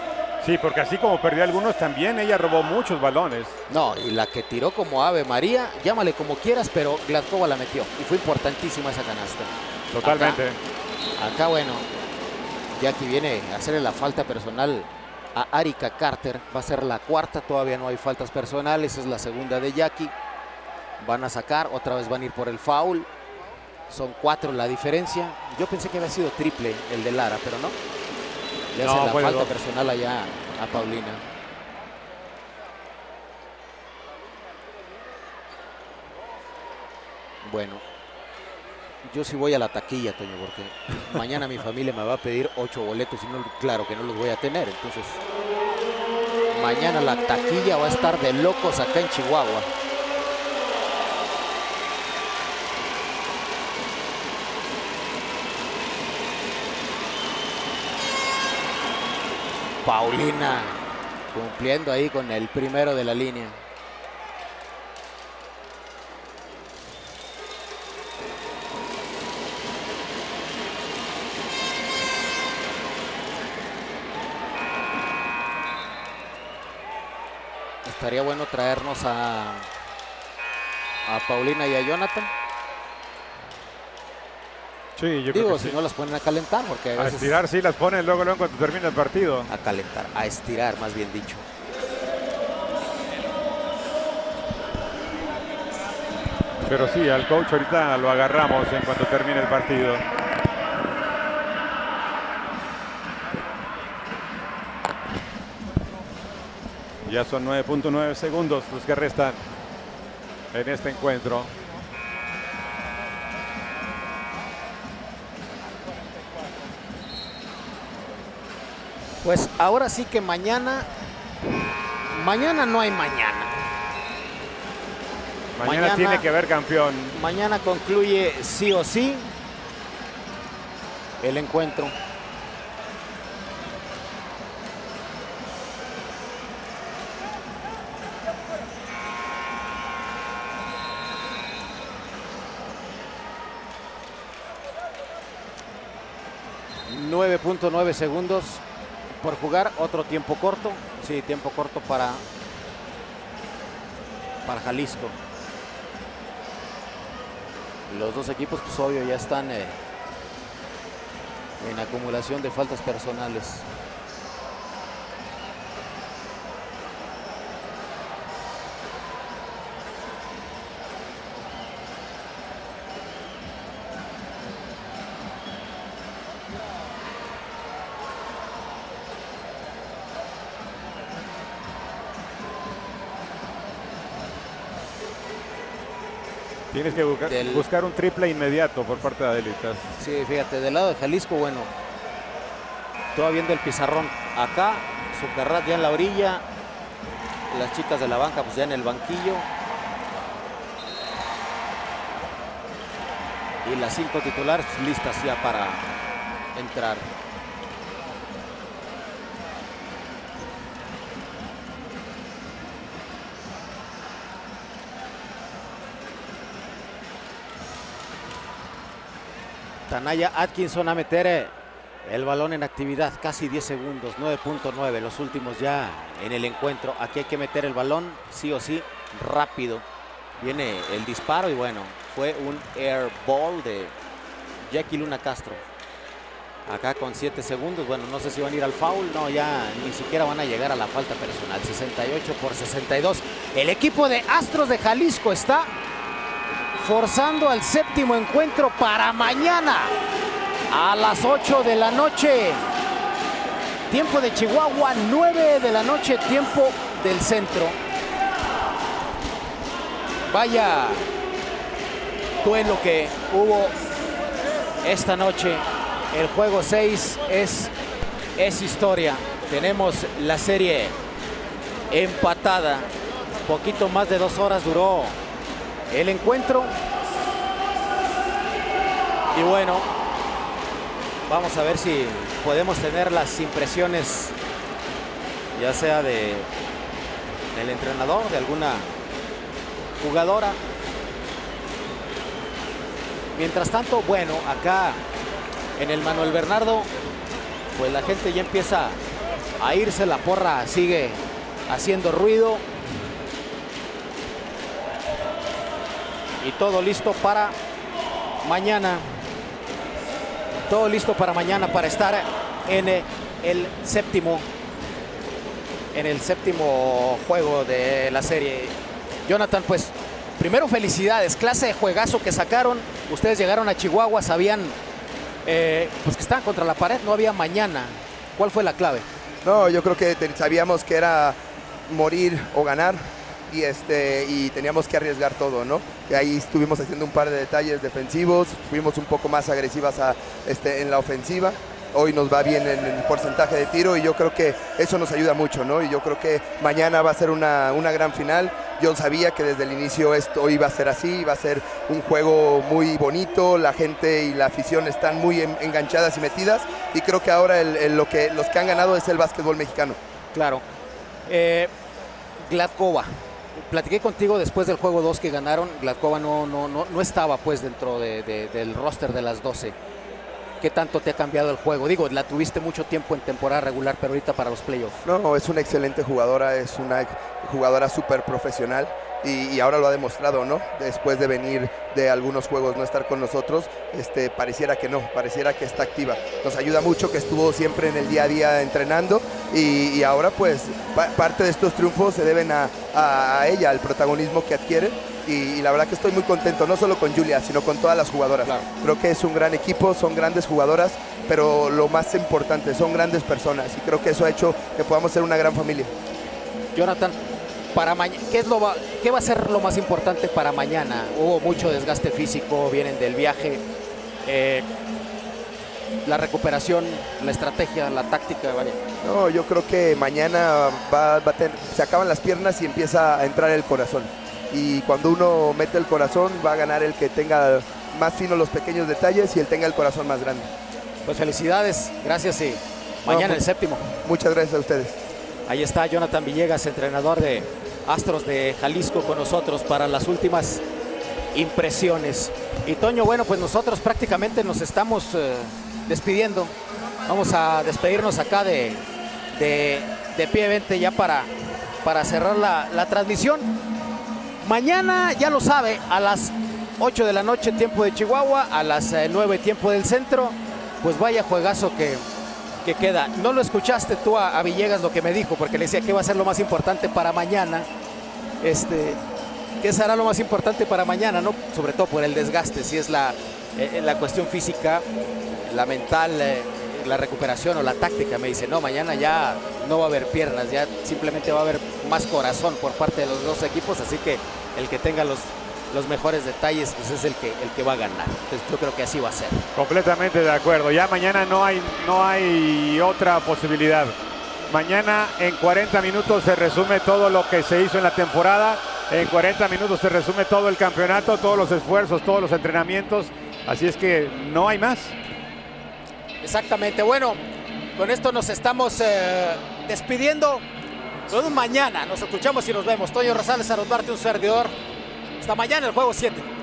Sí, porque así como perdió algunos, también ella robó muchos balones. No, y la que tiró como Ave María, llámale como quieras, pero Gladkova la metió. Y fue importantísima esa canasta. Totalmente. Acá, acá bueno, Jackie viene a hacerle la falta personal a Arika Carter. Va a ser la cuarta, todavía no hay faltas personales, es la segunda de Jackie. Van a sacar, otra vez van a ir por el foul. Son cuatro la diferencia. Yo pensé que había sido triple el de Lara, pero no. Le hace No, la de falta personal allá a Paulina. Bueno, yo sí voy a la taquilla, Toño, porque mañana mi familia me va a pedir ocho boletos y no, claro que no los voy a tener. Entonces, mañana la taquilla va a estar de locos acá en Chihuahua. Paulina cumpliendo ahí con el primero de la línea. Estaría bueno traernos a, a Paulina y a Jonathan. Sí, yo creo Digo, que si sí. no las ponen a calentar, porque a A veces estirar sí las ponen luego, luego cuando termina el partido. a calentar, a estirar, más bien dicho. Pero sí, al coach ahorita lo agarramos en cuanto termine el partido. Ya son 9.9 segundos los que restan en este encuentro. Pues ahora sí que mañana, mañana no hay mañana. Mañana, Mañana- tiene que haber campeón. Mañana concluye sí o sí el encuentro. .9 segundos por jugar, otro tiempo corto, sí, tiempo corto para, para Jalisco. Los dos equipos, pues obvio, ya están eh, en acumulación de faltas personales. Tienes que buscar, Del- buscar un triple inmediato por parte de Adelitas. Sí, fíjate, del lado de Jalisco, bueno, todavía viendo el pizarrón. Acá, Zucarrat ya en la orilla, las chicas de la banca pues ya en el banquillo. Y las cinco titulares listas ya para entrar. Tanaya Atkinson a meter eh, El balón en actividad, casi 10 segundos, 9.9, los últimos ya en el encuentro. Aquí hay que meter el balón, sí o sí, rápido. Viene el disparo y bueno, fue un air ball de Jackie Luna Castro. Acá con 7 segundos, bueno, no sé si van a ir al foul, no, ya ni siquiera van a llegar a la falta personal. 68 por 62. El equipo de Astros de Jalisco está forzando al séptimo encuentro para mañana a las 8 de la noche. Tiempo de Chihuahua, 9 de la noche, tiempo del centro. Vaya duelo que hubo esta noche. El juego 6 es, es historia. Tenemos la serie empatada. Poquito más de dos horas duró el encuentro. Y bueno, vamos a ver si podemos tener las impresiones, ya sea de del entrenador, de alguna jugadora. Mientras tanto, bueno, acá en el Manuel Bernardo, pues la gente ya empieza a irse, la porra sigue haciendo ruido. Y todo listo para mañana. Todo listo para mañana para estar en el séptimo en el séptimo juego de la serie. Jonathan, pues primero felicidades, clase de juegazo que sacaron. Ustedes llegaron a Chihuahua, sabían eh, pues que estaban contra la pared, no había mañana. ¿Cuál fue la clave? No, yo creo que sabíamos que era morir o ganar y este y teníamos que arriesgar todo, ¿no? Y ahí estuvimos haciendo un par de detalles defensivos, fuimos un poco más agresivas a, este, en la ofensiva. Hoy nos va bien en el porcentaje de tiro y yo creo que eso nos ayuda mucho, ¿no? Y yo creo que mañana va a ser una, una gran final. Yo sabía que desde el inicio esto iba a ser así, iba a ser un juego muy bonito, la gente y la afición están muy enganchadas y metidas y creo que ahora lo que, los que han ganado es el básquetbol mexicano. Claro. Eh, platiqué contigo después del juego 2 que ganaron. Gladkova no, no, no, no estaba pues dentro de, de, del roster de las 12. ¿Qué tanto te ha cambiado el juego? Digo, la tuviste mucho tiempo en temporada regular, pero ahorita para los playoffs. No, es una excelente jugadora, es una jugadora súper profesional y, y, ahora lo ha demostrado, ¿no? Después de venir de algunos juegos, no estar con nosotros, este, pareciera que no, pareciera que está activa. Nos ayuda mucho que estuvo siempre en el día a día entrenando y, y ahora pues pa parte de estos triunfos se deben a, a, ella, al protagonismo que adquiere y, y, la verdad que estoy muy contento, no solo con Julia, sino con todas las jugadoras. Claro. Creo que es un gran equipo, son grandes jugadoras, pero lo más importante, son grandes personas y creo que eso ha hecho que podamos ser una gran familia. Jonathan, para ¿qué, es lo va, ¿qué va a ser lo más importante para mañana? Hubo mucho desgaste físico, vienen del viaje. Eh, la recuperación, la estrategia, la táctica, vaya. No, yo creo que mañana va, va a tener, se acaban las piernas y empieza a entrar el corazón y cuando uno mete el corazón va a ganar el que tenga más fino los pequeños detalles y el tenga el corazón más grande. Pues felicidades, gracias y mañana no, pues, el séptimo. Muchas gracias a ustedes. Ahí está Jonathan Villegas, entrenador de Astros de Jalisco con nosotros para las últimas impresiones. Y Toño, bueno, pues nosotros prácticamente nos estamos eh, despidiendo. Vamos a despedirnos acá de, de, pie 20 ya para, para cerrar la, la transmisión. Mañana, ya lo sabe, a las 8 de la noche, tiempo de Chihuahua, a las eh, 9 tiempo del centro, pues vaya juegazo que, que queda. No lo escuchaste tú a, a, Villegas lo que me dijo, porque le decía que va a ser lo más importante para mañana. Este, ¿Qué será lo más importante para mañana? no Sobre todo por el desgaste, si es la, eh, la cuestión física, la mental, eh, la recuperación o la táctica. Me dice, no, mañana ya no va a haber piernas, ya simplemente va a haber más corazón por parte de los dos equipos, así que el que tenga los, los mejores detalles pues es el que, el que va a ganar. Entonces yo creo que así va a ser. Completamente de acuerdo. Ya mañana no hay, no hay otra posibilidad. Mañana en 40 minutos se resume todo lo que se hizo en la temporada. En 40 minutos se resume todo el campeonato, todos los esfuerzos, todos los entrenamientos. Así es que no hay más. Exactamente. Bueno, con esto nos estamos eh, despidiendo. Nos mañana. Nos escuchamos y nos vemos. Toño Rosales, Arotarte, un servidor. Hasta mañana el juego 7.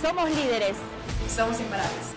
Somos líderes. Somos imparables.